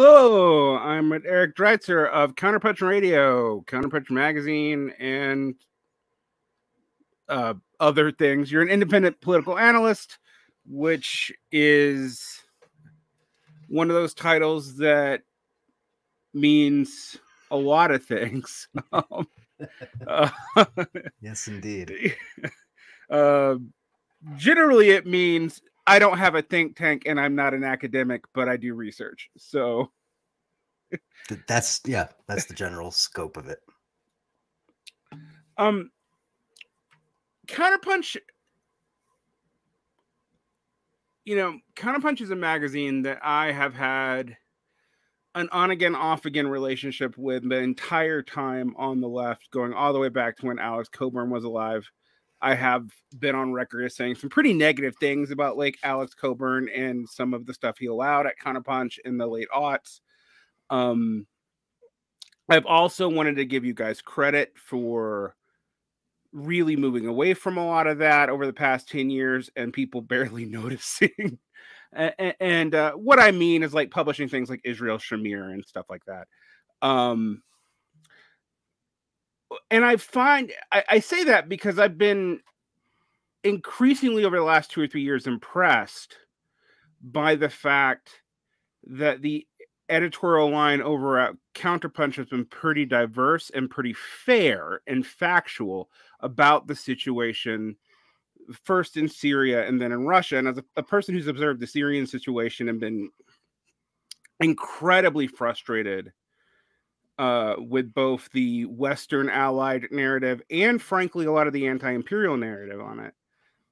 Hello, I'm Eric Draitser of Counterpunch Radio, Counterpunch Magazine, and uh, other things. You're an independent political analyst, which is one of those titles that means a lot of things. uh, yes, indeed. Uh, generally, it means I don't have a think tank and I'm not an academic, but I do research. So that's yeah, that's the general scope of it. Um, Counterpunch. You know, Counterpunch is a magazine that I have had an on again, off again relationship with the entire time on the left, going all the way back to when Alex Cockburn was alive. I have been on record as saying some pretty negative things about like Alex Cockburn and some of the stuff he allowed at Counterpunch in the late aughts. Um, I've also wanted to give you guys credit for really moving away from a lot of that over the past 10 years and people barely noticing. and, uh, what I mean is like publishing things like Israel Shamir and stuff like that. Um, and I find I, I say that because I've been increasingly over the last two or three years impressed by the fact that the editorial line over at Counterpunch has been pretty diverse and pretty fair and factual about the situation, first in Syria and then in Russia. And as a, a person who's observed the Syrian situation and been incredibly frustrated uh, with both the Western allied narrative and, frankly, a lot of the anti imperial narrative on it.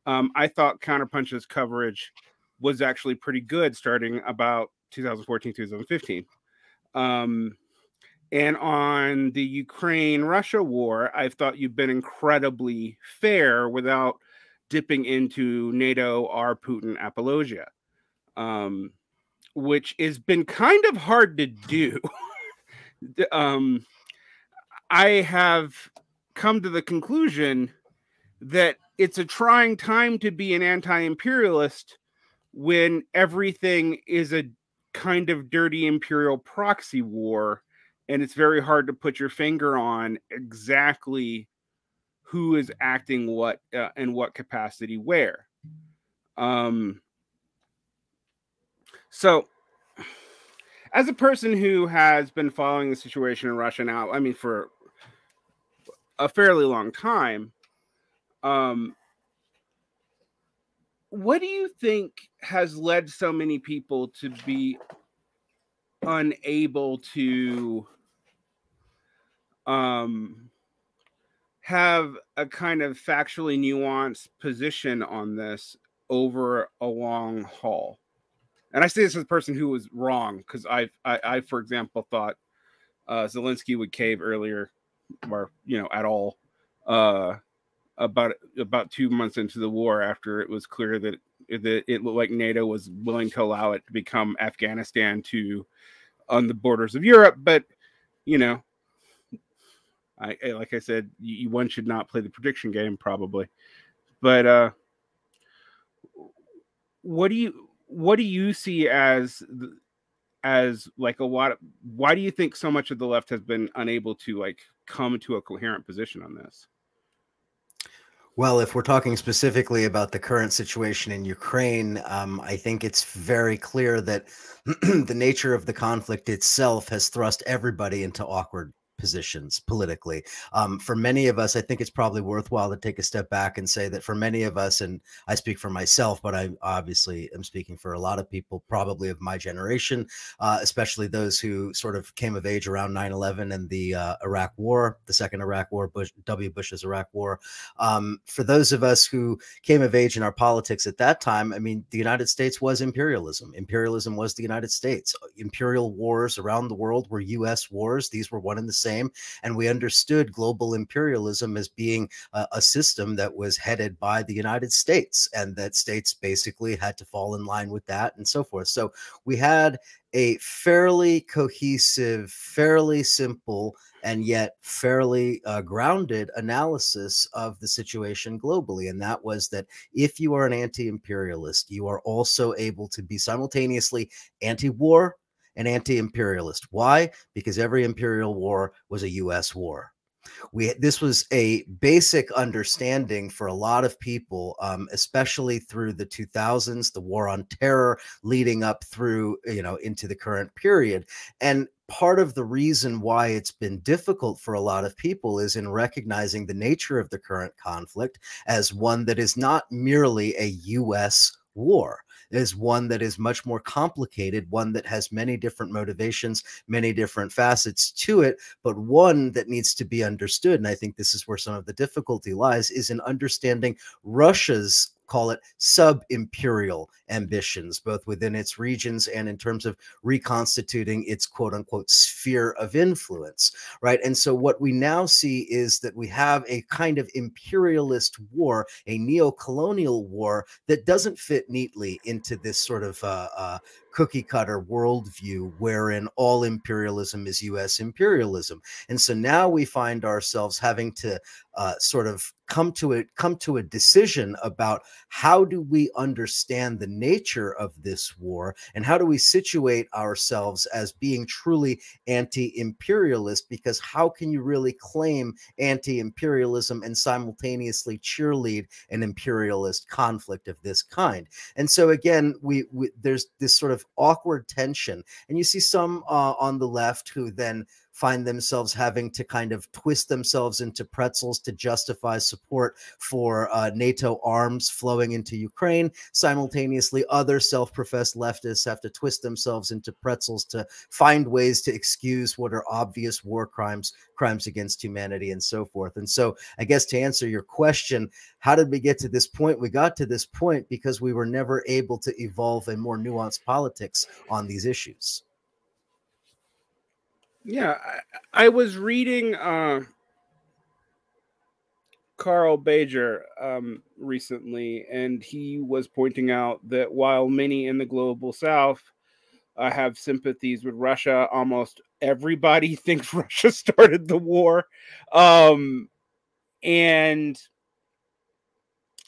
Um, I thought Counterpunch's coverage was actually pretty good starting about 2014, 2015. Um, and on the Ukraine Russia war, I thought you've been incredibly fair without dipping into NATO or Putin apologia, um, which has been kind of hard to do. um, I have come to the conclusion that it's a trying time to be an anti-imperialist when everything is a kind of dirty imperial proxy war and it's very hard to put your finger on exactly who is acting what uh, and what capacity where. Um so as a person who has been following the situation in Russia now, I mean, for a fairly long time, um, what do you think has led so many people to be unable to um, have a kind of factually nuanced position on this over a long haul? and I say this as a person who was wrong because I, I, for example, thought uh, Zelensky would cave earlier, or you know, at all, uh, about about two months into the war after it was clear that that it looked like NATO was willing to allow it to become Afghanistan to on the borders of Europe, but you know, I like I said, you, one should not play the prediction game probably, but uh, what do you what do you see as as like a lot of why do you think so much of the left has been unable to like come to a coherent position on this well, if we're talking specifically about the current situation in Ukraine, um, I think it's very clear that the nature of the conflict itself has thrust everybody into awkward positions politically. Um, for many of us, I think it's probably worthwhile to take a step back and say that for many of us, and I speak for myself, but I obviously am speaking for a lot of people, probably of my generation, uh, especially those who sort of came of age around 9 11 and the uh, Iraq War, the second Iraq War, Bush, W. Bush's Iraq War. Um, for those of us who came of age in our politics at that time, I mean, the United States was imperialism. Imperialism was the United States. Imperial wars around the world were U.S. wars. These were one and the same. And we understood global imperialism as being a, a system that was headed by the United States and that states basically had to fall in line with that and so forth. So we had a fairly cohesive, fairly simple, and yet fairly uh, grounded analysis of the situation globally. And that was that if you are an anti imperialist, you are also able to be simultaneously anti war and anti imperialist. Why? Because every imperial war was a US war we this was a basic understanding for a lot of people um, especially through the 2000s the war on terror leading up through you know into the current period and part of the reason why it's been difficult for a lot of people is in recognizing the nature of the current conflict as one that is not merely a US war is one that is much more complicated, one that has many different motivations, many different facets to it, but one that needs to be understood. And I think this is where some of the difficulty lies is in understanding Russia's call it sub imperial ambitions, both within its regions and in terms of reconstituting its quote unquote sphere of influence, right? And so what we now see is that we have a kind of imperialist war, a neo colonial war that doesn't fit neatly into this sort of uh, uh, cookie cutter worldview wherein all imperialism is US imperialism. And so now we find ourselves having to uh, sort of come to it come to a decision about how do we understand the nature of this war and how do we situate ourselves as being truly anti-imperialist because how can you really claim anti-imperialism and simultaneously cheerlead an imperialist conflict of this kind and so again we, we there's this sort of awkward tension. And you see some uh, on the left who then find themselves having to kind of twist themselves into pretzels to justify support for uh, NATO arms flowing into Ukraine. Simultaneously, other self professed leftists have to twist themselves into pretzels to find ways to excuse what are obvious war crimes, crimes against humanity, and so forth. And so, I guess to answer your question, how did we get to this point? We got to this point because we were never able to evolve a more nuanced politics on these issues. Yeah, I, I was reading uh, Carl Bajer um, recently, and he was pointing out that while many in the global south uh, have sympathies with Russia, almost everybody thinks Russia started the war. Um, and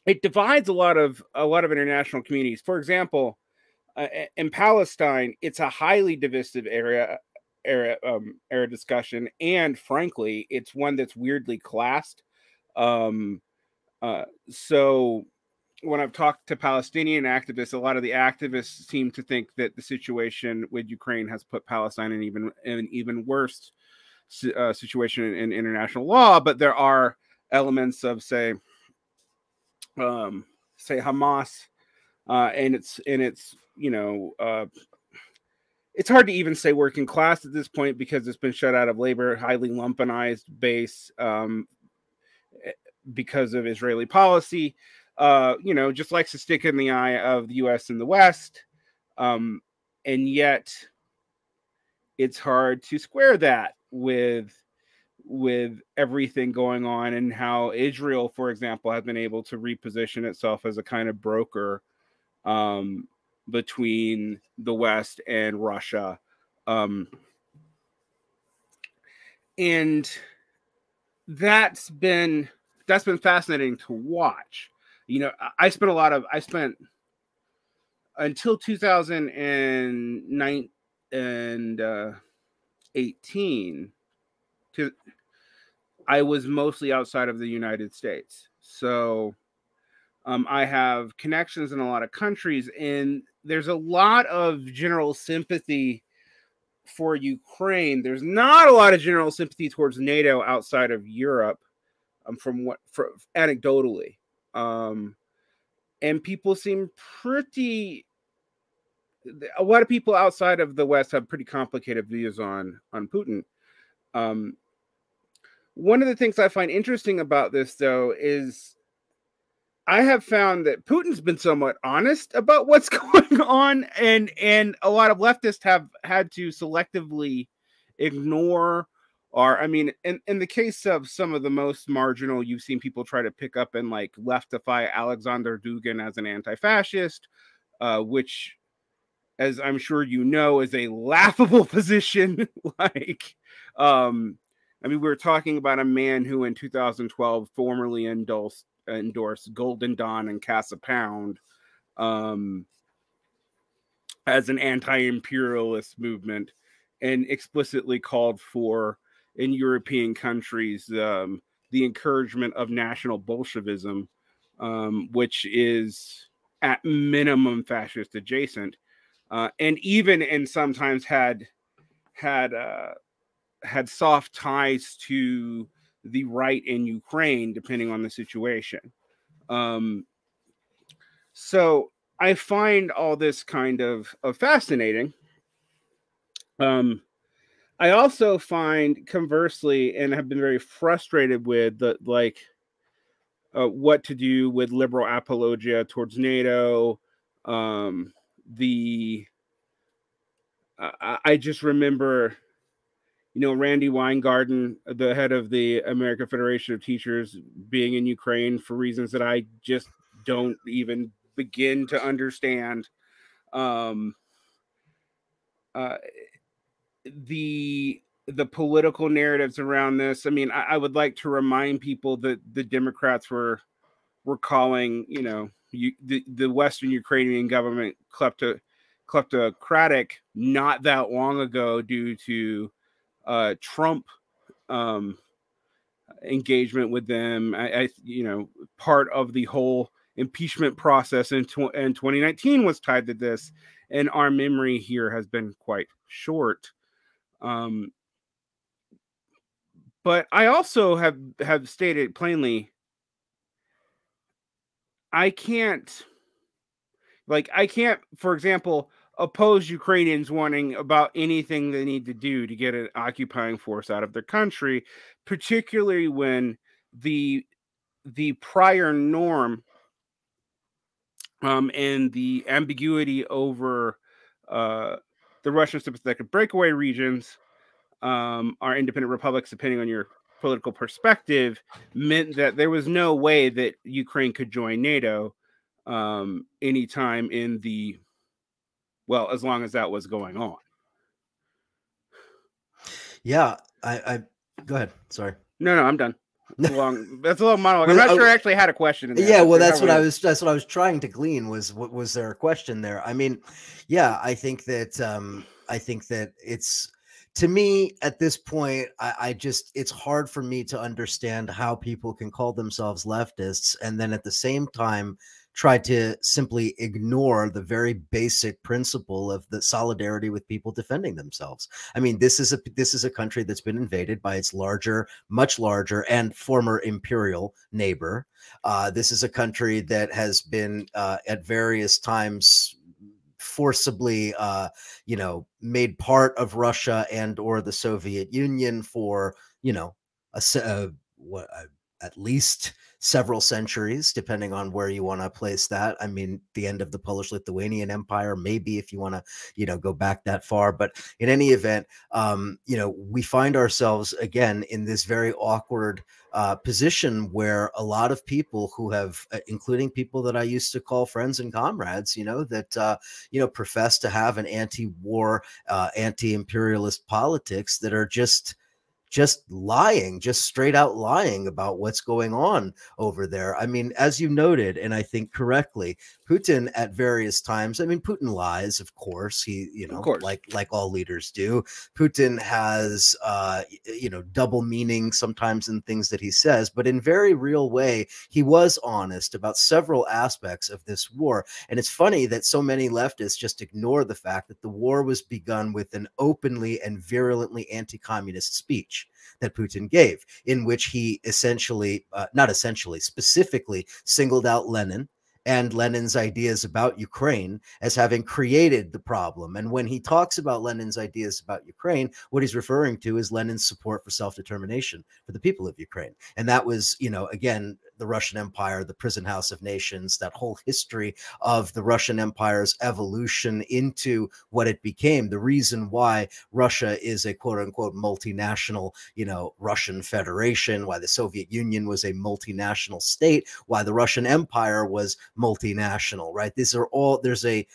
it divides a lot of a lot of international communities. For example, uh, in Palestine, it's a highly divisive area era um, era discussion, and frankly, it's one that's weirdly classed. Um, uh, so when I've talked to Palestinian activists, a lot of the activists seem to think that the situation with Ukraine has put Palestine in even in an even worse uh, situation in, in, international law. But there are elements of, say, um, say Hamas, uh, and it's and it's you know uh, it's hard to even say working class at this point because it's been shut out of labor, highly lumpenized base um, eh, because of Israeli policy. Uh, you know, just likes to stick in the eye of the U.S. and the West, um, and yet it's hard to square that with with everything going on and how Israel, for example, has been able to reposition itself as a kind of broker um, between the West and Russia. Um, and that's been that's been fascinating to watch. You know, I spent a lot of I spent until 2009 and uh, 18 to I was mostly outside of the United States. So um, I have connections in a lot of countries, and there's a lot of general sympathy for Ukraine. There's not a lot of general sympathy towards NATO outside of Europe, um, from what for, anecdotally, um, and people seem pretty. A lot of people outside of the West have pretty complicated views on on Putin. Um, one of the things I find interesting about this, though, is I have found that Putin's been somewhat honest about what's going on, and and a lot of leftists have had to selectively ignore or I mean, in, in the case of some of the most marginal, you've seen people try to pick up and like leftify Alexander Dugin as an anti-fascist, uh, which, as I'm sure you know, is a laughable position. like, um, I mean, we were talking about a man who in 2012 formerly endorsed endorse Golden Dawn and Casa Pound. Um, as an anti-imperialist movement and explicitly called for in European countries um, the encouragement of national Bolshevism, um, which is at minimum fascist adjacent, uh, and even and sometimes had had uh, had soft ties to the right in Ukraine, depending on the situation. Um, so I find all this kind of, of fascinating. Um, I also find conversely, and have been very frustrated with the like uh, what to do with liberal apologia towards NATO. Um, the uh, I just remember, you know, Randi Weingarten, the head of the American Federation of Teachers, being in Ukraine for reasons that I just don't even begin to understand. Um, uh, the the political narratives around this. I mean, I, I, would like to remind people that the Democrats were were calling, you know, you, the the Western Ukrainian government klepto, kleptocratic not that long ago due to uh, Trump um, engagement with them. I, I, you know, part of the whole impeachment process in, tw- in 2019 was tied to this, and our memory here has been quite short. Um, but I also have have stated plainly, I can't, like, I can't, for example, oppose Ukrainians wanting about anything they need to do to get an occupying force out of their country, particularly when the the prior norm um, and the ambiguity over uh, the Russian sympathetic breakaway regions um, are independent republics, depending on your political perspective, meant that there was no way that Ukraine could join NATO um, anytime in the well, as long as that was going on. Yeah, I, I go ahead. Sorry. No, no, I'm done. That's a long. That's a little monologue. I'm not sure I actually had a question. Yeah, well, that's what I was. That's what I was trying to glean. Was what was there a question there? I mean, yeah, I think that. um I think that it's to me at this point I, I, just it's hard for me to understand how people can call themselves leftists and then at the same time try to simply ignore the very basic principle of the solidarity with people defending themselves. I mean, this is a this is a country that's been invaded by its larger, much larger, and former imperial neighbor. Uh, this is a country that has been uh, at various times forcibly uh, you know made part of russia and or the soviet union for you know a, a what a, at least several centuries, depending on where you want to place that. I mean, the end of the Polish Lithuanian Empire, maybe if you want to, you know, go back that far. But in any event, um, you know, we find ourselves again in this very awkward uh, position where a lot of people who have, uh, including people that I used to call friends and comrades, you know, that, uh, you know, profess to have an anti war, uh, anti imperialist politics that are just, just lying, just straight out lying about what's going on over there. I mean, as you noted, and I think correctly, Putin at various times, I mean, Putin lies, of course. He, you know, like like all leaders do. Putin has uh, you know, double meaning sometimes in things that he says, but in very real way, he was honest about several aspects of this war. And it's funny that so many leftists just ignore the fact that the war was begun with an openly and virulently anti-communist speech that Putin gave, in which he essentially, uh, not essentially, specifically singled out Lenin and Lenin's ideas about Ukraine as having created the problem. And when he talks about Lenin's ideas about Ukraine, what he's referring to is Lenin's support for self determination for the people of Ukraine. And that was, you know, again, the Russian Empire, the prison house of nations, that whole history of the Russian Empire's evolution into what it became. The reason why Russia is a quote unquote multinational, you know, Russian Federation, why the Soviet Union was a multinational state, why the Russian Empire was multinational, right? These are all, there's a,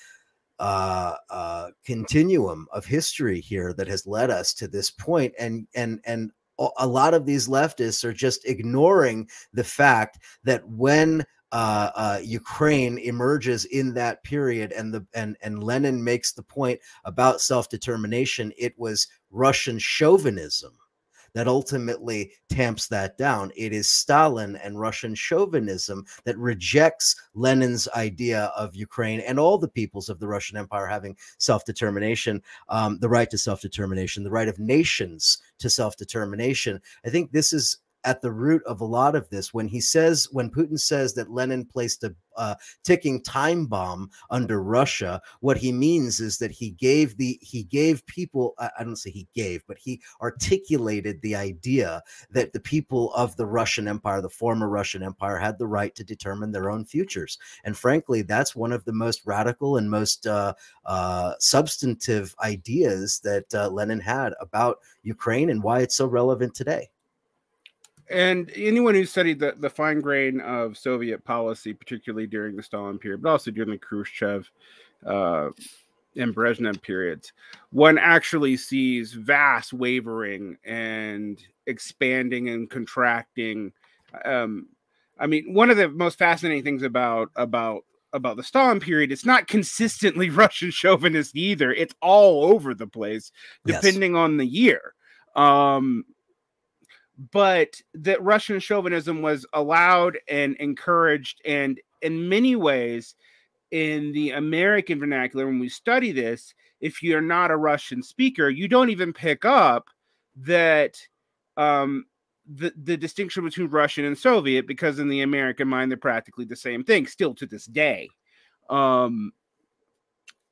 uh, uh, continuum of history here that has led us to this point, and and and a lot of these leftists are just ignoring the fact that when uh, uh, Ukraine emerges in that period, and the and and Lenin makes the point about self determination. It was Russian chauvinism that ultimately tamps that down. It is Stalin and Russian chauvinism that rejects Lenin's idea of Ukraine and all the peoples of the Russian Empire having self determination, um, the right to self determination, the right of nations to self determination. I think this is at the root of a lot of this when he says when putin says that lenin placed a uh, ticking time bomb under russia what he means is that he gave the he gave people i don't say he gave but he articulated the idea that the people of the russian empire the former russian empire had the right to determine their own futures. And frankly that's one of the most radical and most uh, uh, substantive ideas that uh, lenin had about ukraine and why it's so relevant today and anyone who studied the, the fine grain of Soviet policy, particularly during the Stalin period, but also during the Khrushchev uh, and Brezhnev periods, one actually sees vast wavering and expanding and contracting. Um, I mean, one of the most fascinating things about about about the Stalin period, it's not consistently Russian chauvinist either. It's all over the place, depending yes. on the year. Um, but that Russian chauvinism was allowed and encouraged, and in many ways, in the American vernacular, when we study this, if you're not a Russian speaker, you don't even pick up that um, the the distinction between Russian and Soviet, because in the American mind, they're practically the same thing, still to this day. Um,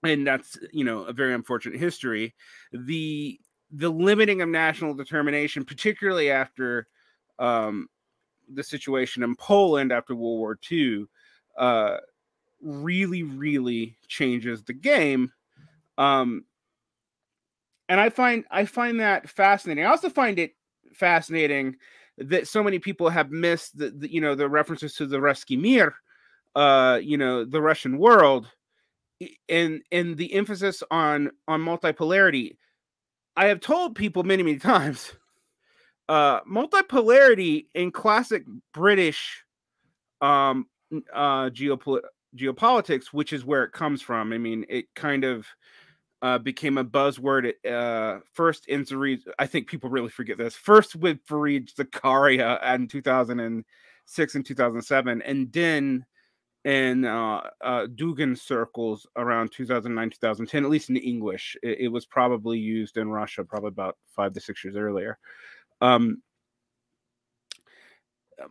and that's you know a very unfortunate history. The the limiting of national determination, particularly after um, the situation in Poland after World War II, uh, really, really changes the game. Um, and I find I find that fascinating. I also find it fascinating that so many people have missed the, the you know the references to the Ruski Mir, uh, you know, the Russian world, and and the emphasis on on multipolarity I have told people many, many times, uh, multipolarity in classic British um, uh, geopol- geopolitics, which is where it comes from. I mean, it kind of uh, became a buzzword uh, first in Fareed. I think people really forget this. First with Fareed Zakaria in 2006 and 2007, and then in uh, uh, Dugin circles around 2009, 2010, at least in English. It, it, was probably used in Russia probably about five to six years earlier. Um,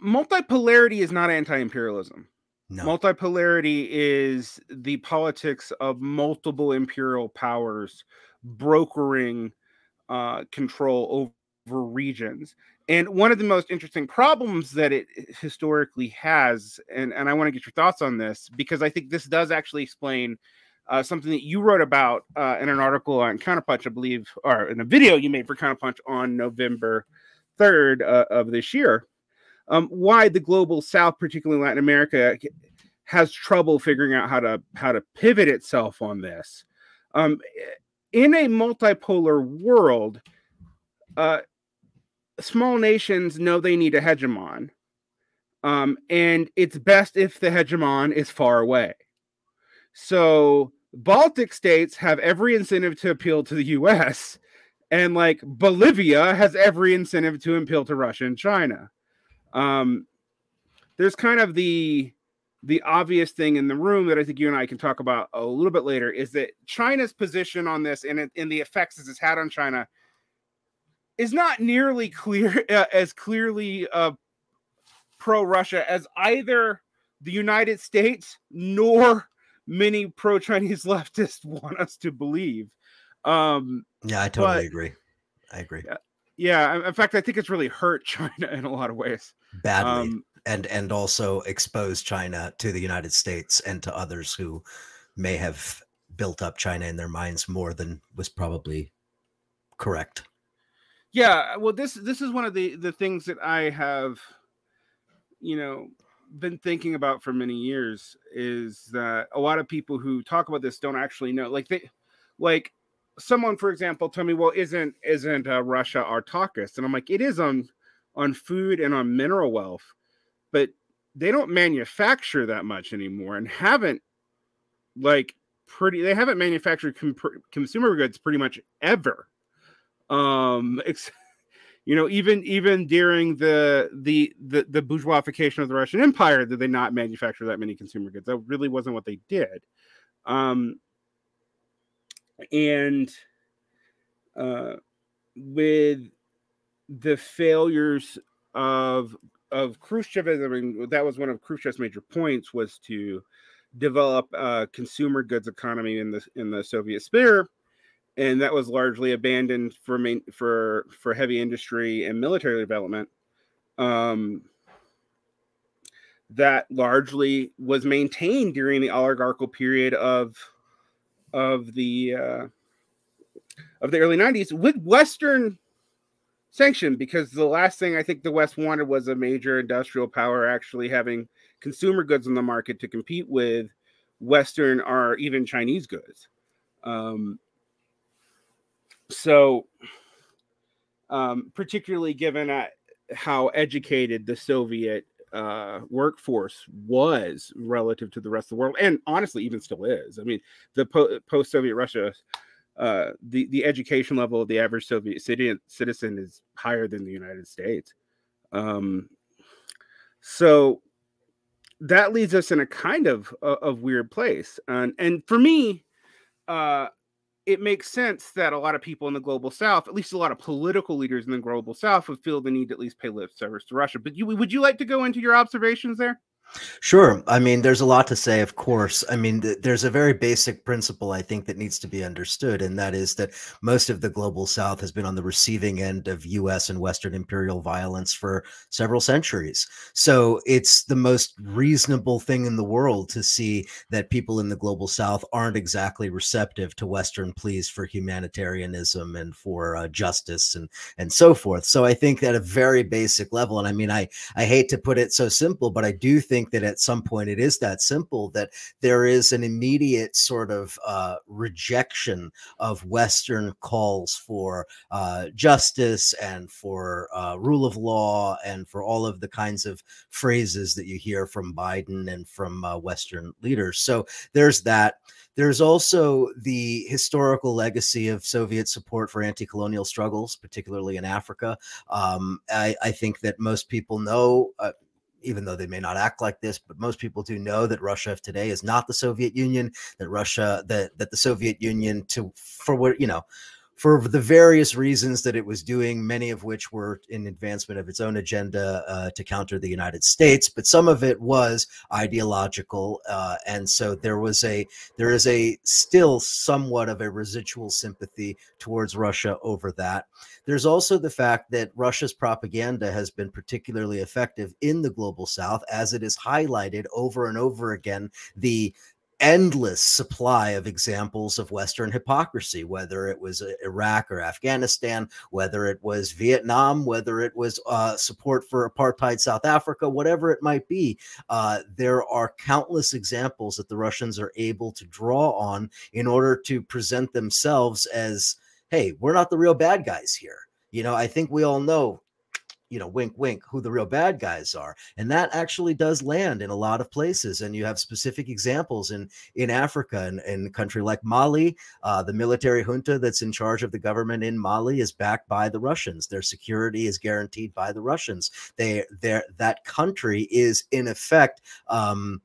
multipolarity is not anti imperialism. No. Multipolarity is the politics of multiple imperial powers brokering uh, control over regions. And one of the most interesting problems that it historically has, and, and I want to get your thoughts on this because I think this does actually explain uh, something that you wrote about uh, in an article on Counterpunch, I believe, or in a video you made for Counterpunch on November 3rd uh, of this year. Um, why the global South, particularly Latin America, has trouble figuring out how to how to pivot itself on this. Um, in a multipolar world, uh, small nations know they need a hegemon. Um, and it's best if the hegemon is far away. So Baltic states have every incentive to appeal to the US, and like Bolivia has every incentive to appeal to Russia and China. Um, there's kind of the the obvious thing in the room that I think you and I can talk about a little bit later is that China's position on this and, and the effects this has had on China is not nearly clear uh, as clearly uh, pro Russia as either the United States nor many pro Chinese leftists want us to believe. Um, yeah, I totally but, agree. I agree. Yeah, yeah, in fact, I think it's really hurt China in a lot of ways. Badly. Um, and and also exposed China to the United States and to others who may have built up China in their minds more than was probably correct. Yeah, well, this this is one of the the things that I have, you know, been thinking about for many years is that a lot of people who talk about this don't actually know. Like they, like someone, for example, told me, "Well, isn't isn't uh, Russia autocracy?" And I'm like, "It is on on food and on mineral wealth, but they don't manufacture that much anymore and haven't like pretty they haven't manufactured com- consumer goods pretty much ever um you know even even during the the the, the bourgeoisification of the russian empire did they not manufacture that many consumer goods. That really wasn't what they did. Um and uh with the failures of of Khrushchev, I mean, that was one of Khrushchev's major points was to develop a consumer goods economy in the in the Soviet sphere, and that was largely abandoned for main, for for heavy industry and military development. Um, that largely was maintained during the oligarchical period of of the uh, of the early 90s with Western sanction because the last thing I think the West wanted was a major industrial power actually having consumer goods on the market to compete with Western or even Chinese goods. Um, so, um, particularly given uh, how educated the Soviet uh, workforce was relative to the rest of the world, and honestly, even still is. I mean, the po- post-Soviet Russia uh, the the education level of the average Soviet citizen is higher than the United States. Um, so that leads us in a kind of of weird place, and and for me, uh, it makes sense that a lot of people in the global South, at least a lot of political leaders in the global South, would feel the need to at least pay lip service to Russia. But you would you like to go into your observations there? Sure. I mean, there's a lot to say, of course. I mean, th there's a very basic principle I think that needs to be understood, and that is that most of the global South has been on the receiving end of US and Western imperial violence for several centuries. So it's the most reasonable thing in the world to see that people in the global South aren't exactly receptive to Western pleas for humanitarianism and for uh, justice and, and so forth. So I think at a very basic level, and I mean, I, I hate to put it so simple, but I do think think that at some point it is that simple that there is an immediate sort of uh, rejection of Western calls for uh, justice and for uh, rule of law and for all of the kinds of phrases that you hear from Biden and from uh, Western leaders. So there's that. There's also the historical legacy of Soviet support for anti colonial struggles, particularly in Africa. Um, I, I, think that most people know. Uh, even though they may not act like this, but most people do know that Russia of today is not the Soviet Union, that Russia, that, that the Soviet Union to, for what, you know, for the various reasons that it was doing, many of which were in advancement of its own agenda uh, to counter the United States, but some of it was ideological, uh, and so there was a there is a still somewhat of a residual sympathy towards Russia over that. There's also the fact that Russia's propaganda has been particularly effective in the global South, as it is highlighted over and over again the endless supply of examples of Western hypocrisy, whether it was uh, Iraq or Afghanistan, whether it was Vietnam, whether it was uh, support for apartheid South Africa, whatever it might be. Uh, there are countless examples that the Russians are able to draw on in order to present themselves as, hey, we're not the real bad guys here. You know, I think we all know you know, wink, wink, who the real bad guys are. And that actually does land in a lot of places. And you have specific examples in, in Africa and in a country like Mali. Uh, the military junta that's in charge of the government in Mali is backed by the Russians. Their security is guaranteed by the Russians. They, there that country is in effect, um,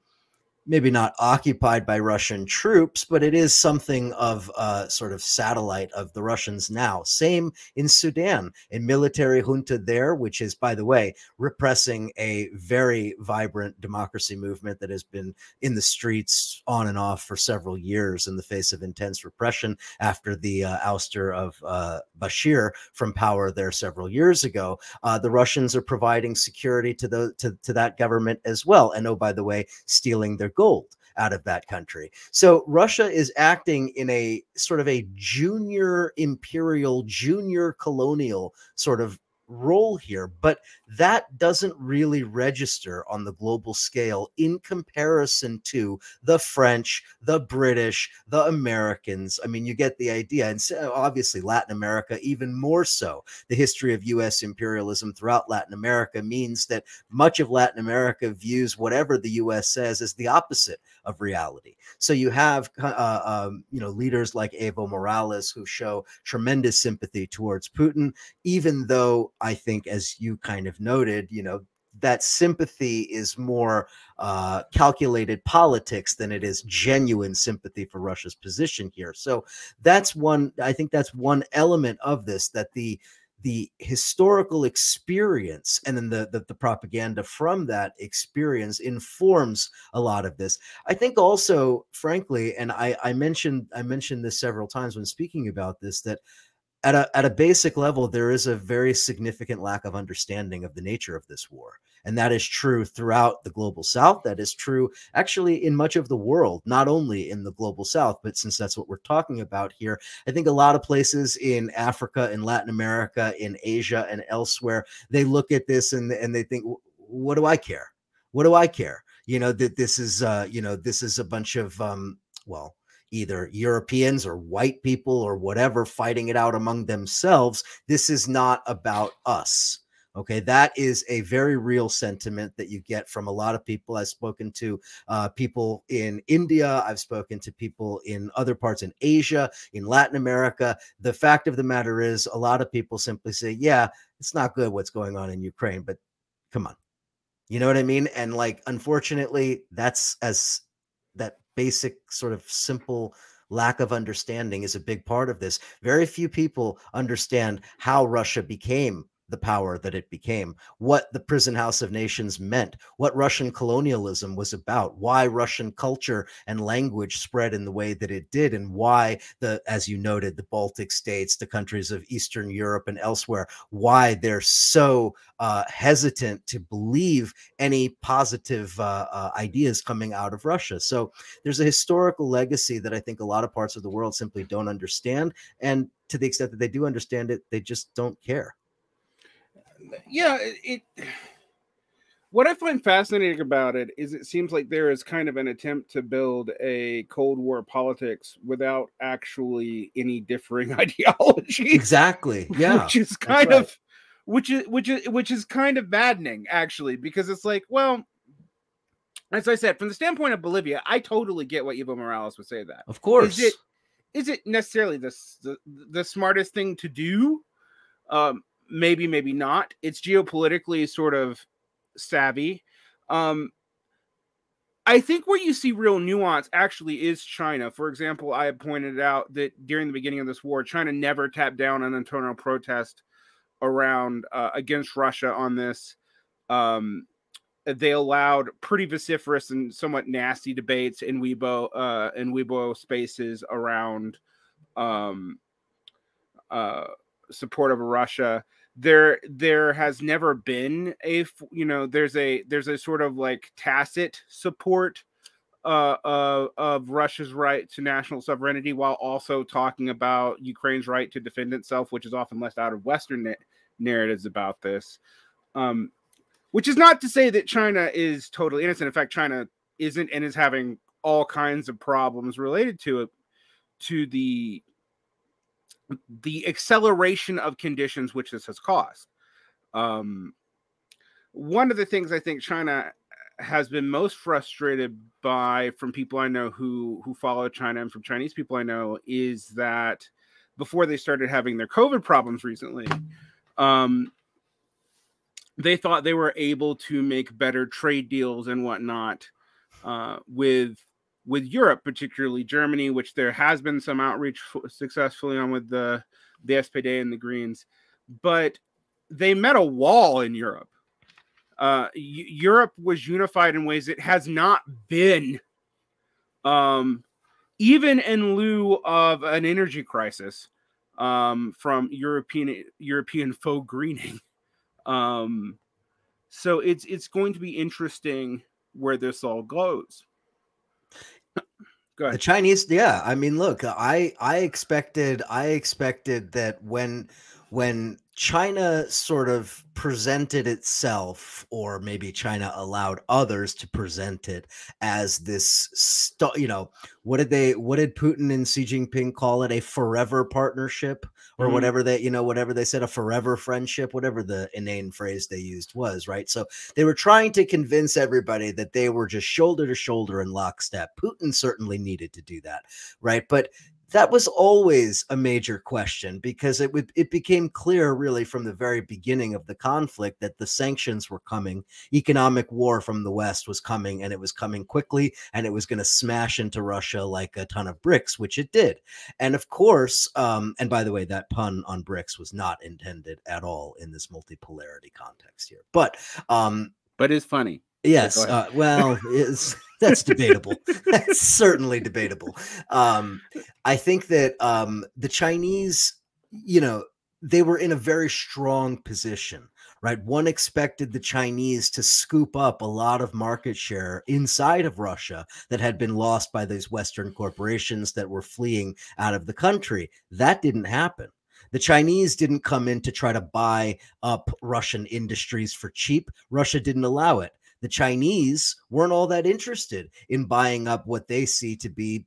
maybe not occupied by Russian troops, but it is something of a sort of satellite of the Russians now. Same in Sudan, a military junta there, which is, by the way, repressing a very vibrant democracy movement that has been in the streets on and off for several years in the face of intense repression after the uh, ouster of uh, Bashir from power there several years ago. Uh, the Russians are providing security to, the, to, to that government as well. And oh, by the way, stealing their gold out of that country. So Russia is acting in a sort of a junior imperial, junior colonial sort of role here, but that doesn't really register on the global scale in comparison to the French, the British, the Americans. I mean, you get the idea. And so uh, obviously, Latin America, even more so. The history of US imperialism throughout Latin America means that much of Latin America views whatever the US says as the opposite of reality. So you have, uh, um, you know, leaders like Evo Morales who show tremendous sympathy towards Putin, even though I think, as you kind of noted, you know, that sympathy is more uh, calculated politics than it is genuine sympathy for Russia's position here. So that's one. I think that's one element of this that the the historical experience and then the, the, the propaganda from that experience informs a lot of this. I think also, frankly, and I, I mentioned I mentioned this several times when speaking about this that at a at a basic level, there is a very significant lack of understanding of the nature of this war. And that is true throughout the global south. That is true actually in much of the world, not only in the global south, but since that's what we're talking about here, I think a lot of places in Africa, in Latin America, in Asia, and elsewhere, they look at this and, and they think, what do I care? What do I care? You know, that this is, uh, you know, this is a bunch of, um, well, either Europeans or white people or whatever fighting it out among themselves. This is not about us. Okay, that is a very real sentiment that you get from a lot of people. I've spoken to uh, people in India, I've spoken to people in other parts in Asia, in Latin America. The fact of the matter is, a lot of people simply say, Yeah, it's not good what's going on in Ukraine, but come on. You know what I mean? And like, unfortunately, that's as that basic sort of simple lack of understanding is a big part of this. Very few people understand how Russia became the power that it became, what the prison house of nations meant, what Russian colonialism was about, why Russian culture and language spread in the way that it did, and why the, as you noted, the Baltic states, the countries of Eastern Europe and elsewhere, why they're so uh, hesitant to believe any positive uh, uh, ideas coming out of Russia. So there's a historical legacy that I think a lot of parts of the world simply don't understand. And to the extent that they do understand it, they just don't care yeah, it, it. What I find fascinating about it is it seems like there is kind of an attempt to build a Cold War politics without actually any differing ideology. Exactly. Yeah. Which is kind right. of which is which is which is kind of maddening actually because it's like, well, as I said, from the standpoint of Bolivia, I totally get what Evo Morales would say that. Of course. Is it is it necessarily the the, the smartest thing to do? Um, maybe maybe not it's geopolitically sort of savvy um I think where you see real nuance actually is China. For example, I pointed out that during the beginning of this war, China never tapped down an internal protest around uh, against Russia on this. Um, they allowed pretty vociferous and somewhat nasty debates in Weibo uh, in Weibo spaces around um, uh, support of Russia there there has never been a you know there's a there's a sort of like tacit support uh, uh, of Russia's right to national sovereignty while also talking about Ukraine's right to defend itself, which is often left out of Western na- narratives about this. Um, which is not to say that China is totally innocent. In fact, China isn't and is having all kinds of problems related to it, to the the acceleration of conditions which this has caused. Um, one of the things I think China has been most frustrated by from people I know who who follow China and from Chinese people I know is that before they started having their COVID problems recently, um, they thought they were able to make better trade deals and whatnot uh, with with Europe, particularly Germany, which there has been some outreach successfully on with the the SPD and the Greens, but they met a wall in Europe. Uh, Europe was unified in ways it has not been, um, even in lieu of an energy crisis um, from European European faux greening. Um, so it's it's going to be interesting where this all goes. The Chinese, yeah. I mean, look, I I expected I expected that when when China sort of presented itself, or maybe China allowed others to present it as this, you know, what did they, what did Putin and Xi Jinping call it? A forever partnership or mm-hmm. whatever they, you know, whatever they said, a forever friendship, whatever the inane phrase they used was, right? So they were trying to convince everybody that they were just shoulder to shoulder in lockstep. Putin certainly needed to do that, right? But that was always a major question because it would it became clear really from the very beginning of the conflict that the sanctions were coming economic war from the west was coming and it was coming quickly and it was going to smash into russia like a ton of bricks which it did. And of course um, and by the way that pun on bricks was not intended at all in this multipolarity context here. But um but it's funny yes uh, well it's that's debatable. that's certainly debatable. Um, I think that um, the Chinese, you know, they were in a very strong position, right? One expected the Chinese to scoop up a lot of market share inside of Russia that had been lost by these Western corporations that were fleeing out of the country. That didn't happen. The Chinese didn't come in to try to buy up Russian industries for cheap. Russia didn't allow it the Chinese weren't all that interested in buying up what they see to be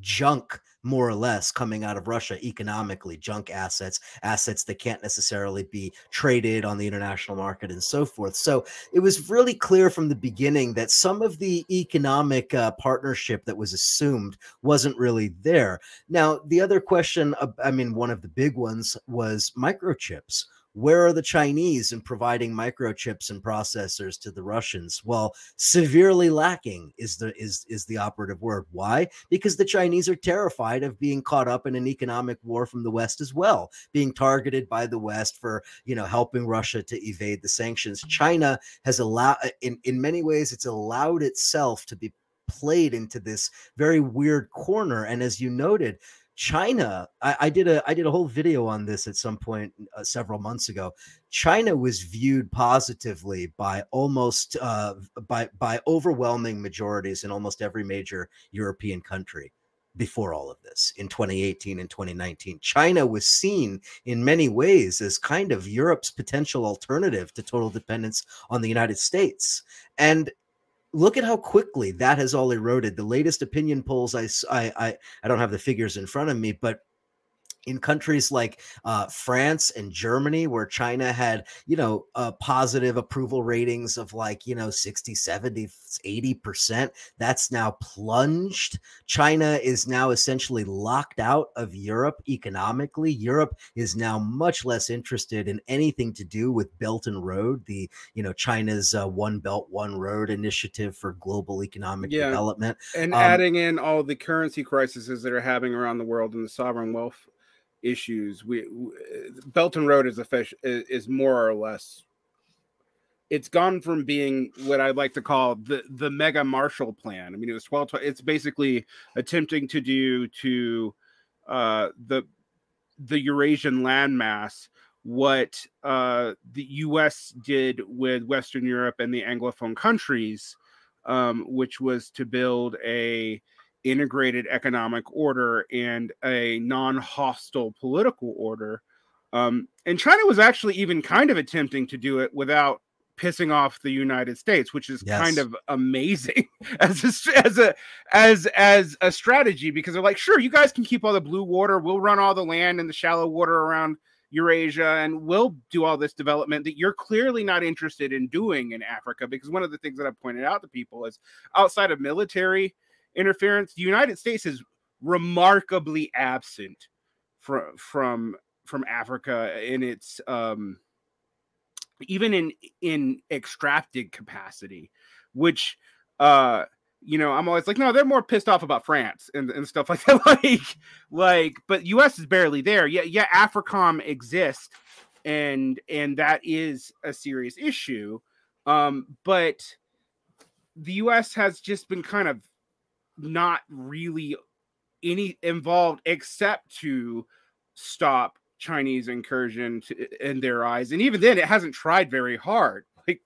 junk more or less coming out of Russia economically, junk assets, assets that can't necessarily be traded on the international market and so forth. So it was really clear from the beginning that some of the economic uh, partnership that was assumed wasn't really there. Now, the other question, I mean, one of the big ones was microchips where are the Chinese in providing microchips and processors to the Russians? Well, severely lacking is the is is the operative word. Why? Because the Chinese are terrified of being caught up in an economic war from the West as well, being targeted by the West for you know helping Russia to evade the sanctions. China has allowed uh, in in many ways it's allowed itself to be played into this very weird corner. And as you noted, China, I, I, did a I did a whole video on this at some point uh, several months ago. China was viewed positively by almost uh, by by overwhelming majorities in almost every major European country before all of this in 2018 and 2019. China was seen in many ways as kind of Europe's potential alternative to total dependence on the United States. And look at how quickly that has all eroded. The latest opinion polls, I, I, I don't have the figures in front of me, but in countries like uh, France and Germany, where China had, you know, uh, positive approval ratings of like, you know, 60, 70, 80%, that's now plunged. China is now essentially locked out of Europe economically. Europe is now much less interested in anything to do with Belt and Road, the, you know, China's uh, One Belt, One Road initiative for global economic yeah. development. And um, adding in all the currency crises that are happening around the world and the sovereign wealth issues. We, we Belt and Road is a fish is, is more or less. It's gone from being what I'd like to call the the mega Marshall Plan. I mean, it was twelve. It's basically attempting to do to uh, the the Eurasian landmass what uh, the U.S. did with Western Europe and the Anglophone countries, um, which was to build a integrated economic order and a non-hostile political order. Um, and China was actually even kind of attempting to do it without pissing off the United States, which is yes. kind of amazing as a, as a as as a strategy because they're like, sure, you guys can keep all the blue water, we'll run all the land and the shallow water around Eurasia, and we'll do all this development that you're clearly not interested in doing in Africa. Because one of the things that I've pointed out to people is outside of military interference. The United States is remarkably absent from from from Africa in its um, even in in extracted capacity, which uh you know I'm always like no they're more pissed off about France and, and stuff like that like like but US is barely there yeah yeah AFRICOM exists and and that is a serious issue um but the US has just been kind of not really any involved except to stop Chinese incursion to, in their eyes. And even then, it hasn't tried very hard, like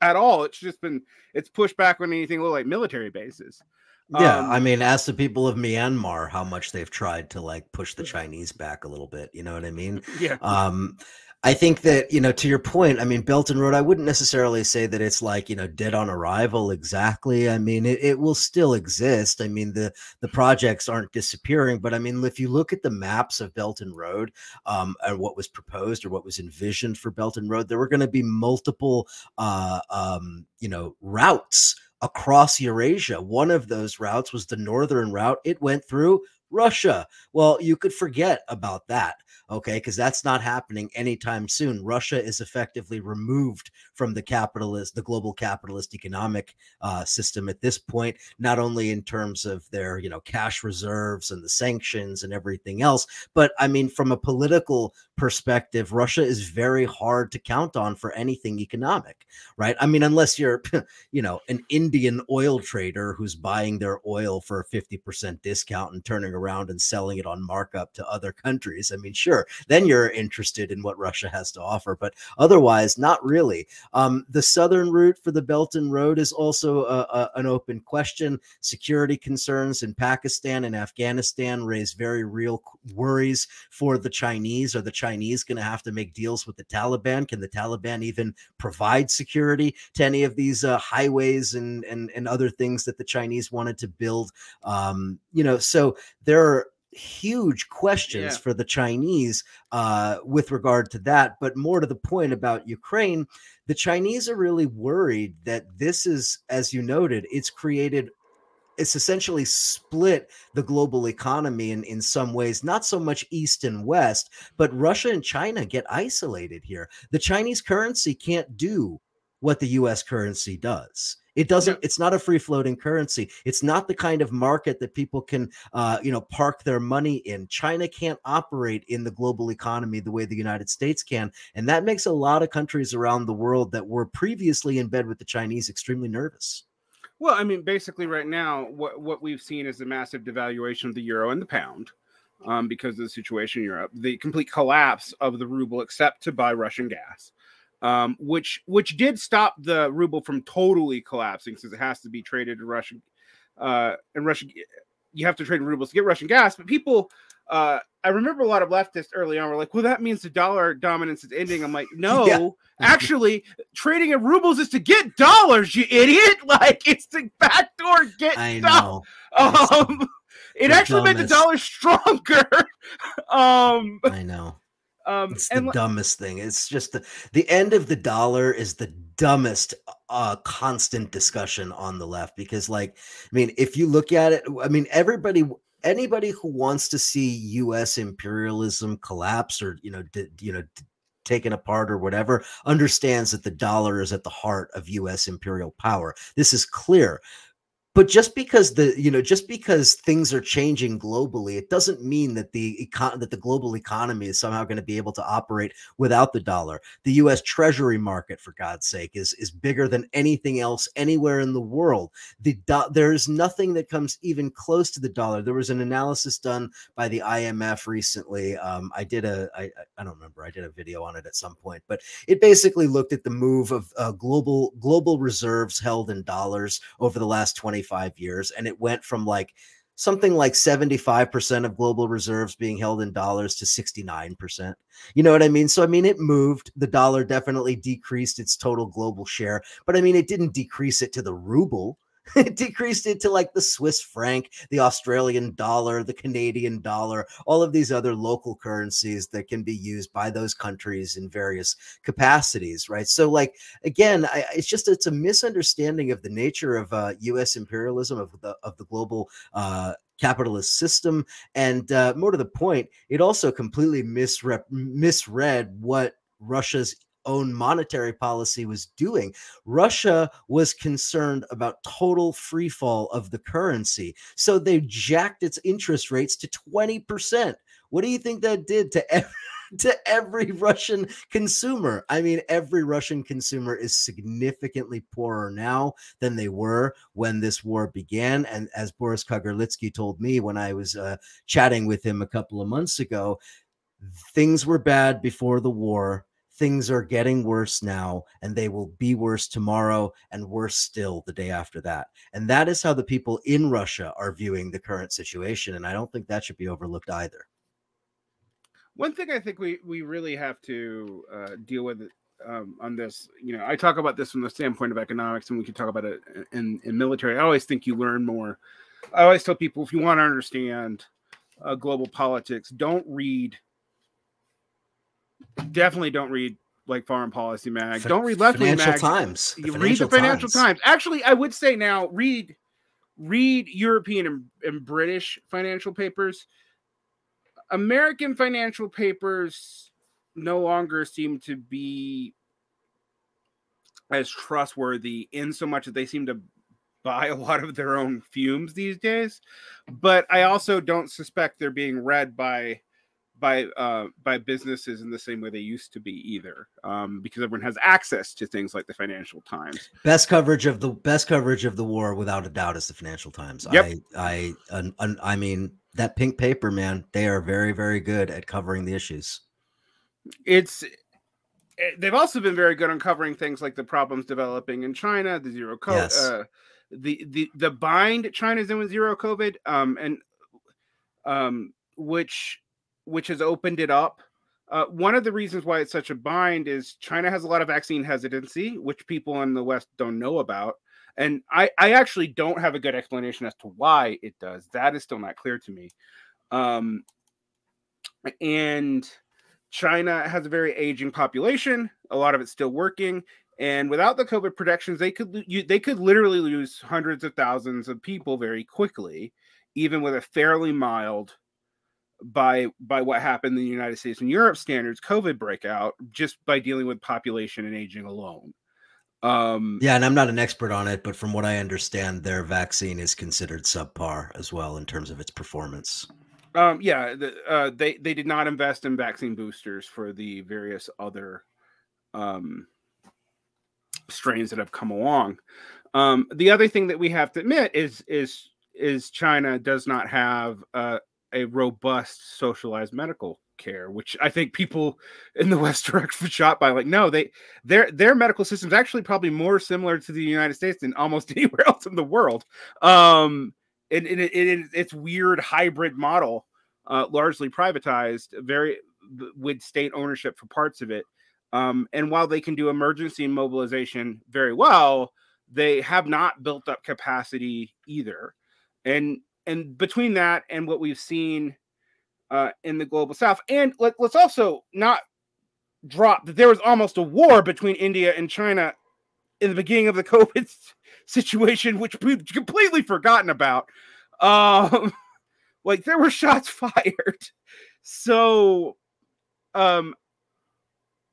at all. It's just been it's pushed back on anything like military bases. Yeah, um, I mean, ask the people of Myanmar how much they've tried to like push the mm. Chinese back a little bit. You know what I mean? Yeah. Um, I think that, you know, to your point, I mean, Belt and Road, I wouldn't necessarily say that it's like, you know, dead on arrival exactly. I mean, it, it will still exist. I mean, the the projects aren't disappearing, but I mean, if you look at the maps of Belt and Road um, and what was proposed or what was envisioned for Belt and Road, there were going to be multiple, uh, um, you know, routes across Eurasia. One of those routes was the northern route. It went through Russia. Well, you could forget about that okay because that's not happening anytime soon. Russia is effectively removed from the capitalist the global capitalist economic uh, system at this point not only in terms of their you know cash reserves and the sanctions and everything else but i mean from a political perspective russia is very hard to count on for anything economic right? I mean unless you're you know an indian oil trader who's buying their oil for a 50% discount and turning around and selling it on markup to other countries. I mean sure then you're interested in what Russia has to offer. But otherwise, not really. Um, the southern route for the Belt and Road is also a, a, an open question. Security concerns in Pakistan and Afghanistan raise very real worries for the Chinese. Are the Chinese going to have to make deals with the Taliban? Can the Taliban even provide security to any of these uh, highways and, and and other things that the Chinese wanted to build? Um, you know, so there are huge questions yeah. for the Chinese uh, with regard to that. But more to the point about Ukraine, the Chinese are really worried that this is, as you noted, it's created. It's essentially split the global economy in, in some ways, not so much East and West, but Russia and China get isolated here. The Chinese currency can't do what the US currency does. It doesn't. It's not a free floating currency. It's not the kind of market that people can, uh, you know, park their money in. China can't operate in the global economy the way the United States can, and that makes a lot of countries around the world that were previously in bed with the Chinese extremely nervous. Well, I mean, basically, right now, what what we've seen is a massive devaluation of the euro and the pound. Um, because of the situation in Europe, the complete collapse of the ruble, except to buy Russian gas um, which which did stop the ruble from totally collapsing since it has to be traded in Russian uh, in Russian you have to trade in rubles to get Russian gas. But people, uh, I remember a lot of leftists early on were like, "Well, that means the dollar dominance is ending." I'm like, "No, yeah. actually, trading in rubles is to get dollars, you idiot! Like it's the backdoor get I know. Um, it actually dumbest. made the dollar stronger. um, I know. Um, it's the dumbest thing. It's just the the end of the dollar is the dumbest uh constant discussion on the left because like I mean if you look at it I mean everybody anybody who wants to see US imperialism collapse or you know you know taken apart or whatever understands that the dollar is at the heart of US imperial power. This is clear but just because the you know just because things are changing globally it doesn't mean that the econ- that the global economy is somehow going to be able to operate without the dollar. The US treasury market for god's sake is is bigger than anything else anywhere in the world. The do- there is nothing that comes even close to the dollar. There was an analysis done by the IMF recently. Um, I did a I, I don't remember. I did a video on it at some point. But it basically looked at the move of uh, global global reserves held in dollars over the last 20 25 years. And it went from like something like 75% of global reserves being held in dollars to 69%. You know what I mean? So, I mean, it moved. The dollar definitely decreased its total global share, but I mean, it didn't decrease it to the ruble. It decreased it to like the Swiss franc, the Australian dollar, the Canadian dollar, all of these other local currencies that can be used by those countries in various capacities, right? So, like again, I, it's just it's a misunderstanding of the nature of uh, U.S. imperialism of the of the global uh, capitalist system, and uh, more to the point, it also completely misrep- misread what Russia's own monetary policy was doing. Russia was concerned about total free fall of the currency. So they jacked its interest rates to 20%. What do you think that did to every, to every Russian consumer? I mean, every Russian consumer is significantly poorer now than they were when this war began. And as Boris Kagarlitsky told me when I was uh, chatting with him a couple of months ago, things were bad before the war things are getting worse now and they will be worse tomorrow and worse still the day after that. And that is how the people in Russia are viewing the current situation. And I don't think that should be overlooked either. One thing I think we, we really have to uh, deal with um, on this, you know, I talk about this from the standpoint of economics and we can talk about it in, in military. I always think you learn more. I always tell people if you want to understand uh, global politics, don't read definitely don't read like Foreign Policy Mag. F- don't read Left Wing Mag. Times. You read the Financial Times. Times. Actually, I would say now read read European and, and British financial papers. American financial papers no longer seem to be as trustworthy in so much that they seem to buy a lot of their own fumes these days. But I also don't suspect they're being read by by uh, by businesses in the same way they used to be either, um, because everyone has access to things like the Financial Times. Best coverage of the best coverage of the war, without a doubt, is the Financial Times. Yep. I I I, I mean that pink paper, man. They are very very good at covering the issues. It's eh, they've also been very good on covering things like the problems developing in China, the zero COVID, yes. uh, the the the bind China's in with zero COVID, um, and um, which which has opened it up. Uh, one of the reasons why it's such a bind is China has a lot of vaccine hesitancy, which people in the West don't know about. And I, I actually don't have a good explanation as to why it does. That is still not clear to me. Um, and China has a very aging population. A lot of it's still working, and without the COVID protections, they could you, they could literally lose hundreds of thousands of people very quickly, even with a fairly mild by by what happened in the United States and Europe standards COVID breakout just by dealing with population and aging alone. Um, yeah, and I'm not an expert on it, but from what I understand, their vaccine is considered subpar as well in terms of its performance. Um, yeah, the, uh, they they did not invest in vaccine boosters for the various other um, strains that have come along. Um, the other thing that we have to admit is is is China does not have uh, a robust socialized medical care, which I think people in the West are shot by. Like, no, they their their medical system is actually probably more similar to the United States than almost anywhere else in the world. Um, and, and it, it, it's weird hybrid model, uh, largely privatized, very with state ownership for parts of it. Um, and while they can do emergency mobilization very well, they have not built up capacity either. And and between that and what we've seen uh, in the global south, and let, let's also not drop that there was almost a war between India and China in the beginning of the COVID situation, which we've completely forgotten about. Um, like there were shots fired. So, um,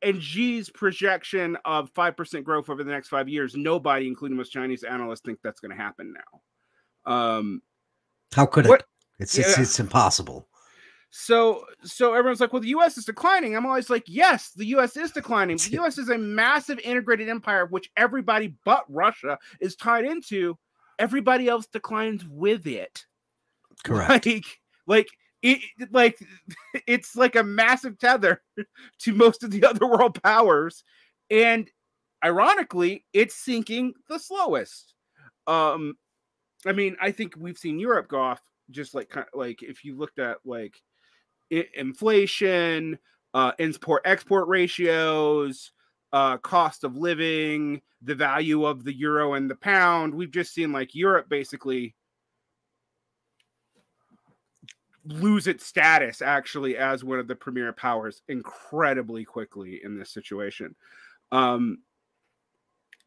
and Xi's projection of 5% growth over the next five years, nobody, including most Chinese analysts, think that's going to happen now. Um, how could what, it? It's, yeah. it's it's impossible. So so everyone's like, well, the U.S. is declining. I'm always like, yes, the U.S. is declining. The U.S. is a massive integrated empire, which everybody but Russia is tied into. Everybody else declines with it. Correct. Like, like it, like it's like a massive tether to most of the other world powers, and ironically, it's sinking the slowest. Um, I mean, I think we've seen Europe go off just like like if you looked at like inflation, uh, import export ratios, uh, cost of living, the value of the euro and the pound. We've just seen like Europe basically lose its status actually as one of the premier powers incredibly quickly in this situation. Um,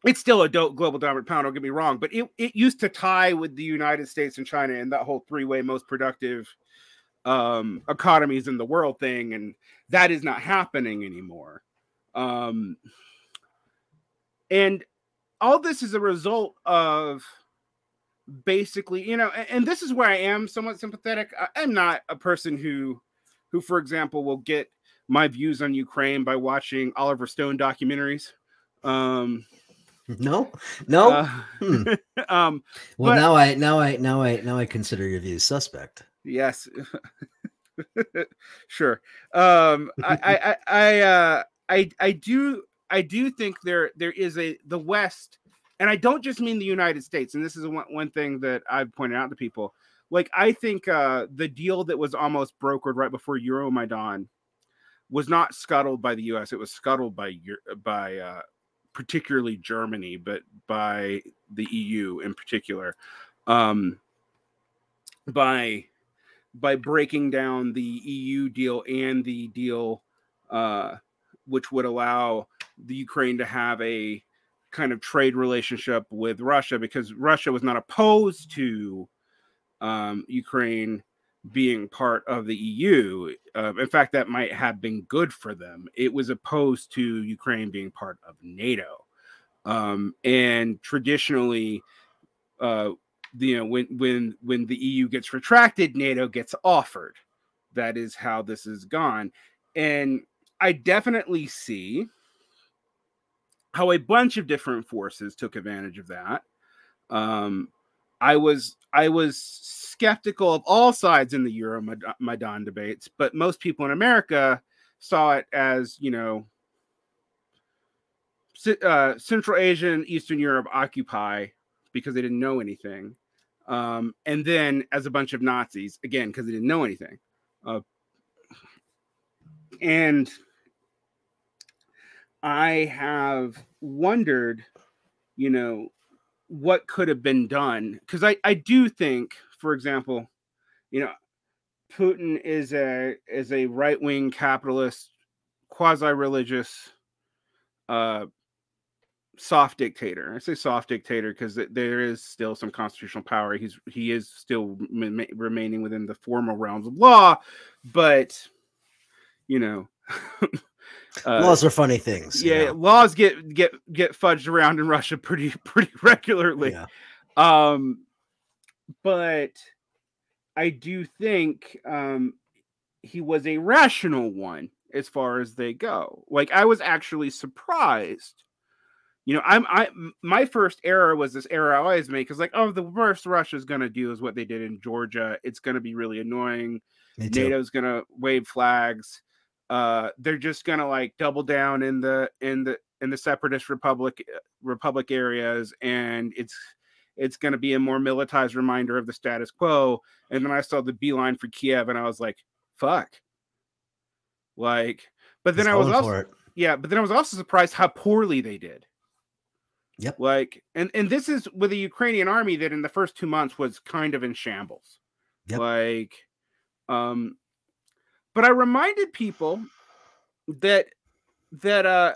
it's still a dope global dominant pound, don't get me wrong, but it, it used to tie with the United States and China in that whole three way most productive um, economies in the world thing. And that is not happening anymore. Um, and all this is a result of basically, you know, and, and this is where I am somewhat sympathetic. I, I'm not a person who, who, for example, will get my views on Ukraine by watching Oliver Stone documentaries. Um, no, no. Uh, hmm. um, well, but, now I now I now I now I consider your views suspect. Yes, sure. Um, I I I, uh, I I do I do think there there is a the West, and I don't just mean the United States. And this is one one thing that I've pointed out to people. Like I think uh, the deal that was almost brokered right before Euromaidan was not scuttled by the U.S. It was scuttled by by uh, particularly Germany, but by the EU in particular, um, by by breaking down the EU deal and the deal uh, which would allow the Ukraine to have a kind of trade relationship with Russia because Russia was not opposed to um, Ukraine being part of the EU. Uh, in fact, that might have been good for them. It was opposed to Ukraine being part of NATO. Um, and traditionally, uh, you know, when when when the EU gets retracted, NATO gets offered. That is how this has gone, and I definitely see how a bunch of different forces took advantage of that. Um, I was I was skeptical of all sides in the Euromaidan debates, but most people in America saw it as you know uh, Central Asia and Eastern Europe occupy because they didn't know anything, um, and then as a bunch of Nazis again because they didn't know anything, uh, and I have wondered, you know, what could have been done because I I do think, for example, you know, Putin is a is a right wing capitalist, quasi religious, uh, soft dictator. I say soft dictator because there is still some constitutional power. He's he is still remaining within the formal realms of law, but you know. Uh, laws are funny things. Yeah, you know? laws get get get fudged around in Russia pretty pretty regularly. Yeah. Um, but I do think um, he was a rational one as far as they go. Like I was actually surprised. You know, I'm I my first error was this error I always make because like, oh, the worst Russia's gonna do is what they did in Georgia. It's gonna be really annoying. NATO's gonna wave flags uh they're just gonna like double down in the in the in the separatist republic uh, republic areas and it's it's going to be a more militarized reminder of the status quo and then i saw the beeline for kiev and i was like fuck. Like but then He's i was also yeah but then i was also surprised how poorly they did. Yep. Like and and this is with a ukrainian army that in the first two months was kind of in shambles. Yep. like um but I reminded people that that uh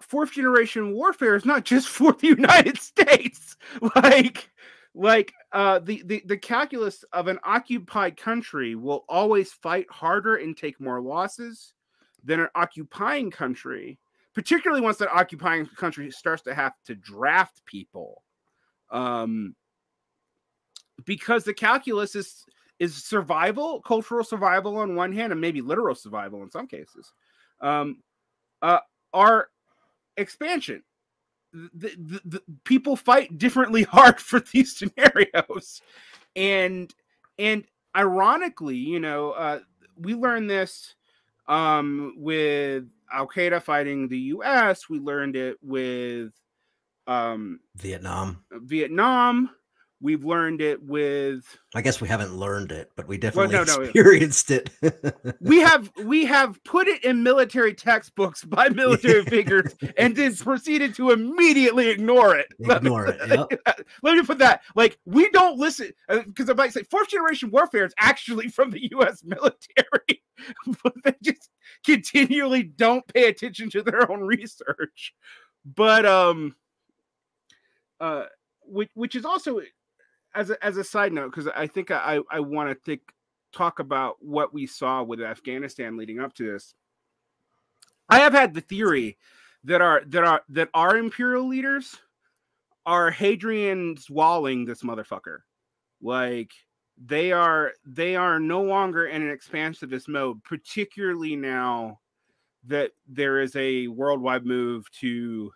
fourth generation warfare is not just for the United States. like like uh the, the the calculus of an occupied country will always fight harder and take more losses than an occupying country particularly once that occupying country starts to have to draft people um because the calculus is is survival, cultural survival on one hand, and maybe literal survival in some cases, um, uh, are expansion. The, the, the, people fight differently hard for these scenarios, and and ironically, you know, uh, we learned this um, with Al Qaeda fighting the U.S. We learned it with um, Vietnam. Vietnam. We've learned it with. I guess we haven't learned it, but we definitely well, no, no, experienced it. we have we have put it in military textbooks by military figures, and then proceeded to immediately ignore it. Ignore it. Yep. Let me put that. Like we don't listen because uh, I might say fourth generation warfare is actually from the U.S. military, but they just continually don't pay attention to their own research. But um, uh, which which is also as a, as a side note, because I think I I want to think talk about what we saw with Afghanistan leading up to this. I have had the theory that our that our that our imperial leaders are Hadrian's walling this motherfucker. Like they are they are no longer in an expansivist mode, particularly now that there is a worldwide move to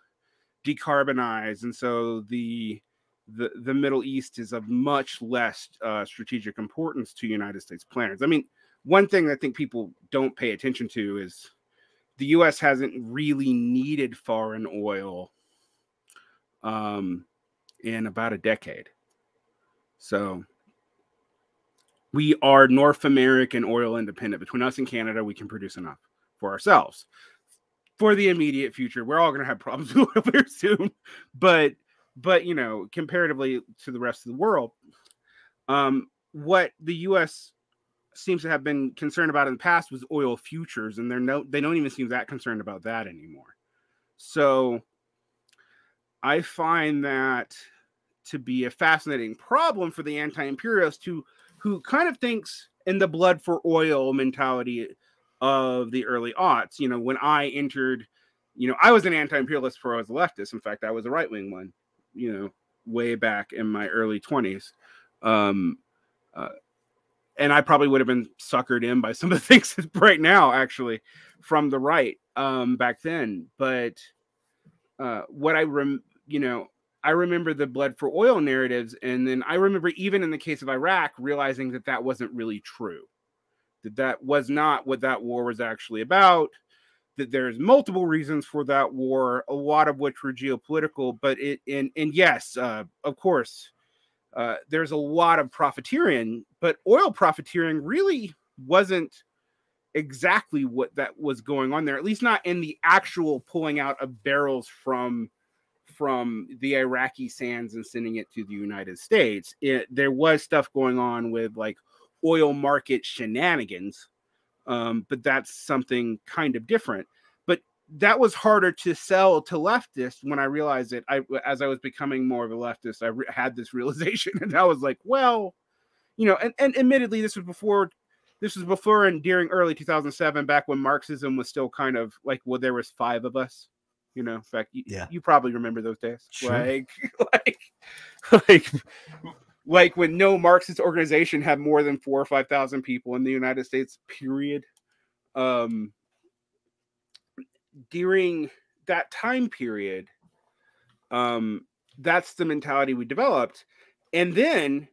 decarbonize, and so the the, the Middle East is of much less uh, strategic importance to United States planners. I mean, one thing I think people don't pay attention to is the U.S. hasn't really needed foreign oil um, in about a decade. So we are North American oil independent. Between us and Canada, we can produce enough for ourselves. For the immediate future, we're all going to have problems with oil soon, but but you know, comparatively to the rest of the world, um, what the U.S. seems to have been concerned about in the past was oil futures, and they're no, they don't even seem that concerned about that anymore. So, I find that to be a fascinating problem for the anti-imperialist who who kind of thinks in the blood for oil mentality of the early aughts. You know, when I entered, you know, I was an anti-imperialist before I was a leftist. In fact, I was a right-wing one you know, way back in my early 20s. Um, uh, and I probably would have been suckered in by some of the things right now, actually, from the right um, back then. But uh, what I rem, you know, I remember the blood for oil narratives, and then I remember even in the case of Iraq, realizing that that wasn't really true. That that was not what that war was actually about that there's multiple reasons for that war, a lot of which were geopolitical. But it and and yes, uh, of course, uh, there's a lot of profiteering, but oil profiteering really wasn't exactly what that was going on there. At least not in the actual pulling out of barrels from from the Iraqi sands and sending it to the United States. It, there was stuff going on with like oil market shenanigans um, but that's something kind of different. But that was harder to sell to leftists when I realized it. I, as I was becoming more of a leftist, I re- had this realization, and I was like, well, you know, and, and admittedly, this was before. This was before and during early 2007, back when Marxism was still kind of like, well, there was five of us, you know. In fact, you, yeah. you probably remember those days, sure. like, like, like like when no Marxist organization had more than four or five thousand people in the United States, period. Um, during that time period, um, that's the mentality we developed, and then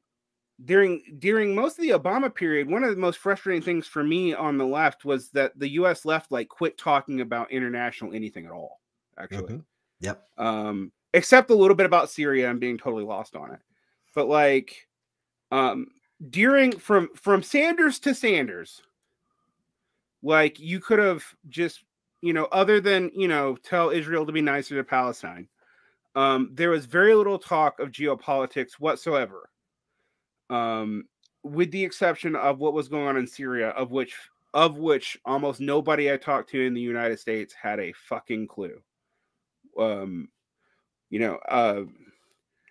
during during most of the Obama period, one of the most frustrating things for me on the left was that the U.S. left like quit talking about international anything at all. Actually, mm-hmm. yep. Um, except a little bit about Syria and being totally lost on it but like um during from from Sanders to Sanders, like you could have just you know other than you know tell Israel to be nicer to Palestine, um, there was very little talk of geopolitics whatsoever. Um, with the exception of what was going on in Syria, of which of which almost nobody I talked to in the United States had a fucking clue. Um, you know, uh,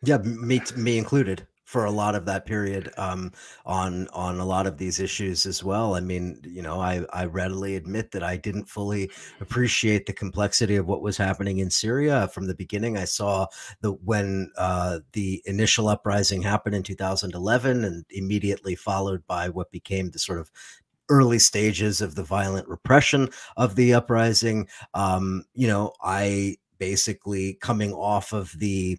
yeah, me me included for a lot of that period um, on on a lot of these issues as well. I mean, you know, I I readily admit that I didn't fully appreciate the complexity of what was happening in Syria from the beginning. I saw the when uh, the initial uprising happened in 2011, and immediately followed by what became the sort of early stages of the violent repression of the uprising. Um, you know, I basically coming off of the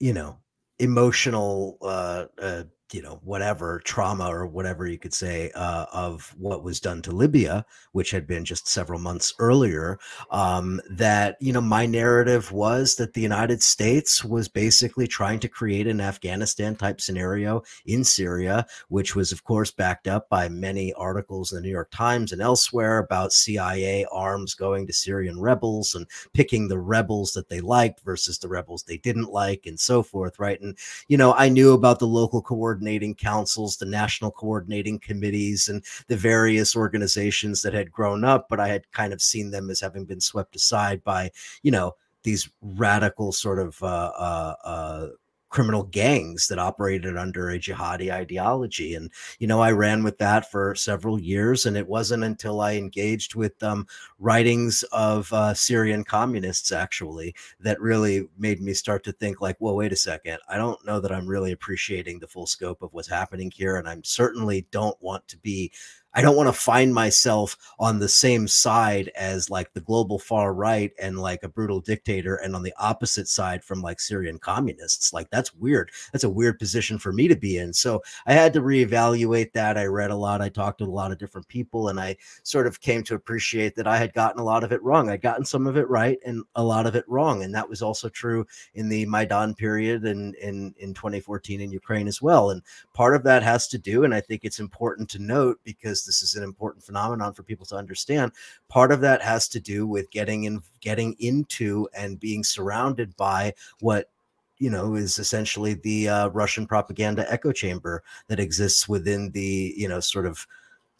you know, emotional uh, uh you know whatever trauma or whatever you could say uh, of what was done to Libya, which had been just several months earlier. Um, that you know my narrative was that the United States was basically trying to create an Afghanistan type scenario in Syria, which was of course backed up by many articles in the New York Times and elsewhere about CIA arms going to Syrian rebels and picking the rebels that they liked versus the rebels they didn't like and so forth, right? And you know I knew about the local coordination coordinating councils, the national coordinating committees, and the various organizations that had grown up, but I had kind of seen them as having been swept aside by, you know, these radical sort of uh, uh, uh, criminal gangs that operated under a jihadi ideology. And, you know, I ran with that for several years. And it wasn't until I engaged with um, writings of uh, Syrian communists, actually, that really made me start to think, like, well, wait a second. I don't know that I'm really appreciating the full scope of what's happening here. And I certainly don't want to be I don't want to find myself on the same side as like the global far right and like a brutal dictator, and on the opposite side from like Syrian communists. Like that's weird. That's a weird position for me to be in. So I had to reevaluate that. I read a lot. I talked to a lot of different people, and I sort of came to appreciate that I had gotten a lot of it wrong. I'd gotten some of it right and a lot of it wrong, and that was also true in the Maidan period and in in 2014 in Ukraine as well. And part of that has to do, and I think it's important to note because this is an important phenomenon for people to understand. Part of that has to do with getting in, getting into and being surrounded by what you know is essentially the uh, Russian propaganda echo chamber that exists within the you know sort of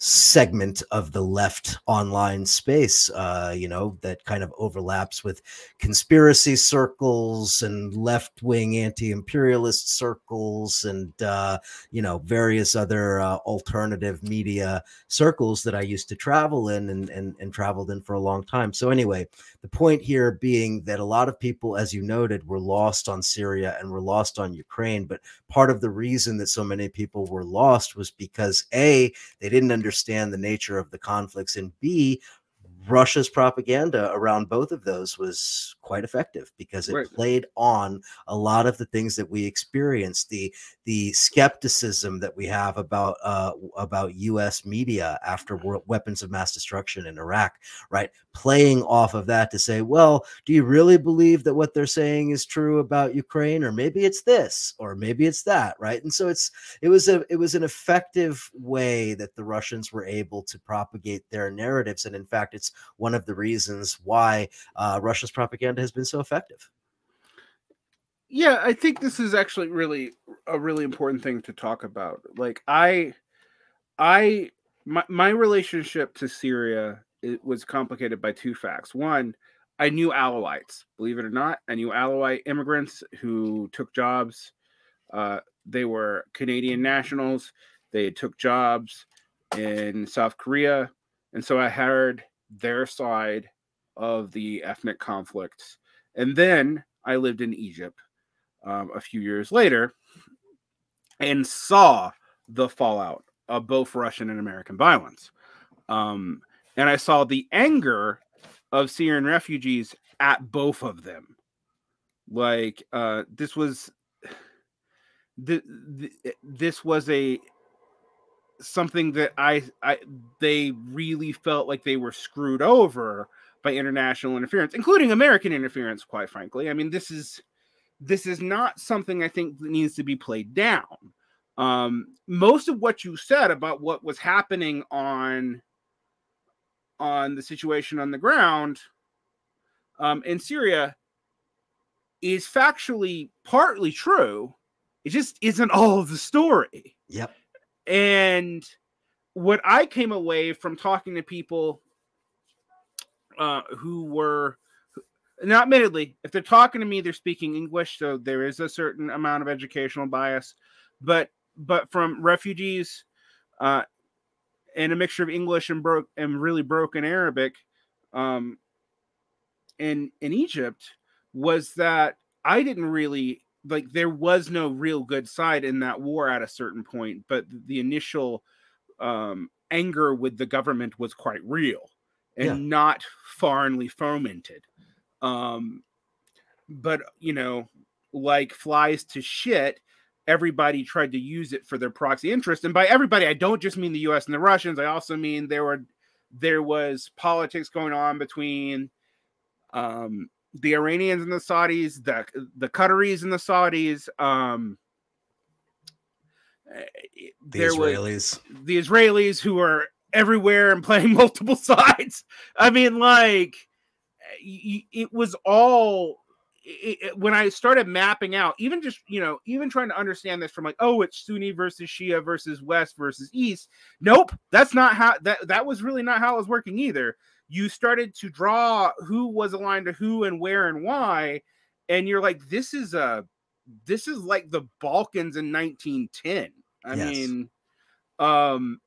segment of the left online space, uh, you know, that kind of overlaps with conspiracy circles and left wing anti imperialist circles and, uh, you know, various other uh, alternative media circles that I used to travel in and, and, and traveled in for a long time. So, anyway, the point here being that a lot of people, as you noted, were lost on Syria and were lost on Ukraine. But part of the reason that so many people were lost was because A, they didn't understand the nature of the conflicts, and B, Russia's propaganda around both of those was quite effective because it right. played on a lot of the things that we experienced the the skepticism that we have about uh, about U.S. media after weapons of mass destruction in Iraq, right? Playing off of that to say, well, do you really believe that what they're saying is true about Ukraine, or maybe it's this, or maybe it's that, right? And so it's it was a it was an effective way that the Russians were able to propagate their narratives, and in fact, it's one of the reasons why uh, Russia's propaganda has been so effective. Yeah, I think this is actually really a really important thing to talk about. Like I, I, my, my relationship to Syria it was complicated by two facts. One, I knew Alawites, believe it or not. I knew Alawite immigrants who took jobs. Uh, they were Canadian nationals. They took jobs in South Korea. And so I heard their side of the ethnic conflicts. And then I lived in Egypt um, a few years later and saw the fallout of both Russian and American violence. Um, and I saw the anger of Syrian refugees at both of them. Like uh, this was the, the, this was a something that I, I they really felt like they were screwed over by international interference, including American interference. Quite frankly, I mean this is this is not something I think that needs to be played down. Um, most of what you said about what was happening on on the situation on the ground um, in Syria is factually partly true. It just isn't all of the story. Yep. And what I came away from talking to people uh, who were now, admittedly, if they're talking to me, they're speaking English, so there is a certain amount of educational bias. But but from refugees, uh, and a mixture of English and broke and really broken Arabic, um, in in Egypt, was that I didn't really like there was no real good side in that war at a certain point, but the initial um, anger with the government was quite real and yeah. not foreignly fomented. Um, but you know, like flies to shit, everybody tried to use it for their proxy interest. And by everybody, I don't just mean the US and the Russians. I also mean there were there was politics going on between um the Iranians and the Saudis, the the Qataris and the Saudis, um, eh, the Israelis, the Israelis who are everywhere and playing multiple sides. I mean, like it was all. It, it, when I started mapping out, even just you know, even trying to understand this from like, oh, it's Sunni versus Shia versus West versus East. Nope, that's not how that that was really not how it was working either you started to draw who was aligned to who and where and why and you're like this is a this is like the balkans in 1910 i yes. mean um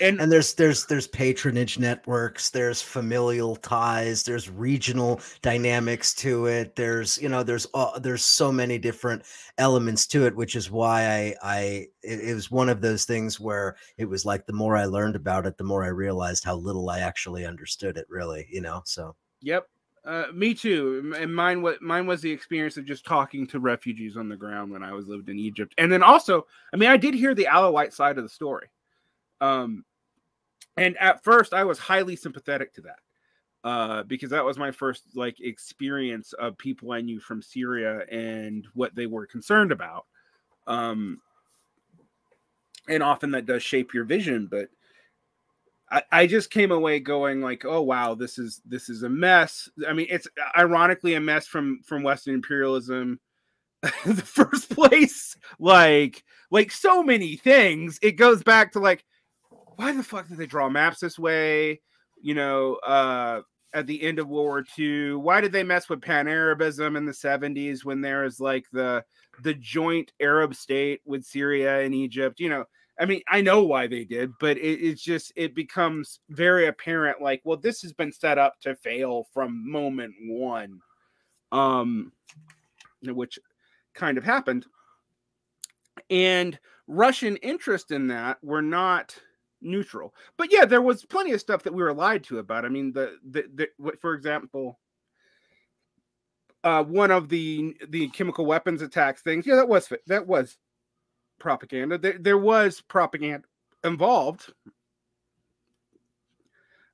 and, and there's there's there's patronage networks there's familial ties there's regional dynamics to it there's you know there's uh, there's so many different elements to it which is why i i it, was one of those things where it was like the more i learned about it the more i realized how little i actually understood it really you know so yep uh, me too. And mine what mine was the experience of just talking to refugees on the ground when I was lived in Egypt. And then also, I mean, I did hear the Alawite side of the story. Um, and at first, I was highly sympathetic to that uh, because that was my first like experience of people I knew from Syria and what they were concerned about. Um, and often that does shape your vision, but I, I just came away going like, oh wow, this is this is a mess. I mean, it's ironically a mess from from Western imperialism. the first place like like so many things it goes back to like why the fuck did they draw maps this way? You know, uh, at the end of World War II, why did they mess with Pan Arabism in the 70s when there is like the the joint Arab state with Syria and Egypt? You know, I mean, I know why they did, but it, it's just it becomes very apparent like, well, this has been set up to fail from moment one. Um which kind of happened. And Russian interest in that were not neutral. But yeah, there was plenty of stuff that we were lied to about. I mean, the the, the for example, uh, one of the the chemical weapons attacks things. Yeah, that was that was propaganda. There, there was propaganda involved.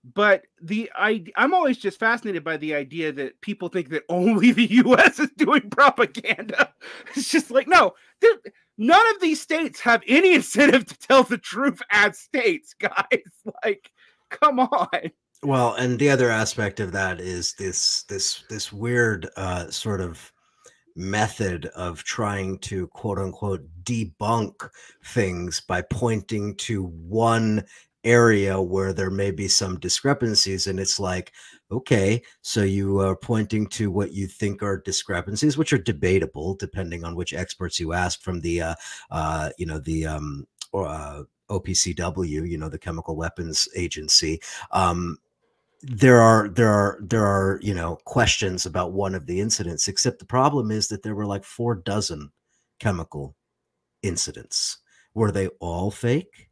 But the I I'm always just fascinated by the idea that people think that only the U.S. is doing propaganda. It's just like no, none of these states have any incentive to tell the truth as states, guys. Like, come on. Well, and the other aspect of that is this this this weird uh, sort of method of trying to quote unquote debunk things by pointing to one area where there may be some discrepancies and it's like okay so you are pointing to what you think are discrepancies which are debatable depending on which experts you ask from the uh, uh you know the um or uh, opcw you know the chemical weapons agency. Um there are there are there are you know questions about one of the incidents except the problem is that there were like four dozen chemical incidents. Were they all fake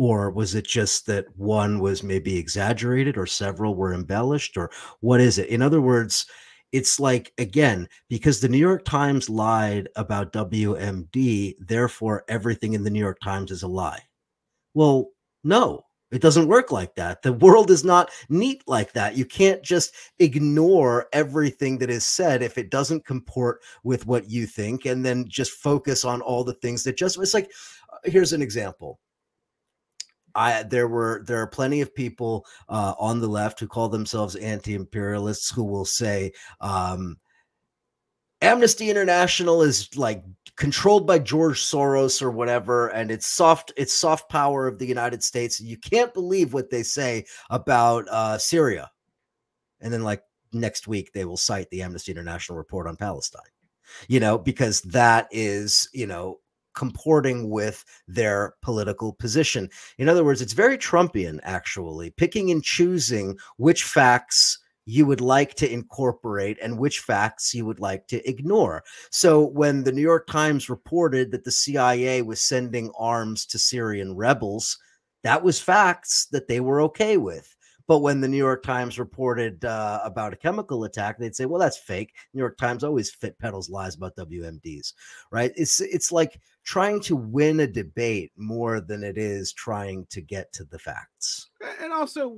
or was it just that one was maybe exaggerated or several were embellished or what is it in other words it's like again because the new york times lied about wmd therefore everything in the new york times is a lie well no it doesn't work like that. The world is not neat like that. You can't just ignore everything that is said if it doesn't comport with what you think and then just focus on all the things that just it's like uh, here's an example. I there were there are plenty of people uh, on the left who call themselves anti-imperialists who will say um, Amnesty International is like controlled by George Soros or whatever, and it's soft it's soft power of the United States. You can't believe what they say about uh, Syria, and then like next week they will cite the Amnesty International report on Palestine. You know, because that is you know comporting with their political position. In other words, it's very Trumpian, actually, picking and choosing which facts you would like to incorporate and which facts you would like to ignore. So, when the New York Times reported that the CIA was sending arms to Syrian rebels, that was facts that they were okay with. But when the New York Times reported uh, about a chemical attack, they'd say, "Well, that's fake." New York Times always fit peddles lies about WMDs, right? It's it's like trying to win a debate more than it is trying to get to the facts. And also,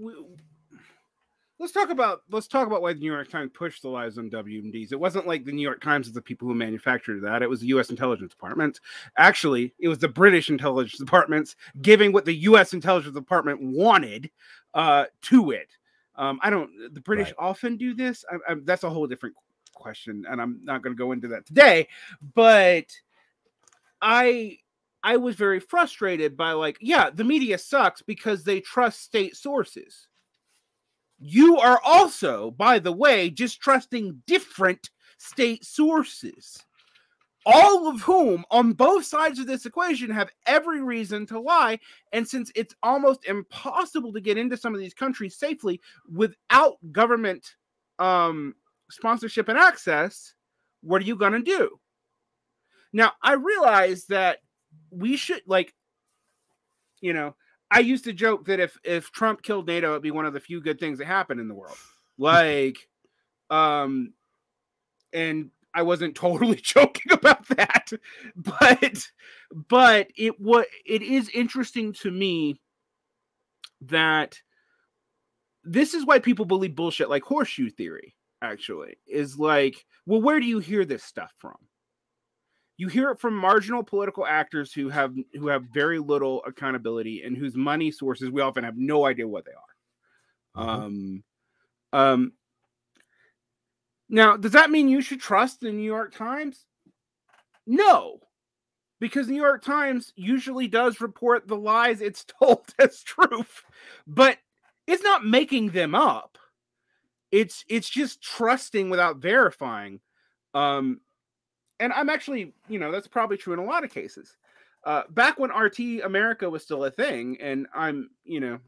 let's talk about let's talk about why the New York Times pushed the lies on WMDs. It wasn't like the New York Times is the people who manufactured that. It was the U.S. intelligence department. Actually, it was the British intelligence departments giving what the U.S. intelligence department wanted uh, to it. Um, I don't. The British right. often do this. I, I, that's a whole different question, and I'm not going to go into that today. But I I was very frustrated by like, yeah, the media sucks because they trust state sources. You are also, by the way, just trusting different state sources. All of whom on both sides of this equation have every reason to lie. And since it's almost impossible to get into some of these countries safely without government um, sponsorship and access, what are you going to do? Now, I realize that we should, like, you know, I used to joke that if if Trump killed NATO, it'd be one of the few good things that happened in the world. Like, um, and I wasn't totally joking about that, but but it what it is interesting to me that this is why people believe bullshit like horseshoe theory actually is like well where do you hear this stuff from you hear it from marginal political actors who have who have very little accountability and whose money sources we often have no idea what they are mm-hmm. um um now, does that mean you should trust the New York Times? No, because the New York Times usually does report the lies it's told as truth, but it's not making them up. It's it's just trusting without verifying. Um, and I'm actually, you know, that's probably true in a lot of cases. Uh, back when RT America was still a thing, and I'm, you know,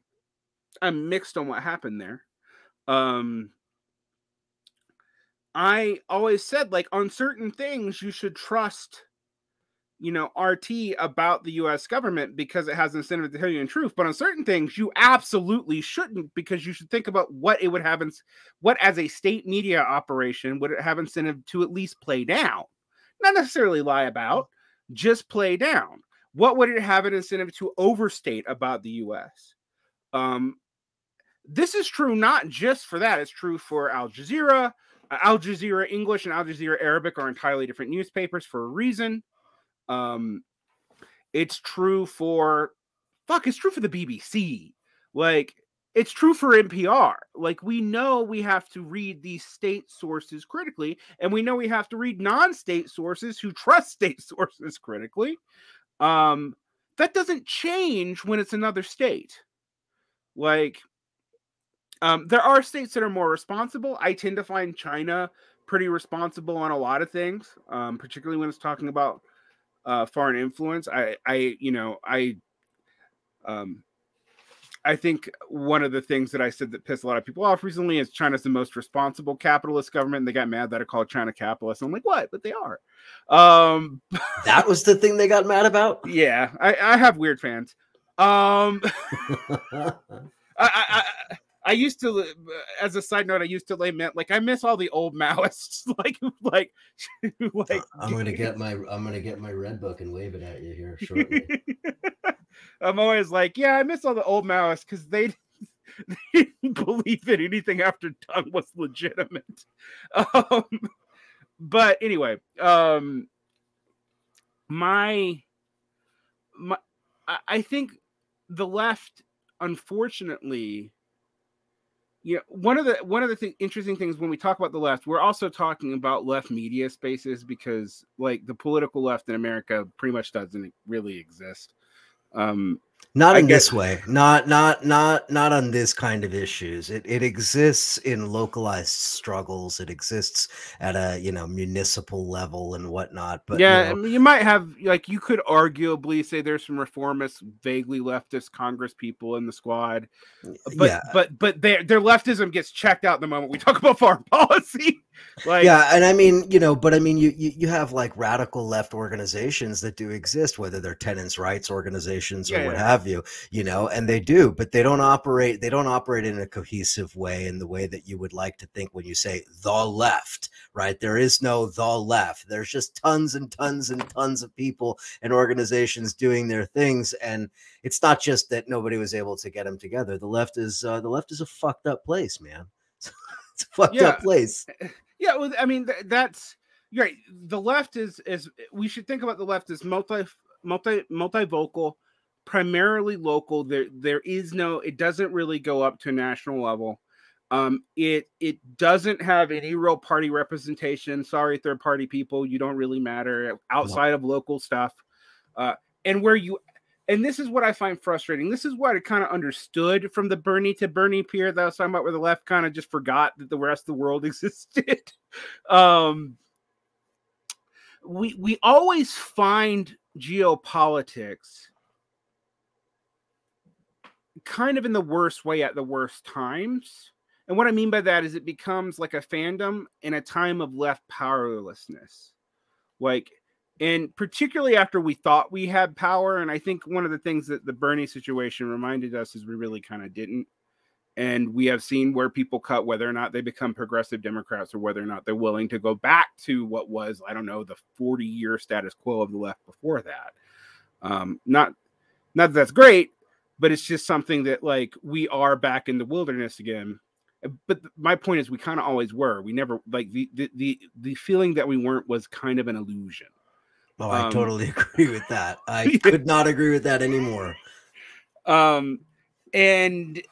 I'm mixed on what happened there. Um, I always said like on certain things you should trust you know RT about the US government because it has incentive to tell you the truth but on certain things you absolutely shouldn't because you should think about what it would have in, what as a state media operation would it have incentive to at least play down? Not necessarily lie about just play down. What would it have an incentive to overstate about the US um this is true not just for that it's true for Al Jazeera Al Jazeera English and Al Jazeera Arabic are entirely different newspapers for a reason. Um, it's true for fuck. It's true for the BBC. Like it's true for NPR. Like we know we have to read these state sources critically, and we know we have to read non-state sources who trust state sources critically. Um, that doesn't change when it's another state. Like um, there are states that are more responsible. I tend to find China pretty responsible on a lot of things, um, particularly when it's talking about uh, foreign influence. I, I, you know, I, um, I think one of the things that I said that pissed a lot of people off recently is China's the most responsible capitalist government. And they got mad that I called China capitalist. I'm like, what? But they are. Um, that was the thing they got mad about. Yeah, I, I have weird fans. Um, I, I, I used to, uh, as a side note, I used to lament like I miss all the old Maoists. like, like, like. I'm gonna get my I'm gonna get my red book and wave it at you here shortly. I'm always like, yeah, I miss all the old Maoists because they, they didn't believe that anything after Deng was legitimate. Um, but anyway, um, my my, I think the left, unfortunately yeah one of the one of the th- interesting things when we talk about the left we're also talking about left media spaces because like the political left in america pretty much doesn't really exist. Um not in guess, this way not not not not on this kind of issues it, it exists in localized struggles it exists at a you know municipal level and whatnot but yeah you, know, I mean, you might have like you could arguably say there's some reformist vaguely leftist congress people in the squad uh, but yeah. but but their their leftism gets checked out the moment we talk about foreign policy like yeah and i mean you know but i mean you, you you have like radical left organizations that do exist whether they're tenants rights organizations or yeah, what yeah. have you you know and they do but they don't operate they don't operate in a cohesive way in the way that you would like to think when you say the left right there is no the left there's just tons and tons and tons of people and organizations doing their things and it's not just that nobody was able to get them together the left is uh, the left is a fucked up place man it's a fucked yeah. up place yeah, well, I mean, th- that's right. The left is is we should think about the left as multi multi multivocal, primarily local. There there is no. It doesn't really go up to a national level. Um, it it doesn't have any real party representation. Sorry, third party people, you don't really matter outside no. of local stuff. Uh, and where you and this is what I find frustrating. This is what I kind of understood from the Bernie to Bernie period that I was talking about, where the left kind of just forgot that the rest of the world existed. um, we we always find geopolitics kind of in the worst way at the worst times. And what I mean by that is it becomes like a fandom in a time of left powerlessness. Like, and particularly after we thought we had power. And I think one of the things that the Bernie situation reminded us is we really kind of didn't. And we have seen where people cut whether or not they become progressive Democrats or whether or not they're willing to go back to what was, I don't know, the 40 year status quo of the left before that. Um, not, not that that's great, but it's just something that like we are back in the wilderness again. But my point is, we kind of always were. We never like the, the the the feeling that we weren't was kind of an illusion. Oh, I um, totally agree with that. I could not agree with that anymore. Um, and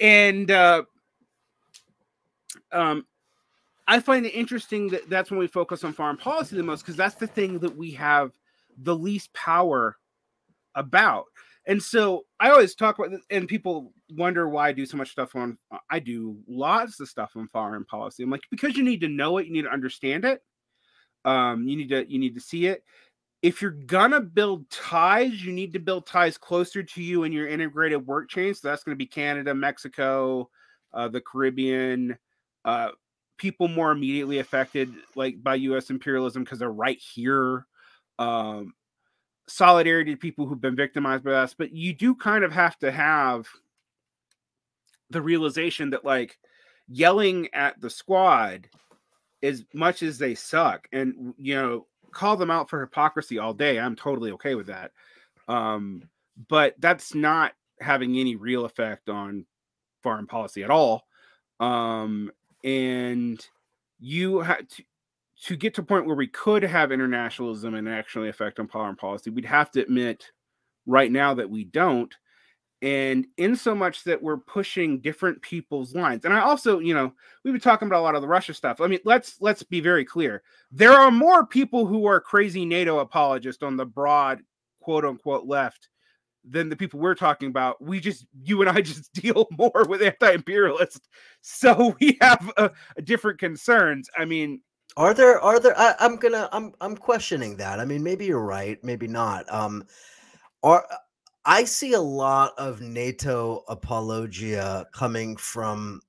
and uh, um, I find it interesting that that's when we focus on foreign policy the most because that's the thing that we have the least power about. And so I always talk about, and people wonder why I do so much stuff on. I do lots of stuff on foreign policy. I'm like because you need to know it, you need to understand it. Um, you need to you need to see it. If you're gonna build ties, you need to build ties closer to you in your integrated work chain. So that's going to be Canada, Mexico, uh, the Caribbean, uh, people more immediately affected like by U.S. imperialism because they're right here. Um, solidarity to people who've been victimized by us, but you do kind of have to have the realization that like yelling at the squad as much as they suck and you know call them out for hypocrisy all day i'm totally okay with that. Um but that's not having any real effect on foreign policy at all. Um and you have to to get to a point where we could have internationalism and actually affect on power and policy, we'd have to admit right now that we don't. And in so much that we're pushing different people's lines. And I also, you know, we've been talking about a lot of the Russia stuff. I mean, let's let's be very clear. There are more people who are crazy NATO apologists on the broad quote unquote left than the people we're talking about. We just, you and I just deal more with anti imperialists. So we have uh, different concerns. I mean, are there are there I, I'm gonna I'm I'm questioning that. I mean, maybe you're right, maybe not. Um are I see a lot of NATO apologia coming from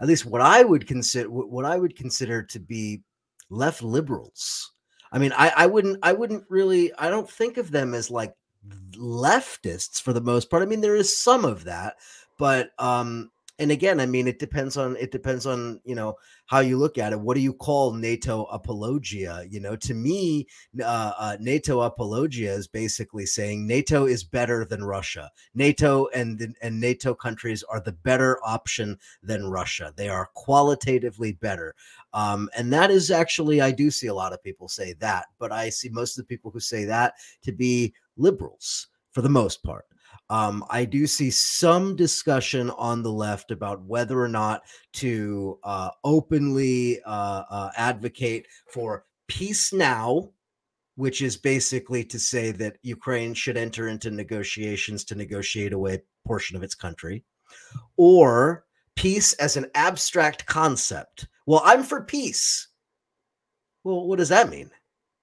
at least what I would consider what I would consider to be left liberals. I mean, I, I wouldn't I wouldn't really I don't think of them as like leftists for the most part. I mean, there is some of that, but um and again, I mean, it depends on it depends on you know how you look at it. What do you call NATO apologia? You know, to me, uh, uh, NATO apologia is basically saying NATO is better than Russia. NATO and and NATO countries are the better option than Russia. They are qualitatively better, um, and that is actually I do see a lot of people say that, but I see most of the people who say that to be liberals for the most part. Um, I do see some discussion on the left about whether or not to uh, openly uh, uh, advocate for peace now, which is basically to say that Ukraine should enter into negotiations to negotiate away a portion of its country, or peace as an abstract concept. Well, I'm for peace. Well, what does that mean?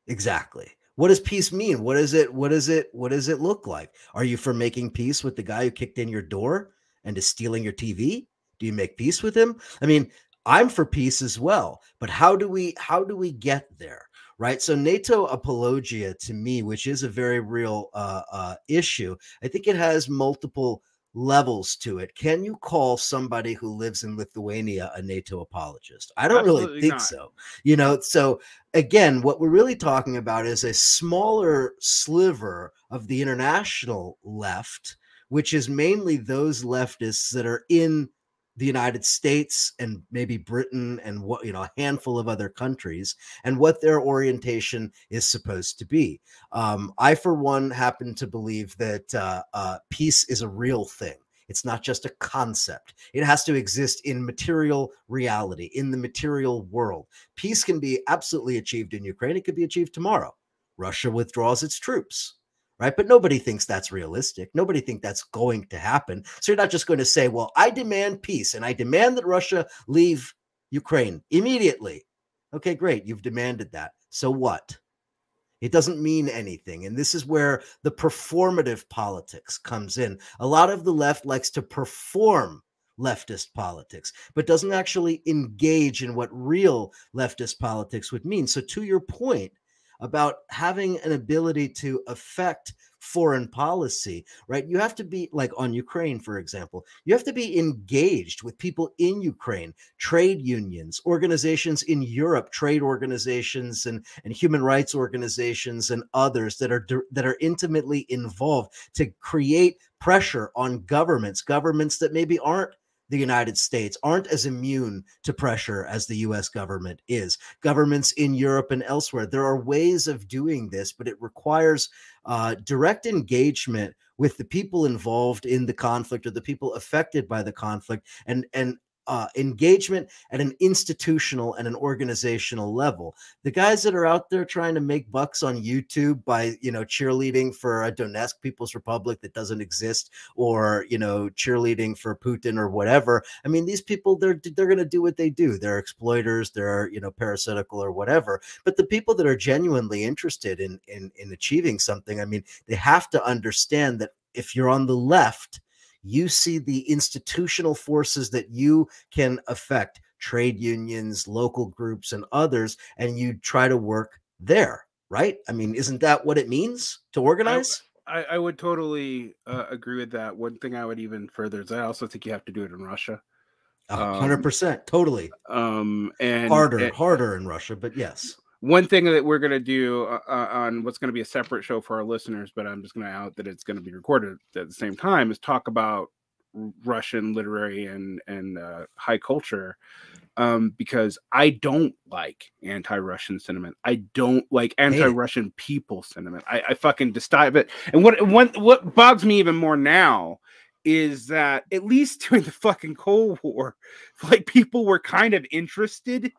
Exactly. What does peace mean? What is it? What is it? What does it look like? Are you for making peace with the guy who kicked in your door and is stealing your TV? Do you make peace with him? I mean, I'm for peace as well, but how do we how do we get there? Right. So NATO apologia to me, which is a very real uh, uh, issue, I think it has multiple levels to it. Can you call somebody who lives in Lithuania a NATO apologist? I don't Absolutely really think not. so. You know, so again, what we're really talking about is a smaller sliver of the international left, which is mainly those leftists that are in the United States and maybe Britain and what you know a handful of other countries and what their orientation is supposed to be. Um, I, for one, happen to believe that uh, uh, peace is a real thing. It's not just a concept. It has to exist in material reality, in the material world. Peace can be absolutely achieved in Ukraine. It could be achieved tomorrow. Russia withdraws its troops right? But nobody thinks that's realistic. Nobody thinks that's going to happen. So you're not just going to say, well, I demand peace and I demand that Russia leave Ukraine immediately. Okay, great. You've demanded that. So what? It doesn't mean anything. And this is where the performative politics comes in. A lot of the left likes to perform leftist politics, but doesn't actually engage in what real leftist politics would mean. So, to your point about having an ability to affect foreign policy, right? You have to be like on Ukraine, for example, you have to be engaged with people in Ukraine, trade unions, organizations in Europe, trade organizations and, and human rights organizations and others that are that are intimately involved to create pressure on governments, governments that maybe aren't the United States aren't as immune to pressure as the US government is. Governments in Europe and elsewhere, there are ways of doing this, but it requires uh, direct engagement with the people involved in the conflict or the people affected by the conflict and and uh, engagement at an institutional and an organizational level. The guys that are out there trying to make bucks on YouTube by you know cheerleading for a Donetsk People's Republic that doesn't exist, or you know cheerleading for Putin or whatever. I mean, these people they're they're going to do what they do. They're exploiters. They're you know parasitical or whatever. But the people that are genuinely interested in in in achieving something, I mean, they have to understand that if you're on the left you see the institutional forces that you can affect trade unions local groups and others and you try to work there right? I mean isn't that what it means to organize? I, I would totally uh, agree with that. One thing i would even further is i also think you have to do it in russia. Hundred um, percent, totally. Um, and harder, and, harder in Russia, but yes one thing that we're going to do uh, uh, on what's going to be a separate show for our listeners, but I'm just going to out that it's going to be recorded at the same time, is talk about Russian literary and and uh, high culture, um, because I don't like anti-Russian sentiment. I don't like anti-Russian people sentiment. I, I fucking despise it. And what what what bugs me even more now is that at least during the fucking Cold War, like people were kind of interested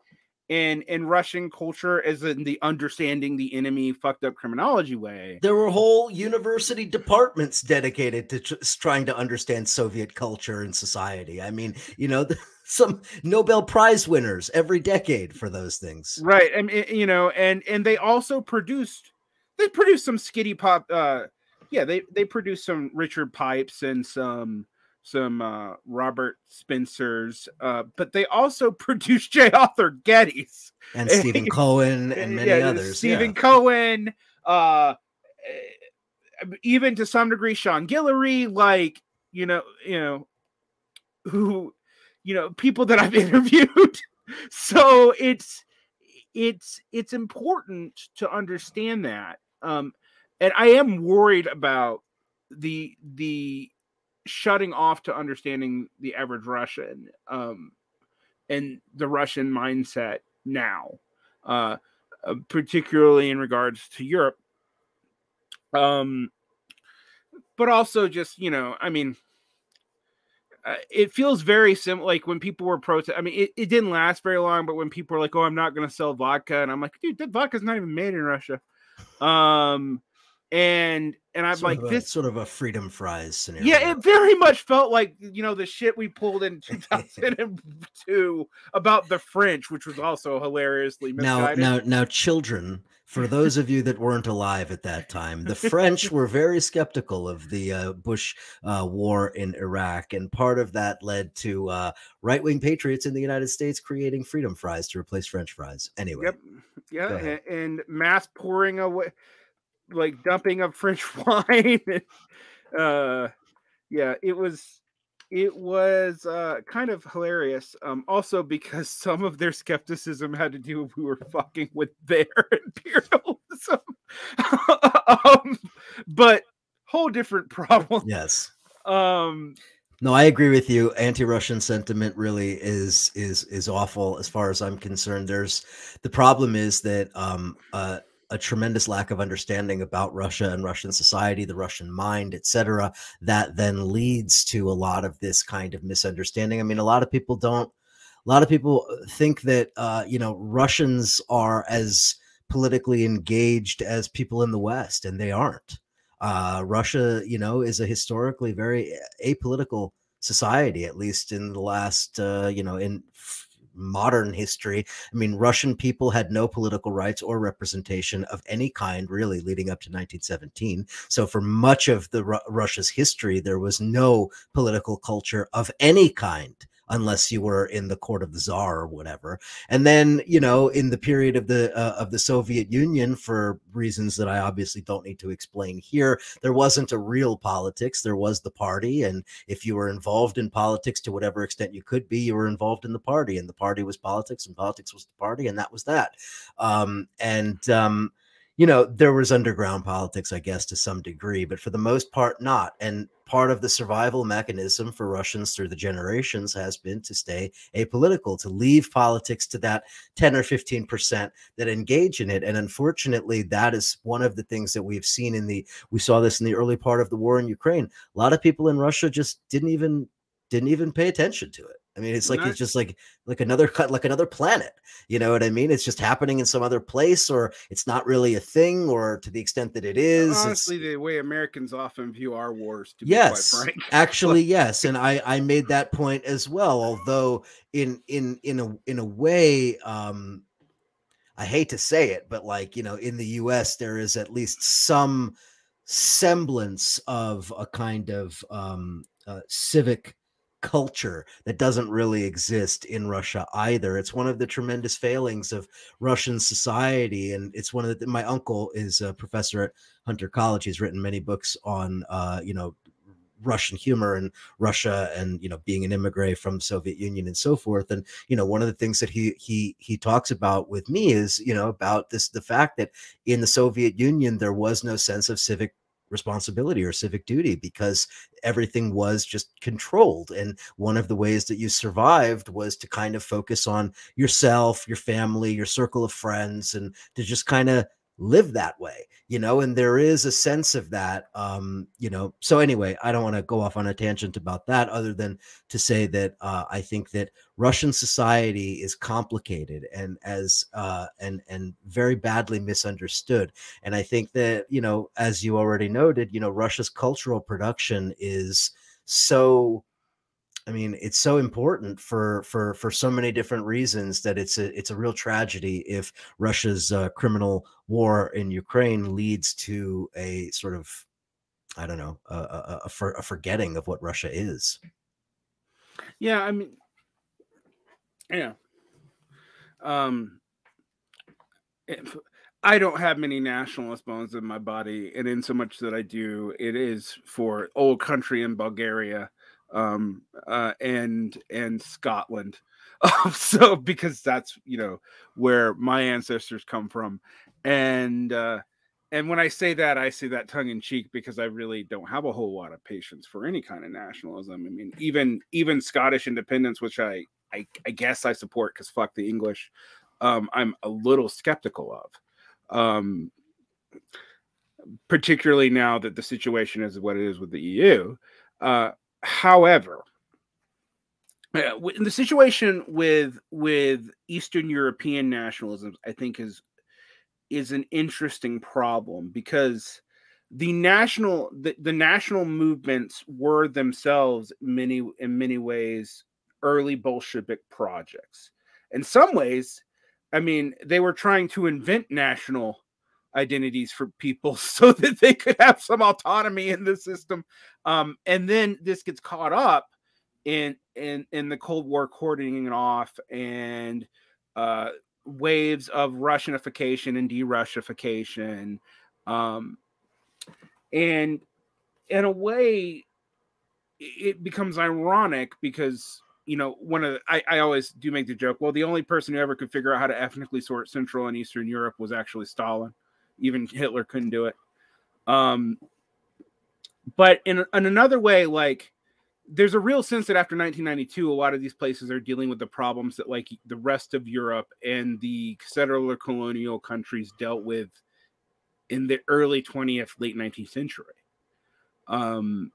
in in Russian culture as in the understanding the enemy fucked up Kremlinology way. There were whole university departments dedicated to trying to understand Soviet culture and society. I mean, you know, some Nobel Prize winners every decade for those things. Right. And you know, and and they also produced they produced some skitty pop uh yeah, they they produced some Richard Pipes and some some uh, Robert Spencers, uh, but they also produced J. Arch Gettys and Stephen Cohen and many yeah, others. Stephen yeah. Cohen, uh, even to some degree, Sean Guillory, like you know, you know, who, you know, people that I've interviewed. so it's it's it's important to understand that, um, and I am worried about the the shutting off to understanding the average Russian um, and the Russian mindset now, uh, uh, particularly in regards to Europe. Um, but also just you know, I mean, uh, it feels very similar. Like when people were protest, I mean, it, it didn't last very long. But when people were like, "Oh, I'm not going to sell vodka," and I'm like, "Dude, that vodka's not even made in Russia." Um, and and I'm sort like a, this sort of a freedom fries scenario. Yeah, it very much felt like you know the shit we pulled in 2002 about the French, which was also hilariously misguided. Now, now, now, children. For those of you that weren't alive at that time, the French were very skeptical of the uh, Bush uh, war in Iraq, and part of that led to uh, right-wing patriots in the United States creating freedom fries to replace French fries. Anyway, yep, yeah, and, and mass pouring away like dumping of French wine. uh, yeah, it was it was uh, kind of hilarious. Um, also because some of their skepticism had to do with we were fucking with their imperialism. um, but whole different problem. Yes. Um, no, I agree with you. Anti-Russian sentiment really is is is awful as far as I'm concerned. There's the problem is that um, uh, a tremendous lack of understanding about Russia and Russian society, the Russian mind, etc., that then leads to a lot of this kind of misunderstanding. I mean, a lot of people don't. A lot of people think that uh, you know Russians are as politically engaged as people in the West, and they aren't. Uh, Russia, you know, is a historically very apolitical society, at least in the last, uh, you know, in modern history. I mean, Russian people had no political rights or representation of any kind, really, leading up to 1917. So, for much of the Ru Russia's history, there was no political culture of any kind unless you were in the court of the czar or whatever. And then, you know, in the period of the uh, of the Soviet Union, for reasons that I obviously don't need to explain here, there wasn't a real politics. There was the party, and if you were involved in politics to whatever extent you could be, you were involved in the party, and the party was politics, and politics was the party, and that was that. Um, and um, you know, there was underground politics, I guess, to some degree, but for the most part, not. And part of the survival mechanism for Russians through the generations has been to stay apolitical, to leave politics to that 10 or 15% that engage in it. And unfortunately, that is one of the things that we've seen in the, we saw this in the early part of the war in Ukraine. A lot of people in Russia just didn't even, didn't even pay attention to it. I mean, it's like it's just like like another cut, like another planet. You know what I mean? It's just happening in some other place, or it's not really a thing, or to the extent that it is. Honestly, the way Americans often view our wars. To yes, actually, yes, and I I made that point as well. Although in in in a in a way, um, I hate to say it, but like you know, in the U.S., there is at least some semblance of a kind of um, uh, civic culture that doesn't really exist in Russia either. It's one of the tremendous failings of Russian society, and it's one of the, my uncle is a professor at Hunter College. He's written many books on, uh, you know, Russian humor and Russia and you know being an immigrant from the Soviet Union and so forth. And you know one of the things that he he he talks about with me is you know about this the fact that in the Soviet Union there was no sense of civic responsibility or civic duty because everything was just controlled. And one of the ways that you survived was to kind of focus on yourself, your family, your circle of friends, and to just kind of live that way you know and there is a sense of that um you know so anyway i don't want to go off on a tangent about that other than to say that uh i think that russian society is complicated and as uh and and very badly misunderstood and i think that you know as you already noted you know russia's cultural production is so I mean, it's so important for for for so many different reasons that it's a it's a real tragedy if Russia's uh, criminal war in Ukraine leads to a sort of I don't know a, a, a, for, a forgetting of what Russia is. Yeah, I mean, yeah. Um, I don't have many nationalist bones in my body, and in so much that I do, it is for old country in Bulgaria um, uh, and and Scotland. so because that's you know where my ancestors come from, and uh, and when I say that, I say that tongue in cheek because I really don't have a whole lot of patience for any kind of nationalism. I mean, even even Scottish independence, which I I, I guess I support because fuck the English, um, I'm a little skeptical of. Um, particularly now that the situation is what it is with the EU. Uh, However, in the situation with with Eastern European nationalism, I think, is is an interesting problem because the national the, the national movements were themselves many in many ways early Bolshevik projects. In some ways, I mean, they were trying to invent national identities for people so that they could have some autonomy in the system. Um, and then this gets caught up in in in the Cold War cordoning off and uh, waves of Russianification and de-Russification. Um, and in a way, it becomes ironic because you know, one of the, I, I always do make the joke. Well, the only person who ever could figure out how to ethnically sort Central and Eastern Europe was actually Stalin. Even Hitler couldn't do it. Um, but in, in another way, like there's a real sense that after 1992, a lot of these places are dealing with the problems that like the rest of Europe and the settler colonial countries dealt with in the early 20th, late 19th century. Um,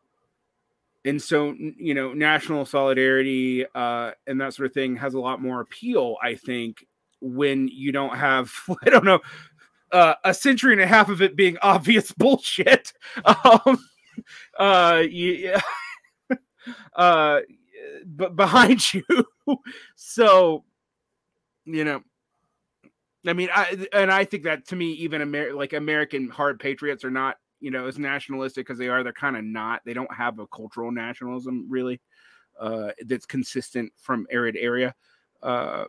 and so you know national solidarity uh, and that sort of thing has a lot more appeal i think when you don't have i don't know uh, a century and a half of it being obvious bullshit. Um, uh, yeah, uh, but behind you. so, you know, I mean, I and I think that to me, even Amer- like American hard patriots are not, you know, as nationalistic as they are. They're kind of not. They don't have a cultural nationalism really uh, that's consistent from to area. Uh,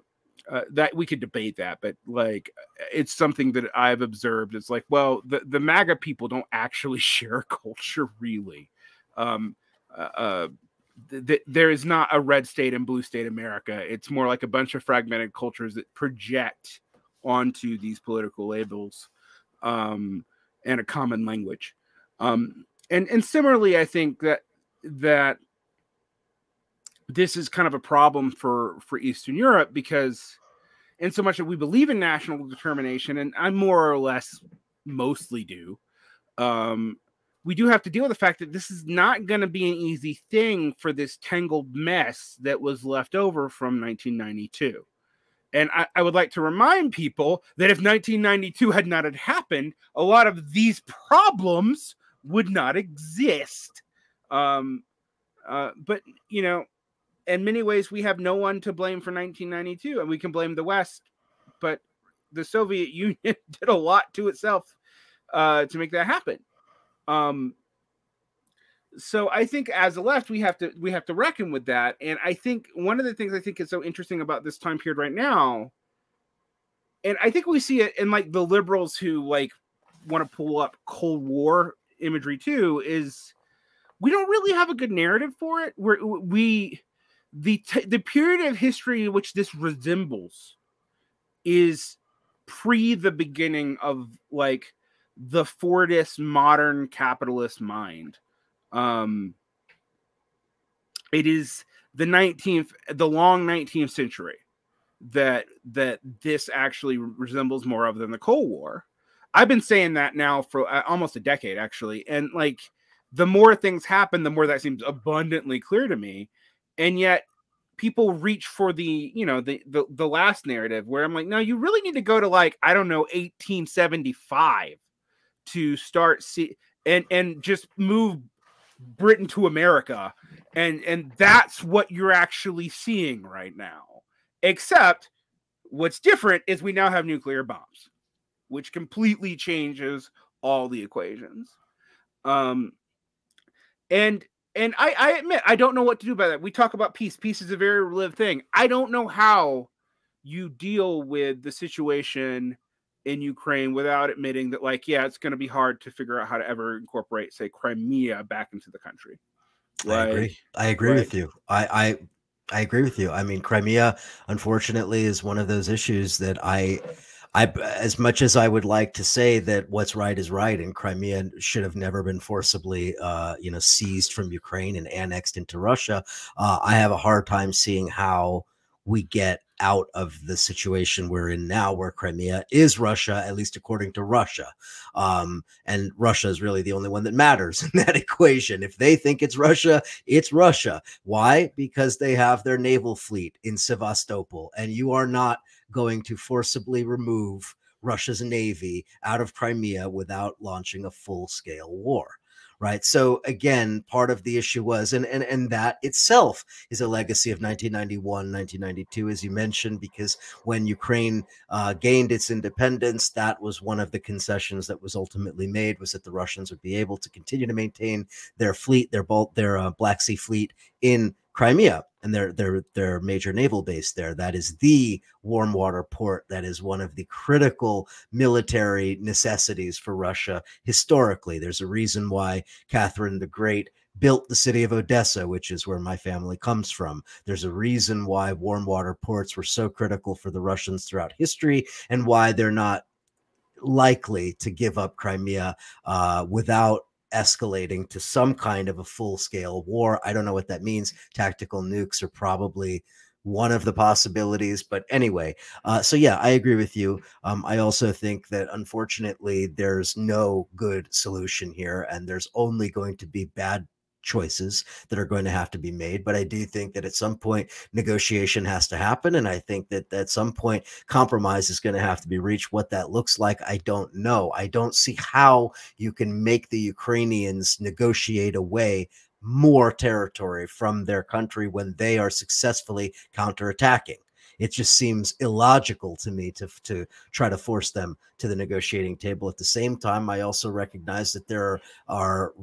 uh, that we could debate that, but like it's something that I've observed. It's like, well, the the MAGA people don't actually share a culture really. Um, uh, uh th- th- there is not a red state and blue state America. It's more like a bunch of fragmented cultures that project onto these political labels um, and a common language. Um, and and similarly, I think that that this is kind of a problem for for Eastern Europe because in so much that we believe in national determination, and I more or less mostly do, um, we do have to deal with the fact that this is not going to be an easy thing for this tangled mess that was left over from 1992. And I, I, would like to remind people that if 1992 had not had happened, a lot of these problems would not exist. Um, uh, but you know, in many ways, we have no one to blame for 1992, and we can blame the West. But the Soviet Union did a lot to itself uh, to make that happen. Um, so I think as a left, we have to we have to reckon with that. And I think one of the things I think is so interesting about this time period right now, and I think we see it in like the liberals who like want to pull up Cold War imagery too, is we don't really have a good narrative for it. Where we the t- the period of history in which this resembles is pre the beginning of like the Fordist modern capitalist mind. Um, it is the 19th, the long 19th century that that this actually resembles more of than the Cold War. I've been saying that now for uh, almost a decade, actually, and like the more things happen, the more that seems abundantly clear to me and yet people reach for the you know the, the the last narrative where i'm like no you really need to go to like i don't know 1875 to start see and and just move britain to america. And and that's what you're actually seeing right now. Except what's different is we now have nuclear bombs which completely changes all the equations. Um and and I, I admit I don't know what to do about that. We talk about peace. Peace is a very live thing. I don't know how you deal with the situation in Ukraine without admitting that, like, yeah, it's going to be hard to figure out how to ever incorporate, say, Crimea back into the country. Right? I agree. I agree right. with you. I, I I agree with you. I mean, Crimea, unfortunately, is one of those issues that I I, as much as I would like to say that what's right is right, and Crimea should have never been forcibly, uh, you know, seized from Ukraine and annexed into Russia, uh, I have a hard time seeing how we get out of the situation we're in now, where Crimea is Russia, at least according to Russia. Um, and Russia is really the only one that matters in that equation. If they think it's Russia, it's Russia. Why? Because they have their naval fleet in Sevastopol, and you are not going to forcibly remove Russia's navy out of Crimea without launching a full scale war right? So again part of the issue was and and and that itself is a legacy of 1991 1992 as you mentioned because when ukraine uh, gained its independence that was one of the concessions that was ultimately made was that the russians would be able to continue to maintain their fleet their their uh, black sea fleet in Crimea and their their their major naval base there. That is the warm water port. That is one of the critical military necessities for Russia historically. There's a reason why Catherine the Great built the city of Odessa, which is where my family comes from. There's a reason why warm water ports were so critical for the Russians throughout history and why they're not likely to give up Crimea uh, without escalating to some kind of a full scale war. I don't know what that means. Tactical nukes are probably one of the possibilities. But anyway, uh, so yeah, I agree with you. Um, I also think that unfortunately, there's no good solution here, and there's only going to be bad choices that are going to have to be made. But I do think that at some point negotiation has to happen. And I think that at some point compromise is going to have to be reached. What that looks like, I don't know. I don't see how you can make the Ukrainians negotiate away more territory from their country when they are successfully counterattacking it just seems illogical to me to to try to force them to the negotiating table. At the same time, I also recognize that there are,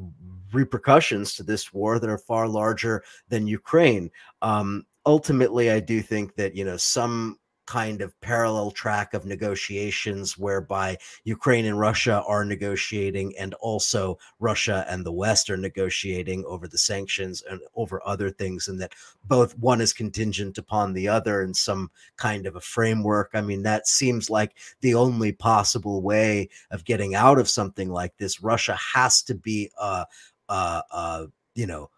repercussions to this war that are far larger than Ukraine. Um, ultimately, I do think that you know some kind of parallel track of negotiations whereby Ukraine and Russia are negotiating and also Russia and the West are negotiating over the sanctions and over other things and that both one is contingent upon the other in some kind of a framework. I mean that seems like the only possible way of getting out of something like this. Russia has to be uh uh uh you know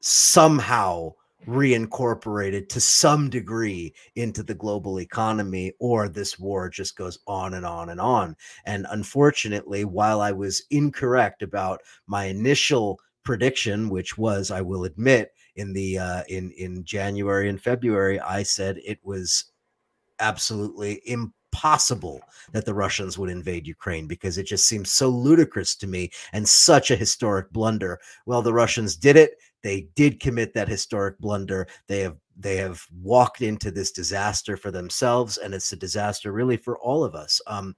somehow reincorporated to some degree into the global economy, or this war just goes on and on and on. And unfortunately, while I was incorrect about my initial prediction, which was, I will admit, in the uh, in in January and February, I said it was absolutely impossible that the Russians would invade Ukraine because it just seems so ludicrous to me and such a historic blunder. Well, the Russians did it they did commit that historic blunder. They have they have walked into this disaster for themselves, and it's a disaster really for all of us. Um,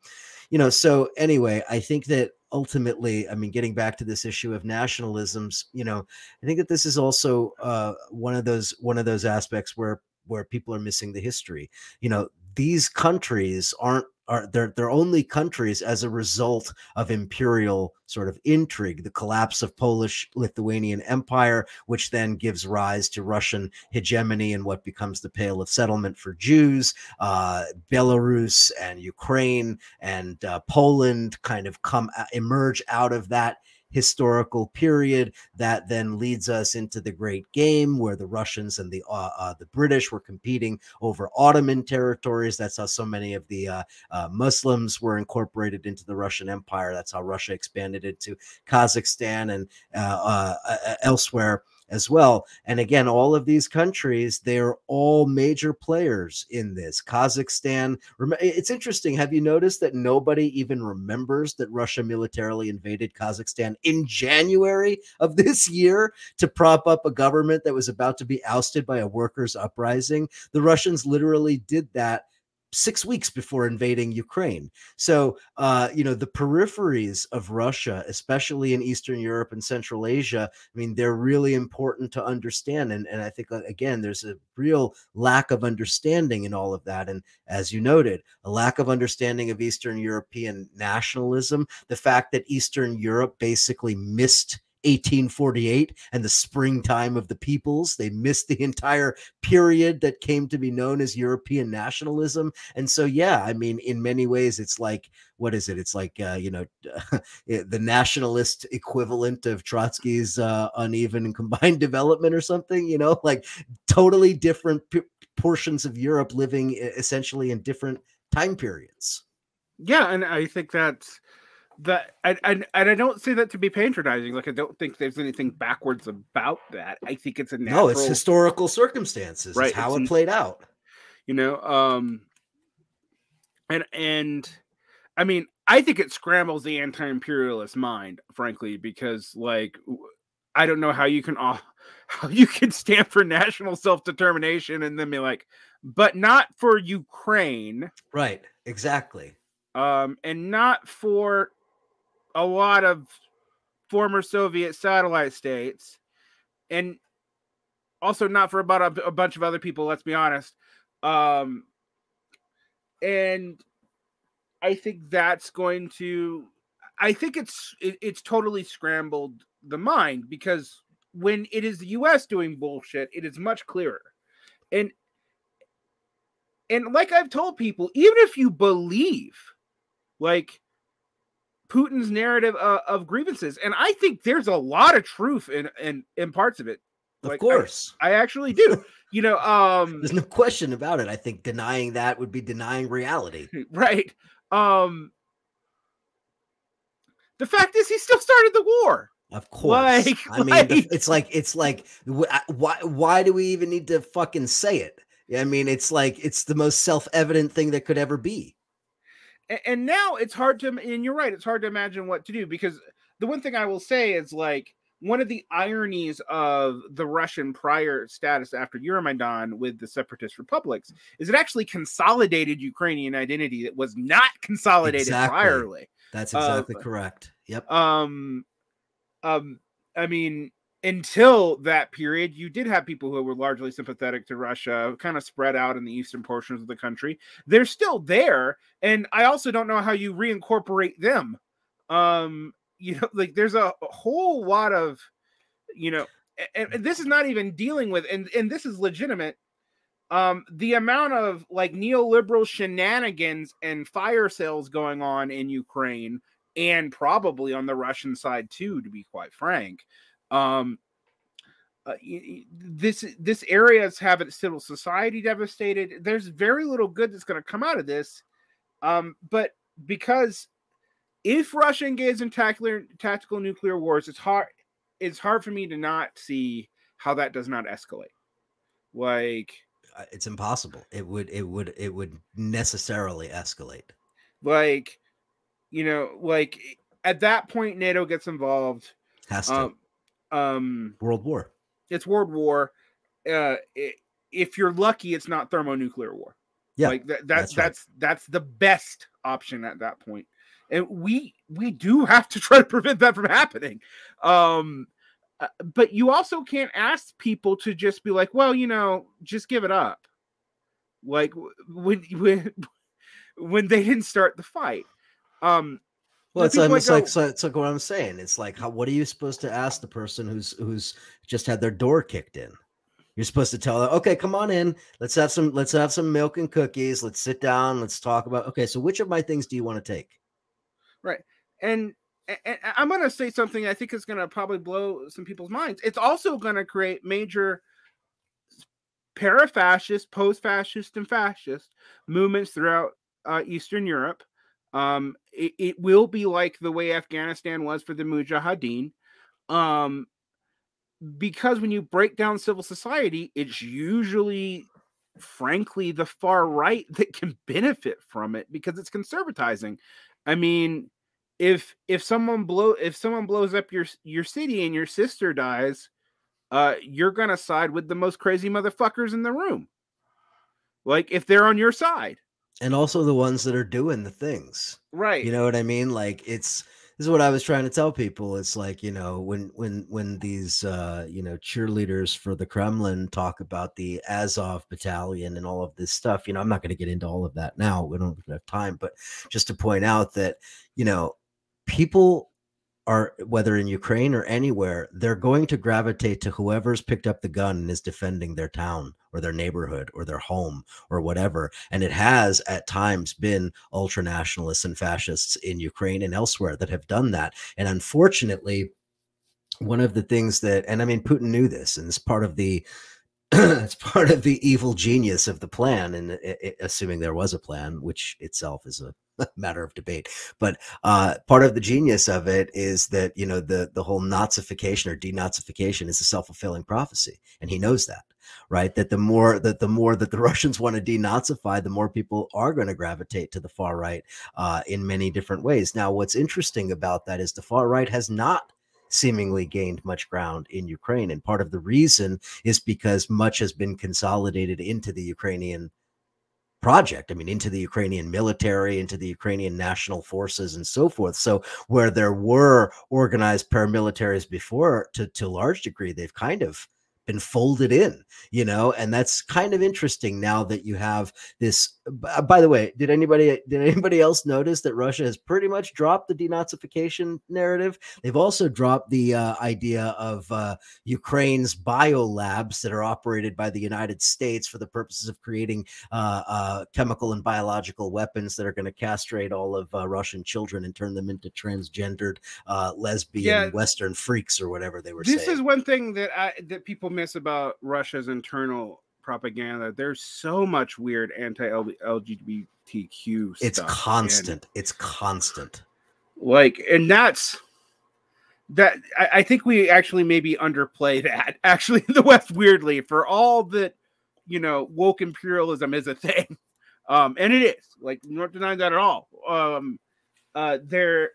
you know, so anyway, I think that ultimately, I mean, getting back to this issue of nationalisms, you know, I think that this is also uh, one of those one of those aspects where where people are missing the history. You know, these countries aren't are they're they're only countries as a result of imperial sort of intrigue the collapse of polish lithuanian empire which then gives rise to russian hegemony and what becomes the pale of settlement for jews uh, belarus and ukraine and uh, poland kind of come uh, emerge out of that historical period that then leads us into the Great Game, where the Russians and the uh, uh, the British were competing over Ottoman territories. That's how so many of the uh, uh Muslims were incorporated into the Russian Empire. That's how Russia expanded into Kazakhstan and uh, uh, elsewhere as well. And again, all of these countries, they're all major players in this. Kazakhstan, it's interesting. Have you noticed that nobody even remembers that Russia militarily invaded Kazakhstan in January of this year to prop up a government that was about to be ousted by a workers' uprising? The Russians literally did that six weeks before invading Ukraine. So, uh, you know, the peripheries of Russia, especially in Eastern Europe and Central Asia, I mean, they're really important to understand. And, and I think, uh, again, there's a real lack of understanding in all of that. And as you noted, a lack of understanding of Eastern European nationalism, the fact that Eastern Europe basically missed 1848 and the springtime of the peoples. They missed the entire period that came to be known as European nationalism. And so, yeah, I mean, in many ways, it's like, what is it? It's like, uh, you know, the nationalist equivalent of Trotsky's uh, uneven and combined development or something, you know, like totally different portions of Europe living essentially in different time periods. Yeah. And I think that's that and, and and I don't say that to be patronizing. Like I don't think there's anything backwards about that. I think it's a natural, no, it's historical circumstances. Right, it's how it's, it played out. You know, um, and and I mean, I think it scrambles the anti-imperialist mind, frankly, because like I don't know how you can all how you can stand for national self-determination and then be like, but not for Ukraine. Right. Exactly. Um, and not for a lot of former Soviet satellite states, and also not for about a, a bunch of other people. Let's be honest. Um, and I think that's going to. I think it's it, it's totally scrambled the mind because when it is the U.S. doing bullshit, it is much clearer, and and like I've told people, even if you believe, like Putin's narrative uh, of grievances, and I think there's a lot of truth in in, in parts of it. Like, of course, I, I actually do. you know, um, there's no question about it. I think denying that would be denying reality. Right. Um, the fact is, he still started the war. Of course. Like, I mean, like, it's like it's like why why do we even need to fucking say it? I mean, it's like it's the most self evident thing that could ever be and now it's hard to and you're right it's hard to imagine what to do because the one thing i will say is like one of the ironies of the Russian prior status after Euromaidan with the separatist republics is it actually consolidated Ukrainian identity that was not consolidated exactly. priorly. That's exactly uh, correct. Yep. Um, um, I mean, until that period, you did have people who were largely sympathetic to Russia, kind of spread out in the eastern portions of the country. They're still there, and I also don't know how you reincorporate them. Um, you know, like there's a, whole lot of, you know, and, and, this is not even dealing with, and and this is legitimate. Um, the amount of like neoliberal shenanigans and fire sales going on in Ukraine, and probably on the Russian side too, to be quite frank um, uh, this this area is having civil society devastated. There's very little good that's going to come out of this. Um, but because if Russia engages in tactical tactical nuclear wars, it's hard it's hard for me to not see how that does not escalate. Like uh, it's impossible. It would it would it would necessarily escalate. Like you know, like at that point NATO gets involved. Has to. Um, um World War. It's World War. Uh, it, if you're lucky, it's not thermonuclear war. Yeah, like that, that's that's right. that's, the best option at that point, and we we do have to try to prevent that from happening. Um, uh, but you also can't ask people to just be like, well, you know, just give it up. Like when when when they didn't start the fight. Um, well, it's, um, it's like, so it's like what I'm saying. It's like how what are you supposed to ask the person who's who's just had their door kicked in? You're supposed to tell them, okay, come on in. Let's have some let's have some milk and cookies. Let's sit down. Let's talk about okay. So which of my things do you want to take? Right, and, and I'm going to say something I think is going to probably blow some people's minds. It's also going to create major para-fascist, post-fascist, and fascist movements throughout uh, Eastern Europe um, it, it will be like the way Afghanistan was for the Mujahideen. Um, because when you break down civil society, it's usually, frankly, the far right that can benefit from it because it's conservatizing. I mean, if if someone blow if someone blows up your your city and your sister dies, uh, you're gonna side with the most crazy motherfuckers in the room. Like if they're on your side and also the ones that are doing the things right. you know what i mean? Like it's this is what i was trying to tell people it's like you know when when when these uh you know cheerleaders for the kremlin talk about the azov battalion and all of this stuff you know i'm not going to get into all of that now we don't have time but just to point out that you know people are whether in Ukraine or anywhere, they're going to gravitate to whoever's picked up the gun and is defending their town or their neighborhood or their home or whatever. And it has at times been ultra nationalists and fascists in Ukraine and elsewhere that have done that. And unfortunately, one of the things that, and I mean, Putin knew this, and it's part of the it's part of the evil genius of the plan and it, it, assuming there was a plan which itself is a matter of debate but uh, part of the genius of it is that you know the the whole nazification or denazification is a self-fulfilling prophecy and he knows that right that the more that the more that the russians want to denazify the more people are going to gravitate to the far right uh, in many different ways now what's interesting about that is the far right has not seemingly gained much ground in Ukraine. And part of the reason is because much has been consolidated into the Ukrainian project. I mean, into the Ukrainian military, into the Ukrainian national forces, and so forth. So, where there were organized paramilitaries before, to to large degree, they've kind of been folded in, you know, and that's kind of interesting now that you have this. Uh, by the way, did anybody did anybody else notice that Russia has pretty much dropped the denazification narrative? They've also dropped the uh, idea of uh, Ukraine's bio labs that are operated by the United States for the purposes of creating uh, uh chemical and biological weapons that are going to castrate all of uh, Russian children and turn them into transgendered lesbian yeah, Western freaks or whatever they were. This saying. is one thing that I that people miss about Russia's internal propaganda. There's so much weird anti-LGBTQ It's constant. And, it's constant. Like, and that's that. I, I think we actually maybe underplay that. Actually, in the West, weirdly, for all that you know, woke imperialism is a thing, um, and it is. Like, not denying that at all. Um, uh, there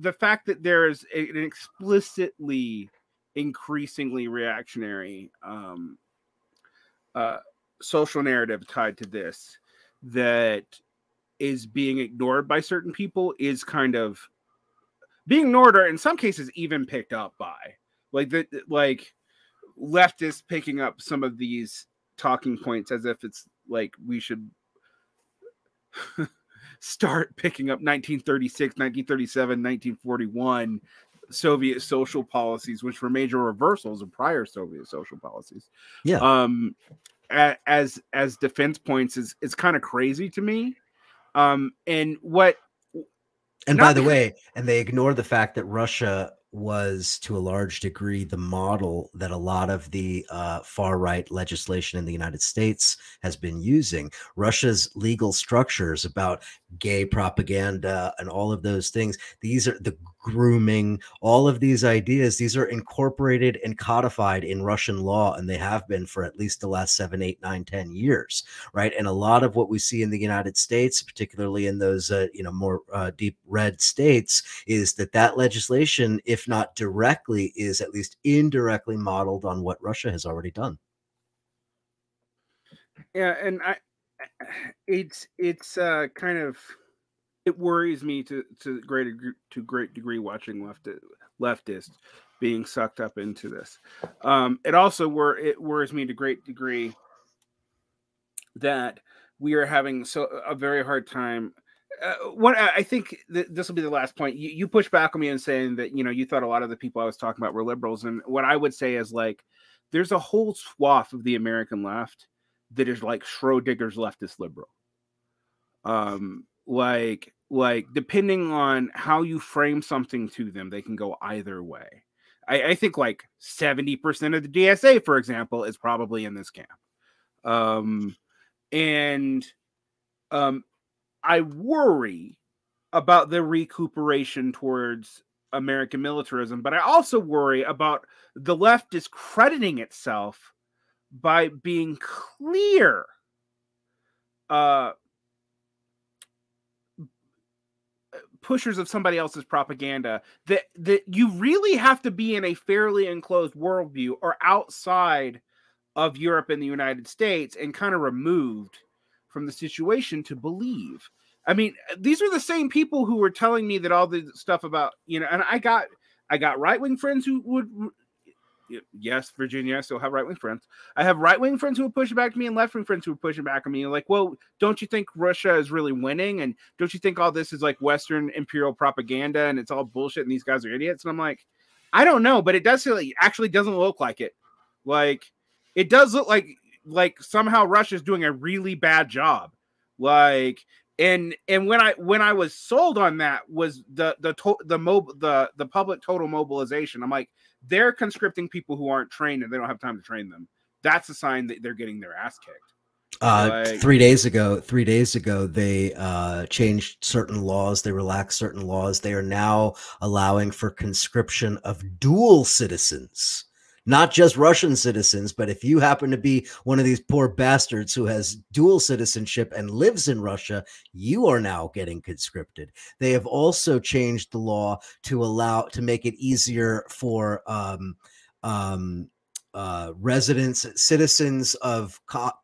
the fact that there is an explicitly increasingly reactionary um, social narrative tied to this that is being ignored by certain people is kind of being ignored or in some cases even picked up by. Like the like leftists picking up some of these talking points as if it's like we should start picking up 1936 1937 1941 soviet social policies which were major reversals of prior soviet social policies. Yeah. Um as as defense points is is kind of crazy to me. Um and what and by the way and they ignore the fact that russia was to a large degree the model that a lot of the uh, far right legislation in the United States has been using. Russia's legal structures about gay propaganda and all of those things, these are the grooming, all of these ideas, these are incorporated and codified in Russian law, and they have been for at least the last seven, eight, nine, ten years, right? And a lot of what we see in the United States, particularly in those, uh, you know, more uh, deep red states, is that that legislation, if not directly, is at least indirectly modeled on what Russia has already done. Yeah, and I, it's it's uh, kind of it worries me to to great to great degree watching left leftists being sucked up into this. Um, it also wor- it worries me to great degree that we are having so a very hard time. Uh, what I think th- this will be the last point. You, you push back on me and saying that you know you thought a lot of the people I was talking about were liberals, and what I would say is like there's a whole swath of the American left that is like Schrodinger's leftist liberal. Um, like like depending on how you frame something to them, they can go either way. I, I think like 70% of the DSA, for example, is probably in this camp. Um, and um, I worry about the recuperation towards American militarism, but I also worry about the left discrediting itself by being clear uh, pushers of somebody else's propaganda that that you really have to be in a fairly enclosed worldview or outside of Europe and the United States and kind of removed from the situation to believe. I mean, these are the same people who were telling me that all the stuff about, you know, and I got I got right-wing friends who would yes, Virginia, I still have right wing friends. I have right wing friends who are pushing back to me and left wing friends who are pushing back at me. Like, well, don't you think Russia is really winning? And don't you think all this is like Western imperial propaganda and it's all bullshit and these guys are idiots? And I'm like, I don't know, but it does like, actually doesn't look like it. Like, it does look like like somehow Russia's doing a really bad job. Like, and and when I when I was sold on that was the the to, the mob the the public total mobilization. I'm like, they're conscripting people who aren't trained and they don't have time to train them. That's a sign that they're getting their ass kicked. Uh, like, three days ago, three days ago, they uh, changed certain laws. They relaxed certain laws. They are now allowing for conscription of dual citizens not just Russian citizens, but if you happen to be one of these poor bastards who has dual citizenship and lives in Russia, you are now getting conscripted. They have also changed the law to allow to make it easier for um, um, uh, residents, citizens of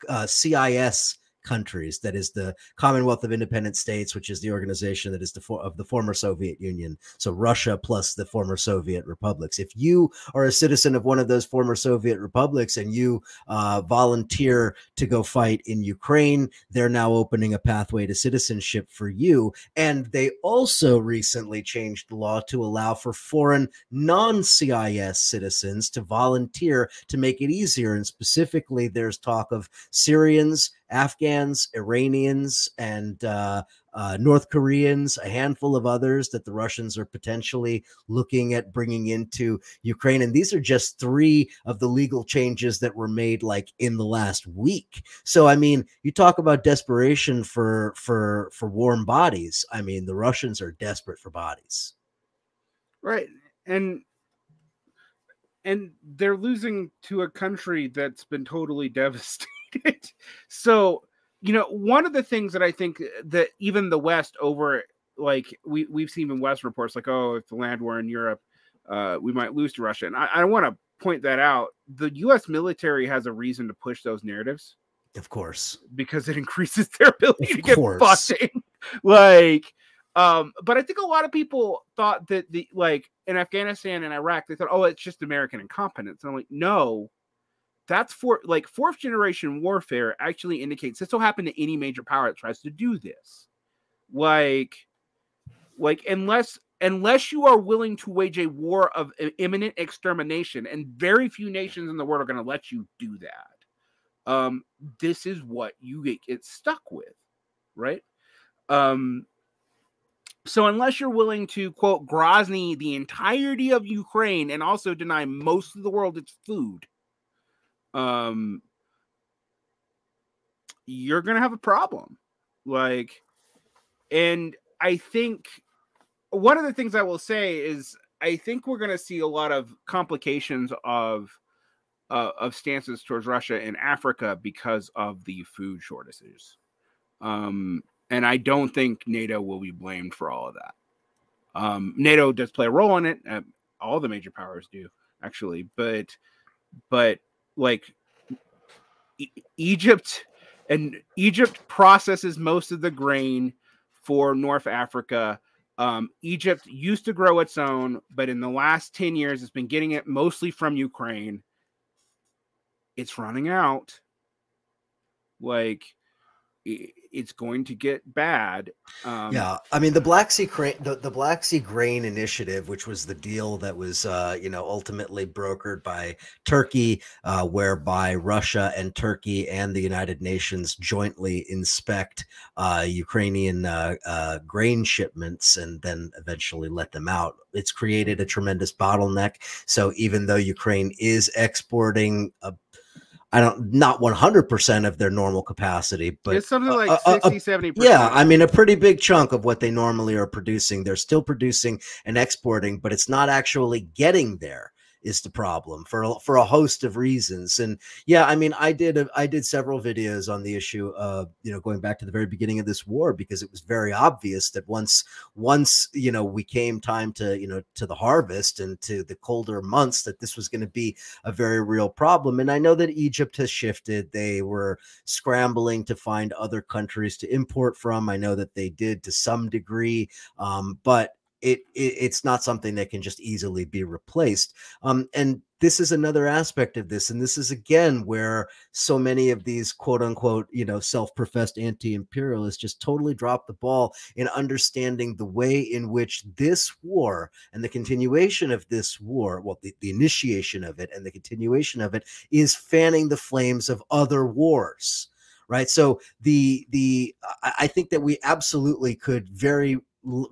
uh, CIS countries that is the commonwealth of independent states which is the organization that is the for, of the former soviet union. So russia plus the former soviet republics. If you are a citizen of one of those former soviet republics and you uh, volunteer to go fight in ukraine they're now opening a pathway to citizenship for you. And they also recently changed the law to allow for foreign non-cis citizens to volunteer to make it easier. And specifically there's talk of syrians Afghans, Iranians, and uh, uh, North Koreans, a handful of others that the Russians are potentially looking at bringing into Ukraine. And these are just three of the legal changes that were made like in the last week. So, I mean, you talk about desperation for for for warm bodies. I mean, the Russians are desperate for bodies. Right. And and they're losing to a country that's been totally devastated it. So, you know, one of the things that I think that even the West over like we we've seen in West reports like, oh, if the land were in Europe, uh, we might lose to Russia. And I, I want to point that out. The U.S. military has a reason to push those narratives. Of course, because it increases their ability Of to get course. busting. like, um, but I think a lot of people thought that the like in Afghanistan and Iraq, they thought, oh, it's just American incompetence. And I'm like, no, that's for like fourth generation warfare actually indicates this will happen to any major power that tries to do this. Like, like unless unless you are willing to wage a war of imminent extermination, and very few nations in the world are going to let you do that. Um, this is what you get, get stuck with, right? Um, so unless you're willing to quote Grozny the entirety of Ukraine and also deny most of the world its food, um, you're gonna have a problem. Like, and I think one of the things I will say is I think we're gonna see a lot of complications of uh, of stances towards Russia in Africa because of the food shortages. Um, and I don't think NATO will be blamed for all of that. Um, NATO does play a role in it. Uh, all the major powers do, actually, but but like E- Egypt and Egypt processes most of the grain for North Africa. Um, Egypt used to grow its own, but in the last 10 years, it's been getting it mostly from Ukraine. It's running out. Like, it's going to get bad. Um, yeah, I mean the Black Sea Grain, the, the Black Sea Grain Initiative, which was the deal that was, uh, you know, ultimately brokered by Turkey, uh, whereby Russia and Turkey and the United Nations jointly inspect uh, Ukrainian uh, uh, grain shipments and then eventually let them out. It's created a tremendous bottleneck. So even though Ukraine is exporting a I don't not 100% of their normal capacity, but it's something like a- a- 60, 70 yeah, I mean, a pretty big chunk of what they normally are producing, they're still producing and exporting, but it's not actually getting there is the problem for for a host of reasons. And yeah, I mean, I did a, I did several videos on the issue of you know going back to the very beginning of this war because it was very obvious that once once you know we came time to you know to the harvest and to the colder months that this was going to be a very real problem. And I know that Egypt has shifted; they were scrambling to find other countries to import from. I know that they did to some degree, um, but it, it it's not something that can just easily be replaced. Um, and this is another aspect of this, and this is again where so many of these quote unquote you know self-professed anti-imperialists just totally drop the ball in understanding the way in which this war and the continuation of this war, well, the, the initiation of it and the continuation of it is fanning the flames of other wars right so the the i think that we absolutely could very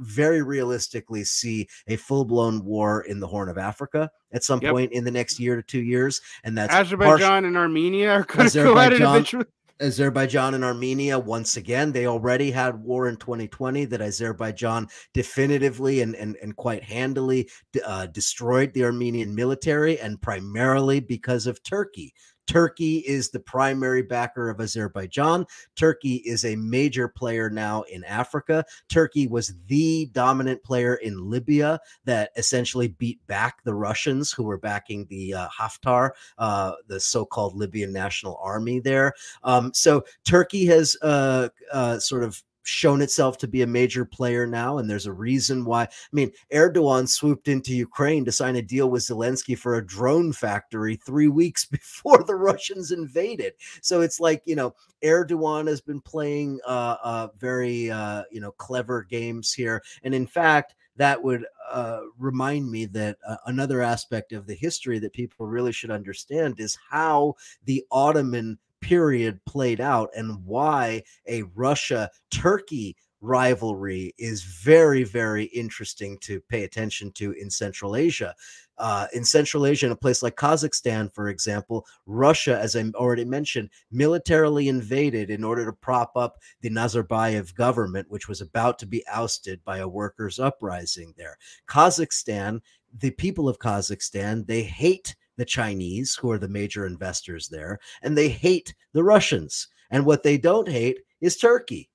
very realistically see a full-blown war in the horn of africa at some Yep. point in the next year to two years and that's partial- Azerbaijan and Armenia are going to go at it Azerbaijan- eventually. Azerbaijan and Armenia once again. They already had war in 2020 that Azerbaijan definitively and and, and quite handily uh, destroyed the Armenian military, and primarily because of Turkey. Turkey is the primary backer of Azerbaijan. Turkey is a major player now in Africa. Turkey was the dominant player in Libya that essentially beat back the Russians who were backing the uh, Haftar, uh, the so called Libyan National Army there. Um, so Turkey has uh, uh, sort of shown itself to be a major player now, and there's a reason why. I mean, Erdogan swooped into Ukraine to sign a deal with Zelensky for a drone factory three weeks before the Russians invaded. So it's like you know, Erdogan has been playing uh, uh, very uh, you know clever games here, and in fact. That would uh, remind me that uh, another aspect of the history that people really should understand is how the Ottoman period played out and why a Russia Turkey rivalry is very, very interesting to pay attention to in Central Asia. Uh, in Central Asia, in a place like Kazakhstan, for example, Russia, as I already mentioned, militarily invaded in order to prop up the Nazarbayev government, which was about to be ousted by a workers' uprising there. Kazakhstan, the people of Kazakhstan, they hate the Chinese, who are the major investors there, and they hate the Russians. And what they don't hate is Turkey.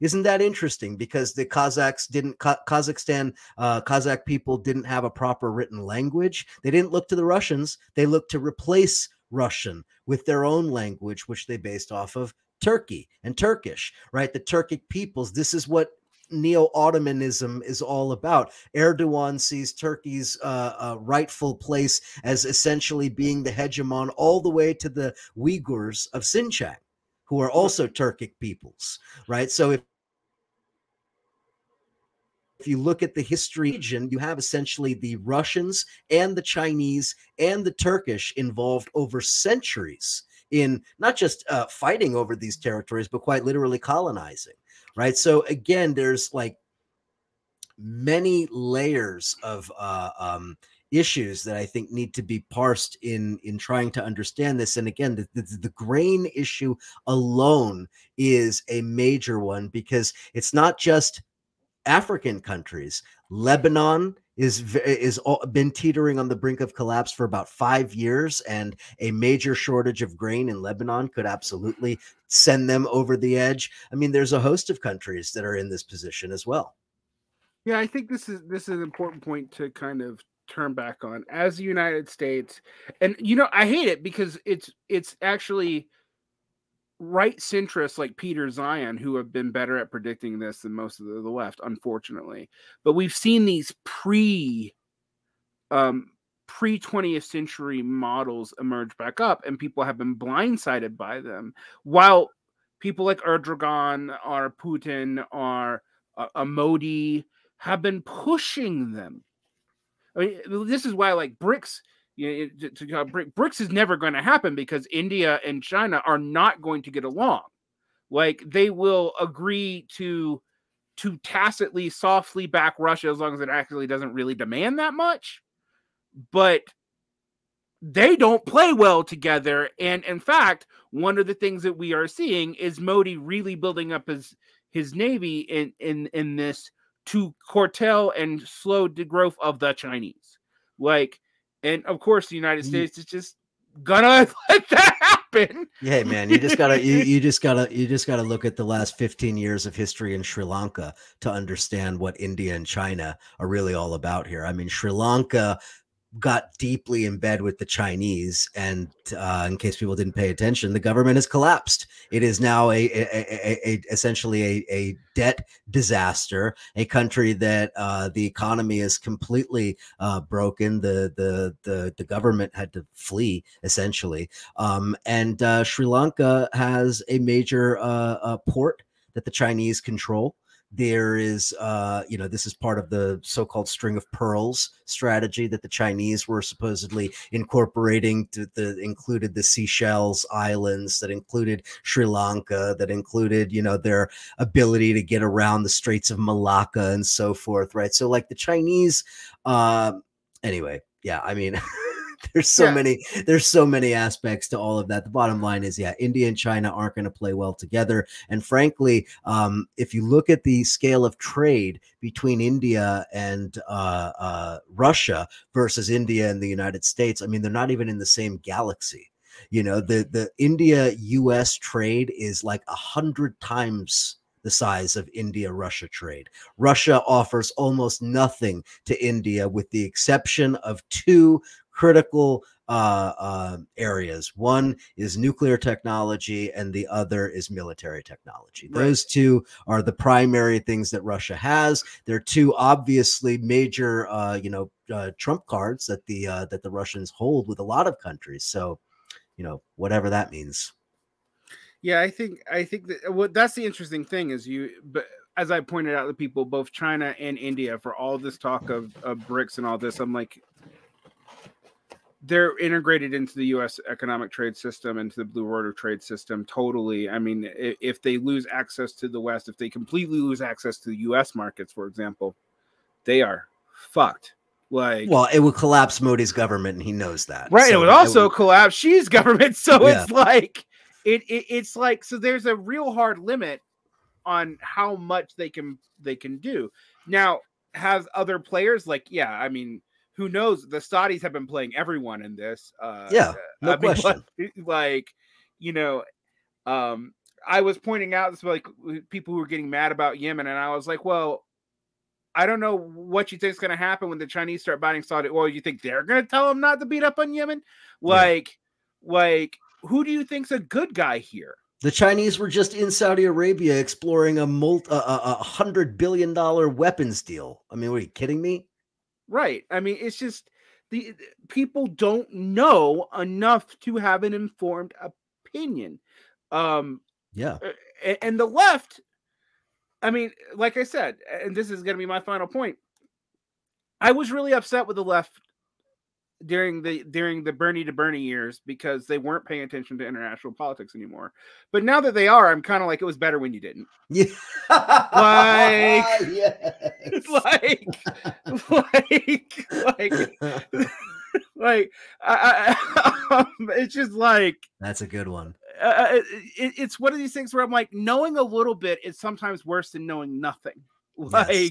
Isn't that interesting? Because the Kazakhs didn't, Kazakhstan, uh, Kazakh people didn't have a proper written language. They didn't look to the Russians. They looked to replace Russian with their own language, which they based off of Turkey and Turkish, right? The Turkic peoples. This is what neo Ottomanism is all about. Erdogan sees Turkey's uh, uh, rightful place as essentially being the hegemon all the way to the Uyghurs of Xinjiang, who are also Turkic peoples, right? So if if you look at the history region, you have essentially the Russians and the Chinese and the Turkish involved over centuries in not just uh, fighting over these territories, but quite literally colonizing, right? So again, there's like many layers of uh, um, issues that I think need to be parsed in in trying to understand this. And again, the, the, the, grain issue alone is a major one because it's not just African countries. Lebanon is eh, is all, been teetering on the brink of collapse for about five years, and a major shortage of grain in Lebanon could absolutely send them over the edge. I mean, there's a host of countries that are in this position as well. Yeah, I think this is this is an important point to kind of turn back on as the United States, and you know, I hate it because it's it's actually right centrists like Peter Zeihan who have been better at predicting this than most of the, the left, unfortunately. But we've seen these pre um, pre 20th century models emerge back up, and people have been blindsided by them. While people like Erdogan or Putin or uh, uh Modi have been pushing them. I mean, this is why like BRICS you know, to, uh, BRICS is never going to happen because India and China are not going to get along. Like they will agree to to tacitly, softly back Russia as long as it actually doesn't really demand that much. But they don't play well together. And in fact, one of the things that we are seeing is Modi really building up his his navy in in in this to curtail and slow the growth of the Chinese. Like and of course, the United States is just gonna let that happen. Yeah, man, you just gotta you, you just gotta you just gotta look at the last 15 years of history in Sri Lanka to understand what India and China are really all about here. I mean, Sri Lanka got deeply in bed with the Chinese, and uh, in case people didn't pay attention, the government has collapsed. It is now a, a, a, a essentially a, debt disaster, a country that uh, the economy is completely uh, broken. The, the the the government had to flee essentially, um, and uh, Sri Lanka has a major uh, uh, port that the Chinese control there is uh you know this is part of the so-called string of pearls strategy that the chinese were supposedly incorporating to the included the seychelles islands that included sri lanka that included you know their ability to get around the straits of malacca and so forth right? So like the chinese uh anyway yeah i mean there's so yeah. many there's so many aspects to all of that the bottom line is yeah india and china aren't going to play well together and frankly um, if you look at the scale of trade between india and uh, uh, russia versus india and the united states i mean they're not even in the same galaxy you know the the india us trade is like a hundred times the size of India Russia trade. Russia offers almost nothing to India, with the exception of two critical uh, uh, areas. One is nuclear technology, and the other is military technology. Right. Those two are the primary things that Russia has. They're two obviously major, uh, you know, uh, trump cards that the uh, that the Russians hold with a lot of countries. So, you know, whatever that means. Yeah, I think I think that what that's the interesting thing is you, but as I pointed out to people, both China and India, for all this talk of, of BRICS and all this, I'm like, they're integrated into the U.S. economic trade system, into the blue water trade system. Totally. I mean, if, they lose access to the West, if they completely lose access to the U.S. markets, for example, they are fucked. Like, well, it would collapse Modi's government, and he knows that. Right. So it would also would... collapse Xi's government. So yeah. it's like it, it. It's like so. There's a real hard limit on how much they can they can do. Now, has other players like yeah, I mean who knows? The Saudis have been playing everyone in this. Uh, yeah, no I question. Mean, like, you know, um, I was pointing out this like people who were getting mad about Yemen, and I was like, well, I don't know what you think is going to happen when the Chinese start buying Saudi oil. You think they're going to tell them not to beat up on Yemen? Like, yeah. like who do you think's a good guy here? The Chinese were just in Saudi Arabia exploring a multi, a, a hundred billion dollar weapons deal. I mean, are you kidding me? Right. I mean, it's just the people don't know enough to have an informed opinion. Um, yeah. And the left, I mean, like I said, and this is going to be my final point. I was really upset with the left during the during the Bernie to Bernie years because they weren't paying attention to international politics anymore. But now that they are, I'm kind of like it was better when you didn't. Yeah. like yes. like like like like I, I, um, it's just like that's a good one. Uh, uh it, it's one of these things where I'm like knowing a little bit is sometimes worse than knowing nothing. Like, yes.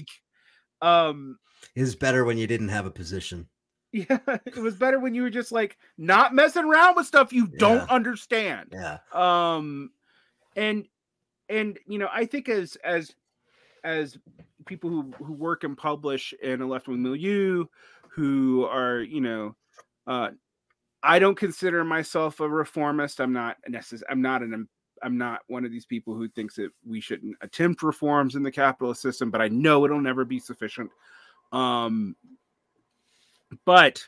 um, is better when you didn't have a position. Yeah, it was better when you were just like not messing around with stuff you yeah. don't understand. Yeah. Um and and you know, I think as as as people who who work and publish in a left wing milieu who are, you know, uh I don't consider myself a reformist. I'm not necessarily I'm not an I'm not one of these people who thinks that we shouldn't attempt reforms in the capitalist system, but I know it'll never be sufficient. Um but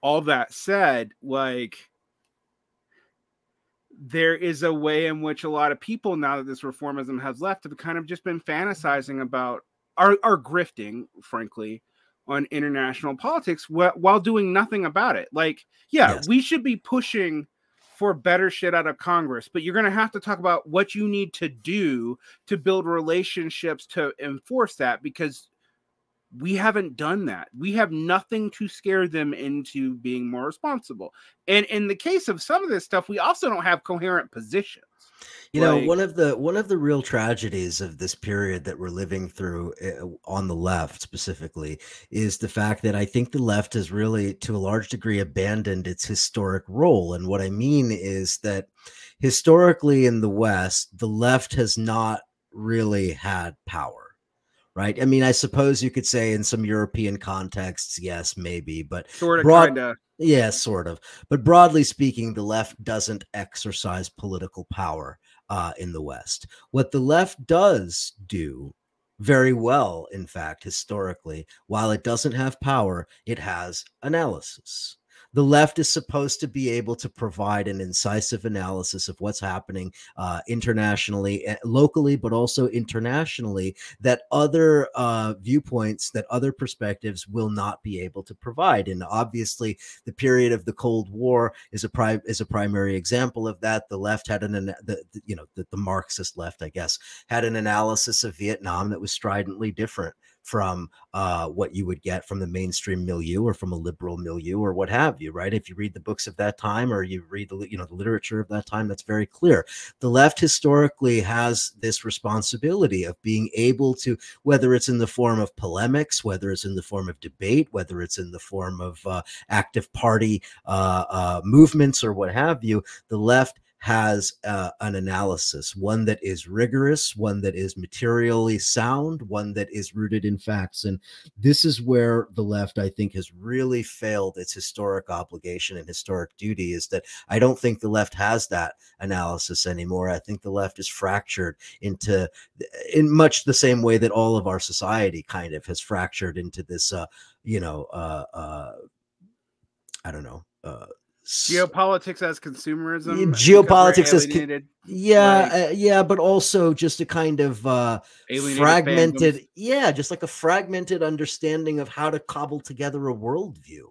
all that said, like there is a way in which a lot of people now that this reformism has left have kind of just been fantasizing about are are grifting, frankly, on international politics wh- while doing nothing about it. Like, yeah, yes. we should be pushing for better shit out of Congress, but you're going to have to talk about what you need to do to build relationships to enforce that because we haven't done that. We have nothing to scare them into being more responsible. And in the case of some of this stuff, we also don't have coherent positions. You like, know, one of the one of the real tragedies of this period that we're living through uh, on the left specifically is the fact that I think the left has really to a large degree abandoned its historic role. And what I mean is that historically in the West, the left has not really had power right? I mean, I suppose you could say in some European contexts, yes, maybe, but sort of, broad, kinda. Yeah, sort of. But broadly speaking, the left doesn't exercise political power uh, in the West. What the left does do very well, in fact, historically, while it doesn't have power, it has analysis the left is supposed to be able to provide an incisive analysis of what's happening uh, internationally, eh, locally, but also internationally that other uh, viewpoints, that other perspectives will not be able to provide. And obviously, the period of the Cold War is a pri- is a primary example of that. The left had an, the, the you know the, the Marxist left, I guess, had an analysis of Vietnam that was stridently different from uh, what you would get from the mainstream milieu or from a liberal milieu or what have you, right? If you read the books of that time or you read the you know the literature of that time, that's very clear. The left historically has this responsibility of being able to, whether it's in the form of polemics, whether it's in the form of debate, whether it's in the form of uh, active party uh, uh movements or what have you, the left has uh, an analysis, one that is rigorous, one that is materially sound, one that is rooted in facts. And this is where the left, I think, has really failed its historic obligation and historic duty is that I don't think the left has that analysis anymore. I think the left is fractured into, in much the same way that all of our society kind of has fractured into this, uh, you know, uh, uh, I don't know, uh, geopolitics as consumerism geopolitics as yeah like, uh, yeah but also just a kind of uh fragmented fandoms. yeah just like a fragmented understanding of how to cobble together a worldview.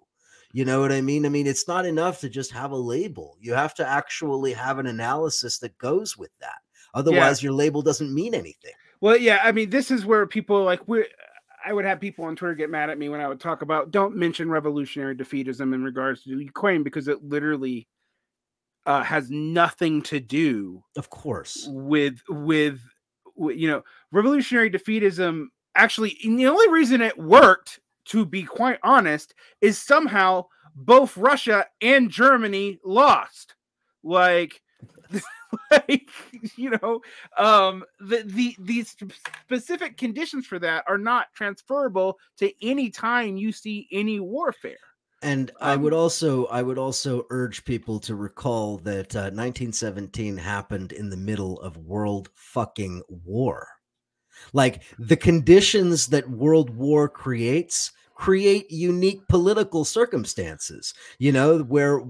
You know what i mean? I mean it's not enough to just have a label. You have to actually have an analysis that goes with that. Otherwise yeah. your label doesn't mean anything. Well yeah i mean this is where people like we're I would have people on Twitter get mad at me when I would talk about don't mention revolutionary defeatism in regards to Ukraine because it literally uh, has nothing to do, of course, with with, with you know revolutionary defeatism. Actually, the only reason it worked, to be quite honest, is somehow both Russia and Germany lost. Like, like you know um the, the these specific conditions for that are not transferable to any time you see any warfare and I would um, also I would also urge people to recall that uh, 1917 happened in the middle of world fucking war. Like the conditions that world war creates create unique political circumstances, you know, where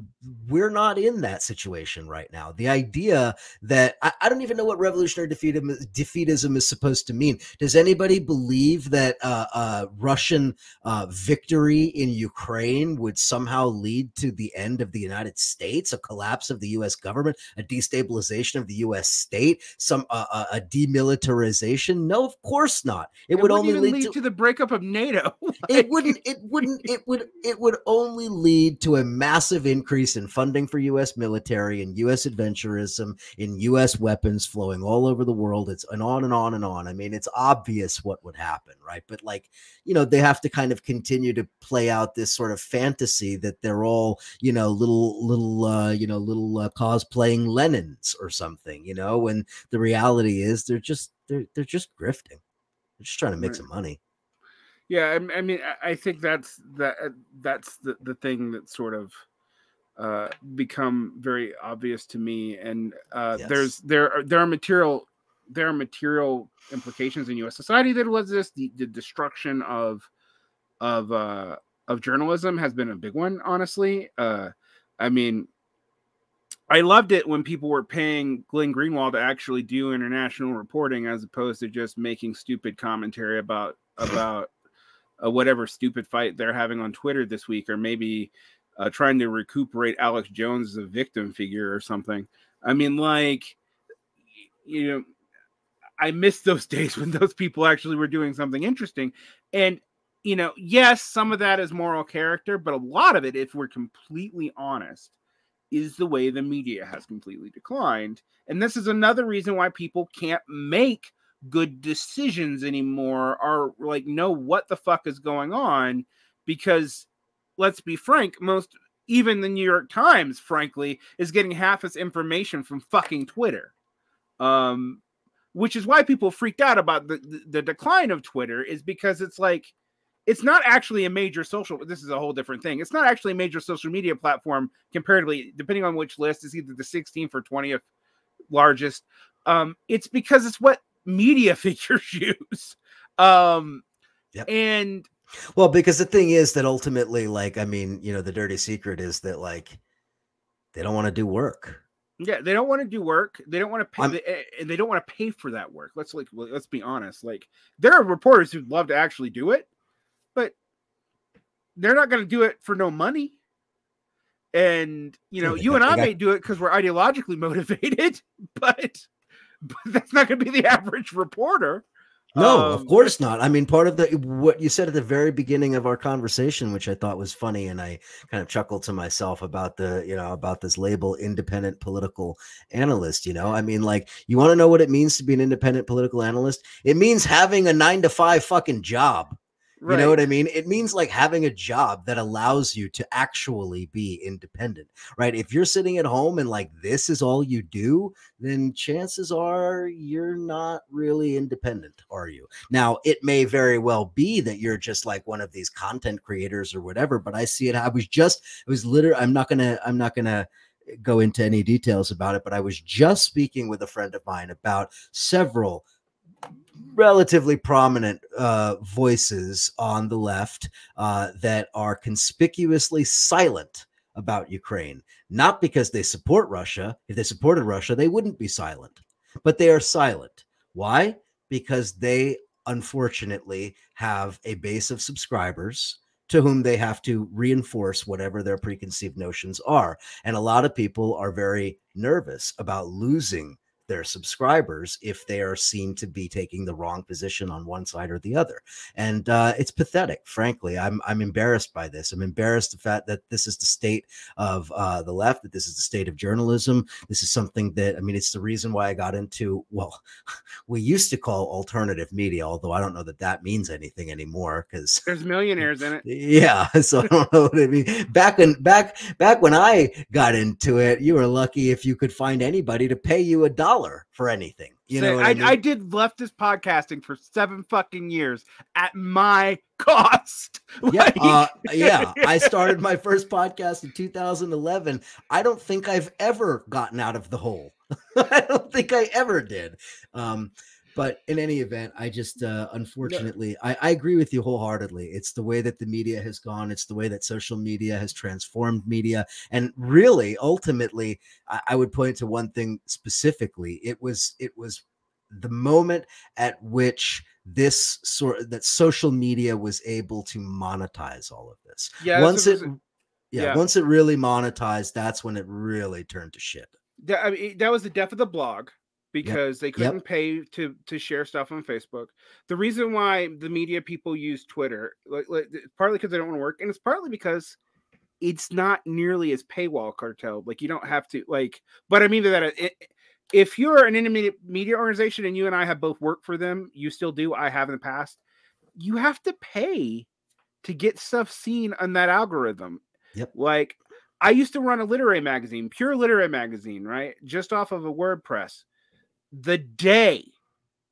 we're not in that situation right now. The idea that I, I don't even know what revolutionary defeatism, defeatism, is supposed to mean. Does anybody believe that uh, uh, Russian uh, victory in Ukraine would somehow lead to the end of the United States, a collapse of the U.S. government, a destabilization of the U.S. state, some uh, uh, a demilitarization? No, of course not. It, it would only lead, lead to, to, the breakup of NATO. it would wouldn't it wouldn't it would it would only lead to a massive increase in funding for US military and US adventurism in US weapons flowing all over the world. It's and on and on and on. I mean it's obvious what would happen right? But like you know they have to kind of continue to play out this sort of fantasy that they're all you know little little uh you know little uh, cosplaying Lenins or something you know? When the reality is they're just they're they're just grifting. They're just trying to make right. some money yeah I, I, mean i think that's that uh, that's the, the thing that sort of uh, become very obvious to me and uh, yes. there's there are there are material there are material implications in us society that was this the, the destruction of of uh of journalism has been a big one honestly uh i mean I loved it when people were paying Glenn Greenwald to actually do international reporting as opposed to just making stupid commentary about about uh, whatever stupid fight they're having on Twitter this week, or maybe uh, trying to recuperate Alex Jones as a victim figure or something. I mean, like, you know, I miss those days when those people actually were doing something interesting. And, you know, yes, some of that is moral character, but a lot of it, if we're completely honest, is the way the media has completely declined. And this is another reason why people can't make good decisions anymore or like know what the fuck is going on because let's be frank most even the new york times frankly is getting half its information from fucking twitter um which is why people freaked out about the, the, decline of twitter is because it's like it's not actually a major social this is a whole different thing it's not actually a major social media platform comparatively depending on which list is either the 16th or 20th largest um it's because it's what media figures use. Um, yep. and well, because the thing is that ultimately, like, I mean, you know, the dirty secret is that like they don't want to do work. Yeah, they don't want to do work. They don't want to pay, they, and eh, they don't want to pay for that work. Let's like, let's be honest. Like, there are reporters who'd love to actually do it, but they're not going to do it for no money. And you know, you and I got, may do it because we're ideologically motivated, but but that's not going to be the average reporter. No, um, of course not. I mean, part of the what you said at the very beginning of our conversation, which I thought was funny, and I kind of chuckled to myself about the, you know, about this label independent political analyst. You know, I mean, like, you want to know what it means to be an independent political analyst? It means having a nine to five fucking job. Right. You know what I mean? It means like having a job that allows you to actually be independent, right? If you're sitting at home and like this is all you do, then chances are you're not really independent, are you? Now, it may very well be that you're just like one of these content creators or whatever, but I see it. I was just, it was literally, I'm not going to, I'm not going to, eh, go into any details about it, but I was just speaking with a friend of mine about several relatively prominent uh, voices on the left uh, that are conspicuously silent about Ukraine, not because they support Russia. If they supported Russia, they wouldn't be silent, but they are silent. Why? Because they unfortunately have a base of subscribers to whom they have to reinforce whatever their preconceived notions are. And a lot of people are very nervous about losing their subscribers if they are seen to be taking the wrong position on one side or the other. And uh, it's pathetic, frankly. I'm I'm embarrassed by this. I'm embarrassed the fact that this is the state of uh, the left, that this is the state of journalism. This is something that I mean, it's the reason why I got into well, we used to call alternative media, although I don't know that that means anything anymore because there's millionaires in it. Yeah, so I don't know what I mean. Back when back back when I got into it, you were lucky if you could find anybody to pay you a dollar for anything. You know, I, I, mean? I, did leftist podcasting for seven fucking years at my cost. Yeah, like... uh, yeah. I started my first podcast in 2011. I don't think I've ever gotten out of the hole. I don't think I ever did. Um, but in any event, I just uh, unfortunately I, I, agree with you wholeheartedly. It's the way that the media has gone. It's the way that social media has transformed media, and really, ultimately, I, I would point to one thing specifically. It was it was the moment at which this sort that social media was able to monetize all of this. Yeah. Once it, yeah, yeah, once it really monetized, that's when it really turned to shit. That, I mean, that was the death of the blog because yep. they couldn't yep. pay to to share stuff on Facebook. The reason why the media people use Twitter, like, like partly because they don't want to work, and it's partly because it's not nearly as paywall cartel. Like you don't have to like, but I mean that uh, it, if you're an intermediate media organization and you and I have both worked for them, you still do. I have in the past. You have to pay to get stuff seen on that algorithm. Yep. Like I used to run a literary magazine, pure literary magazine, right? Just off of a WordPress the day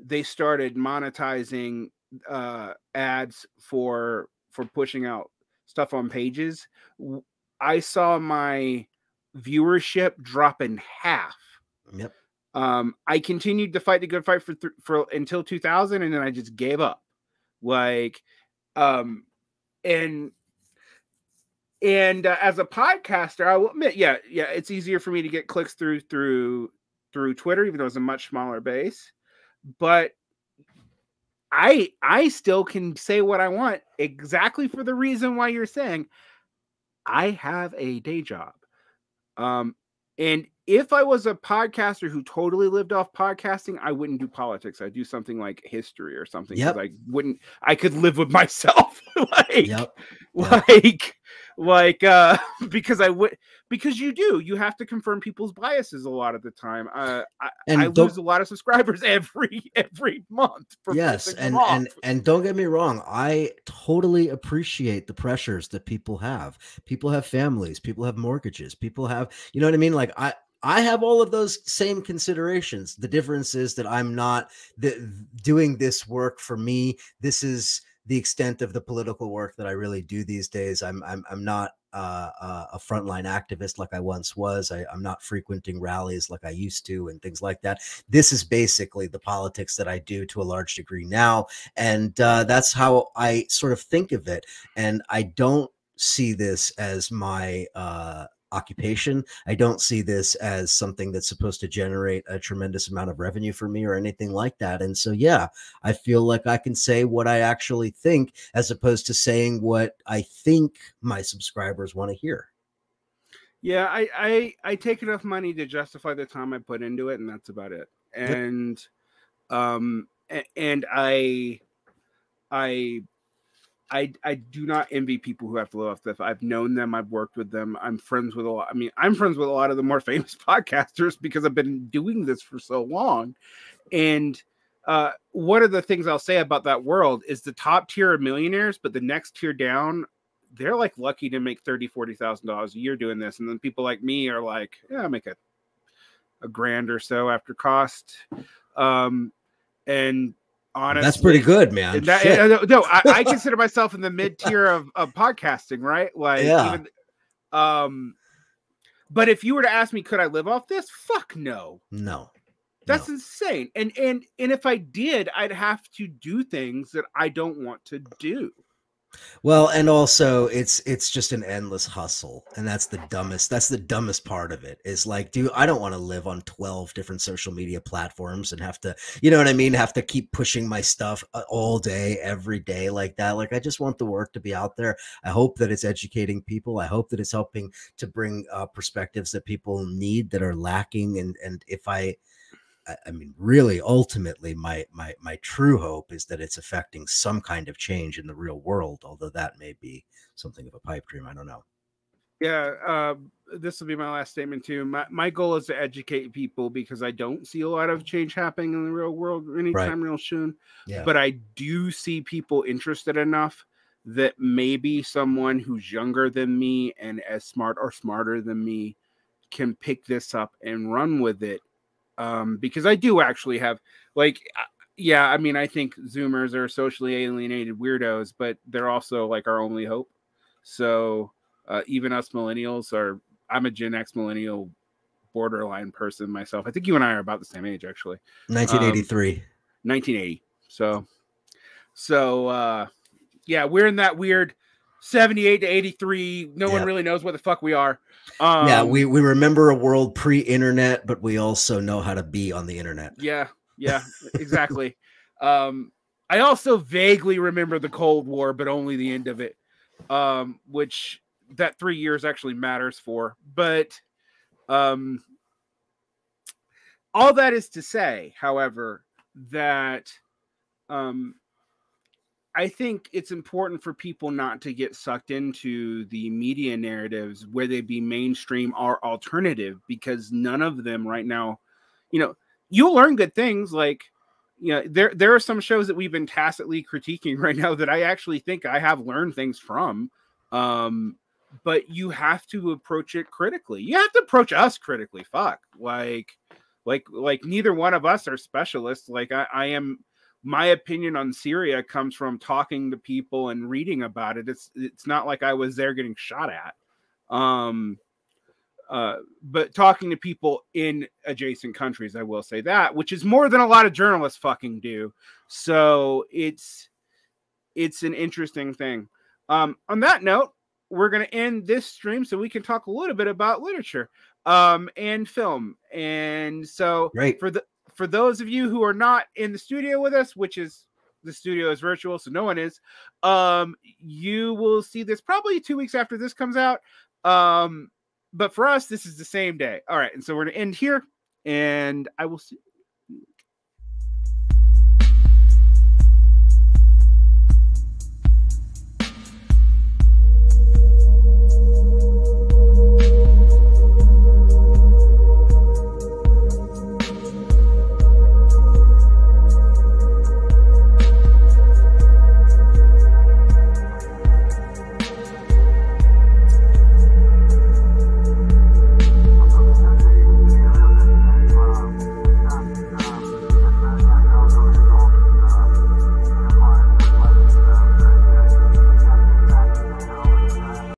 they started monetizing uh, ads for for pushing out stuff on pages, I saw my viewership drop in half. Yep. Um, I continued to fight the good fight for th- for until 2000, and then I just gave up. Like, um, and and uh, as a podcaster, I will admit, yeah, yeah, it's easier for me to get clicks through through through Twitter, even though it's a much smaller base. But I I still can say what I want exactly for the reason why you're saying I have a day job. Um, and if I was a podcaster who totally lived off podcasting, I wouldn't do politics. I'd do something like history or something. Yep. I wouldn't. I could live with myself. like, yep. like, like, uh, because I would. Because you do. You have to confirm people's biases a lot of the time. Uh, I, and I lose a lot of subscribers every every month. yes, and and and don't get me wrong. I totally appreciate the pressures that people have. People have families. People have mortgages. People have. You know what I mean? Like I I have all of those same considerations. The difference is that I'm not the, doing this work for me. This is the extent of the political work that I really do these days. I'm I'm I'm not uh, uh, a frontline activist like I once was. I, am not frequenting rallies like I used to and things like that. This is basically the politics that I do to a large degree now, and uh, that's how I sort of think of it. And I don't see this as my uh, occupation. I don't see this as something that's supposed to generate a tremendous amount of revenue for me or anything like that. And so, yeah, I feel like I can say what I actually think as opposed to saying what I think my subscribers want to hear. Yeah, I, I I take enough money to justify the time I put into it, and that's about it. And um and I I I I do not envy people who have to live off stuff. I've known them. I've worked with them. I'm friends with a lot. I mean, I'm friends with a lot of the more famous podcasters because I've been doing this for so long. And uh, one of the things I'll say about that world is the top tier of millionaires, but the next tier down, they're like lucky to make thirty, forty thousand dollars a year doing this. And then people like me are like, yeah, I make a a grand or so after cost. Um, and honestly. That's pretty good, man. That, uh, no, I, I, consider myself in the mid tier of, of podcasting, right? Like, yeah. Even, um, but if you were to ask me, could I live off this? Fuck no. No. That's no. insane. And and and if I did, I'd have to do things that I don't want to do. Well, and also it's it's just an endless hustle, and that's the dumbest. That's the dumbest part of it. Is like, dude, I don't want to live on twelve different social media platforms and have to, you know what I mean? Have to keep pushing my stuff uh, all day, every day, like that. Like, I just want the work to be out there. I hope that it's educating people. I hope that it's helping to bring uh, perspectives that people need that are lacking. And and if I I, mean, really, ultimately, my my my true hope is that it's affecting some kind of change in the real world. Although that may be something of a pipe dream. I don't know. Yeah, uh, this will be my last statement too. My my goal is to educate people because I don't see a lot of change happening in the real world anytime right. real soon. Yeah. But I do see people interested enough that maybe someone who's younger than me and as smart or smarter than me can pick this up and run with it. Um, because I do actually have like uh, yeah, I mean I think zoomers are socially alienated weirdos, but they're also like our only hope. So uh, even us millennials are. I'm a Gen X millennial borderline person myself. I think you and I are about the same age, actually. 1983. Um, 1980. So, so uh, yeah, we're in that weird 78 to 83. No one really knows what the fuck we are. Um, yeah, we we remember a world pre-internet, but we also know how to be on the internet. Yeah, yeah, exactly. um, I also vaguely remember the Cold War, but only the end of it, um, which that three years actually matters for. But um, all that is to say, however, that um, I think it's important for people not to get sucked into the media narratives, whether they be mainstream or alternative, because none of them right now, you know, you'll learn good things like you know there there are some shows that we've been tacitly critiquing right now that I actually think I have learned things from um but you have to approach it critically. You have to approach us critically. Fuck. Like, like, like neither one of us are specialists. Like I, I am my opinion on Syria comes from talking to people and reading about it. It's it's not like I was there getting shot at. Um uh, but talking to people in adjacent countries, I will say that, which is more than a lot of journalists fucking do. So it's it's an interesting thing. Um, on that note, we're going to end this stream so we can talk a little bit about literature um, and film. And so, right. for the for those of you who are not in the studio with us, which is the studio is virtual, so no one is, um, you will see this probably two weeks after this comes out. Um, but for us, this is the same day. All right, and so we're gonna end here, and I will see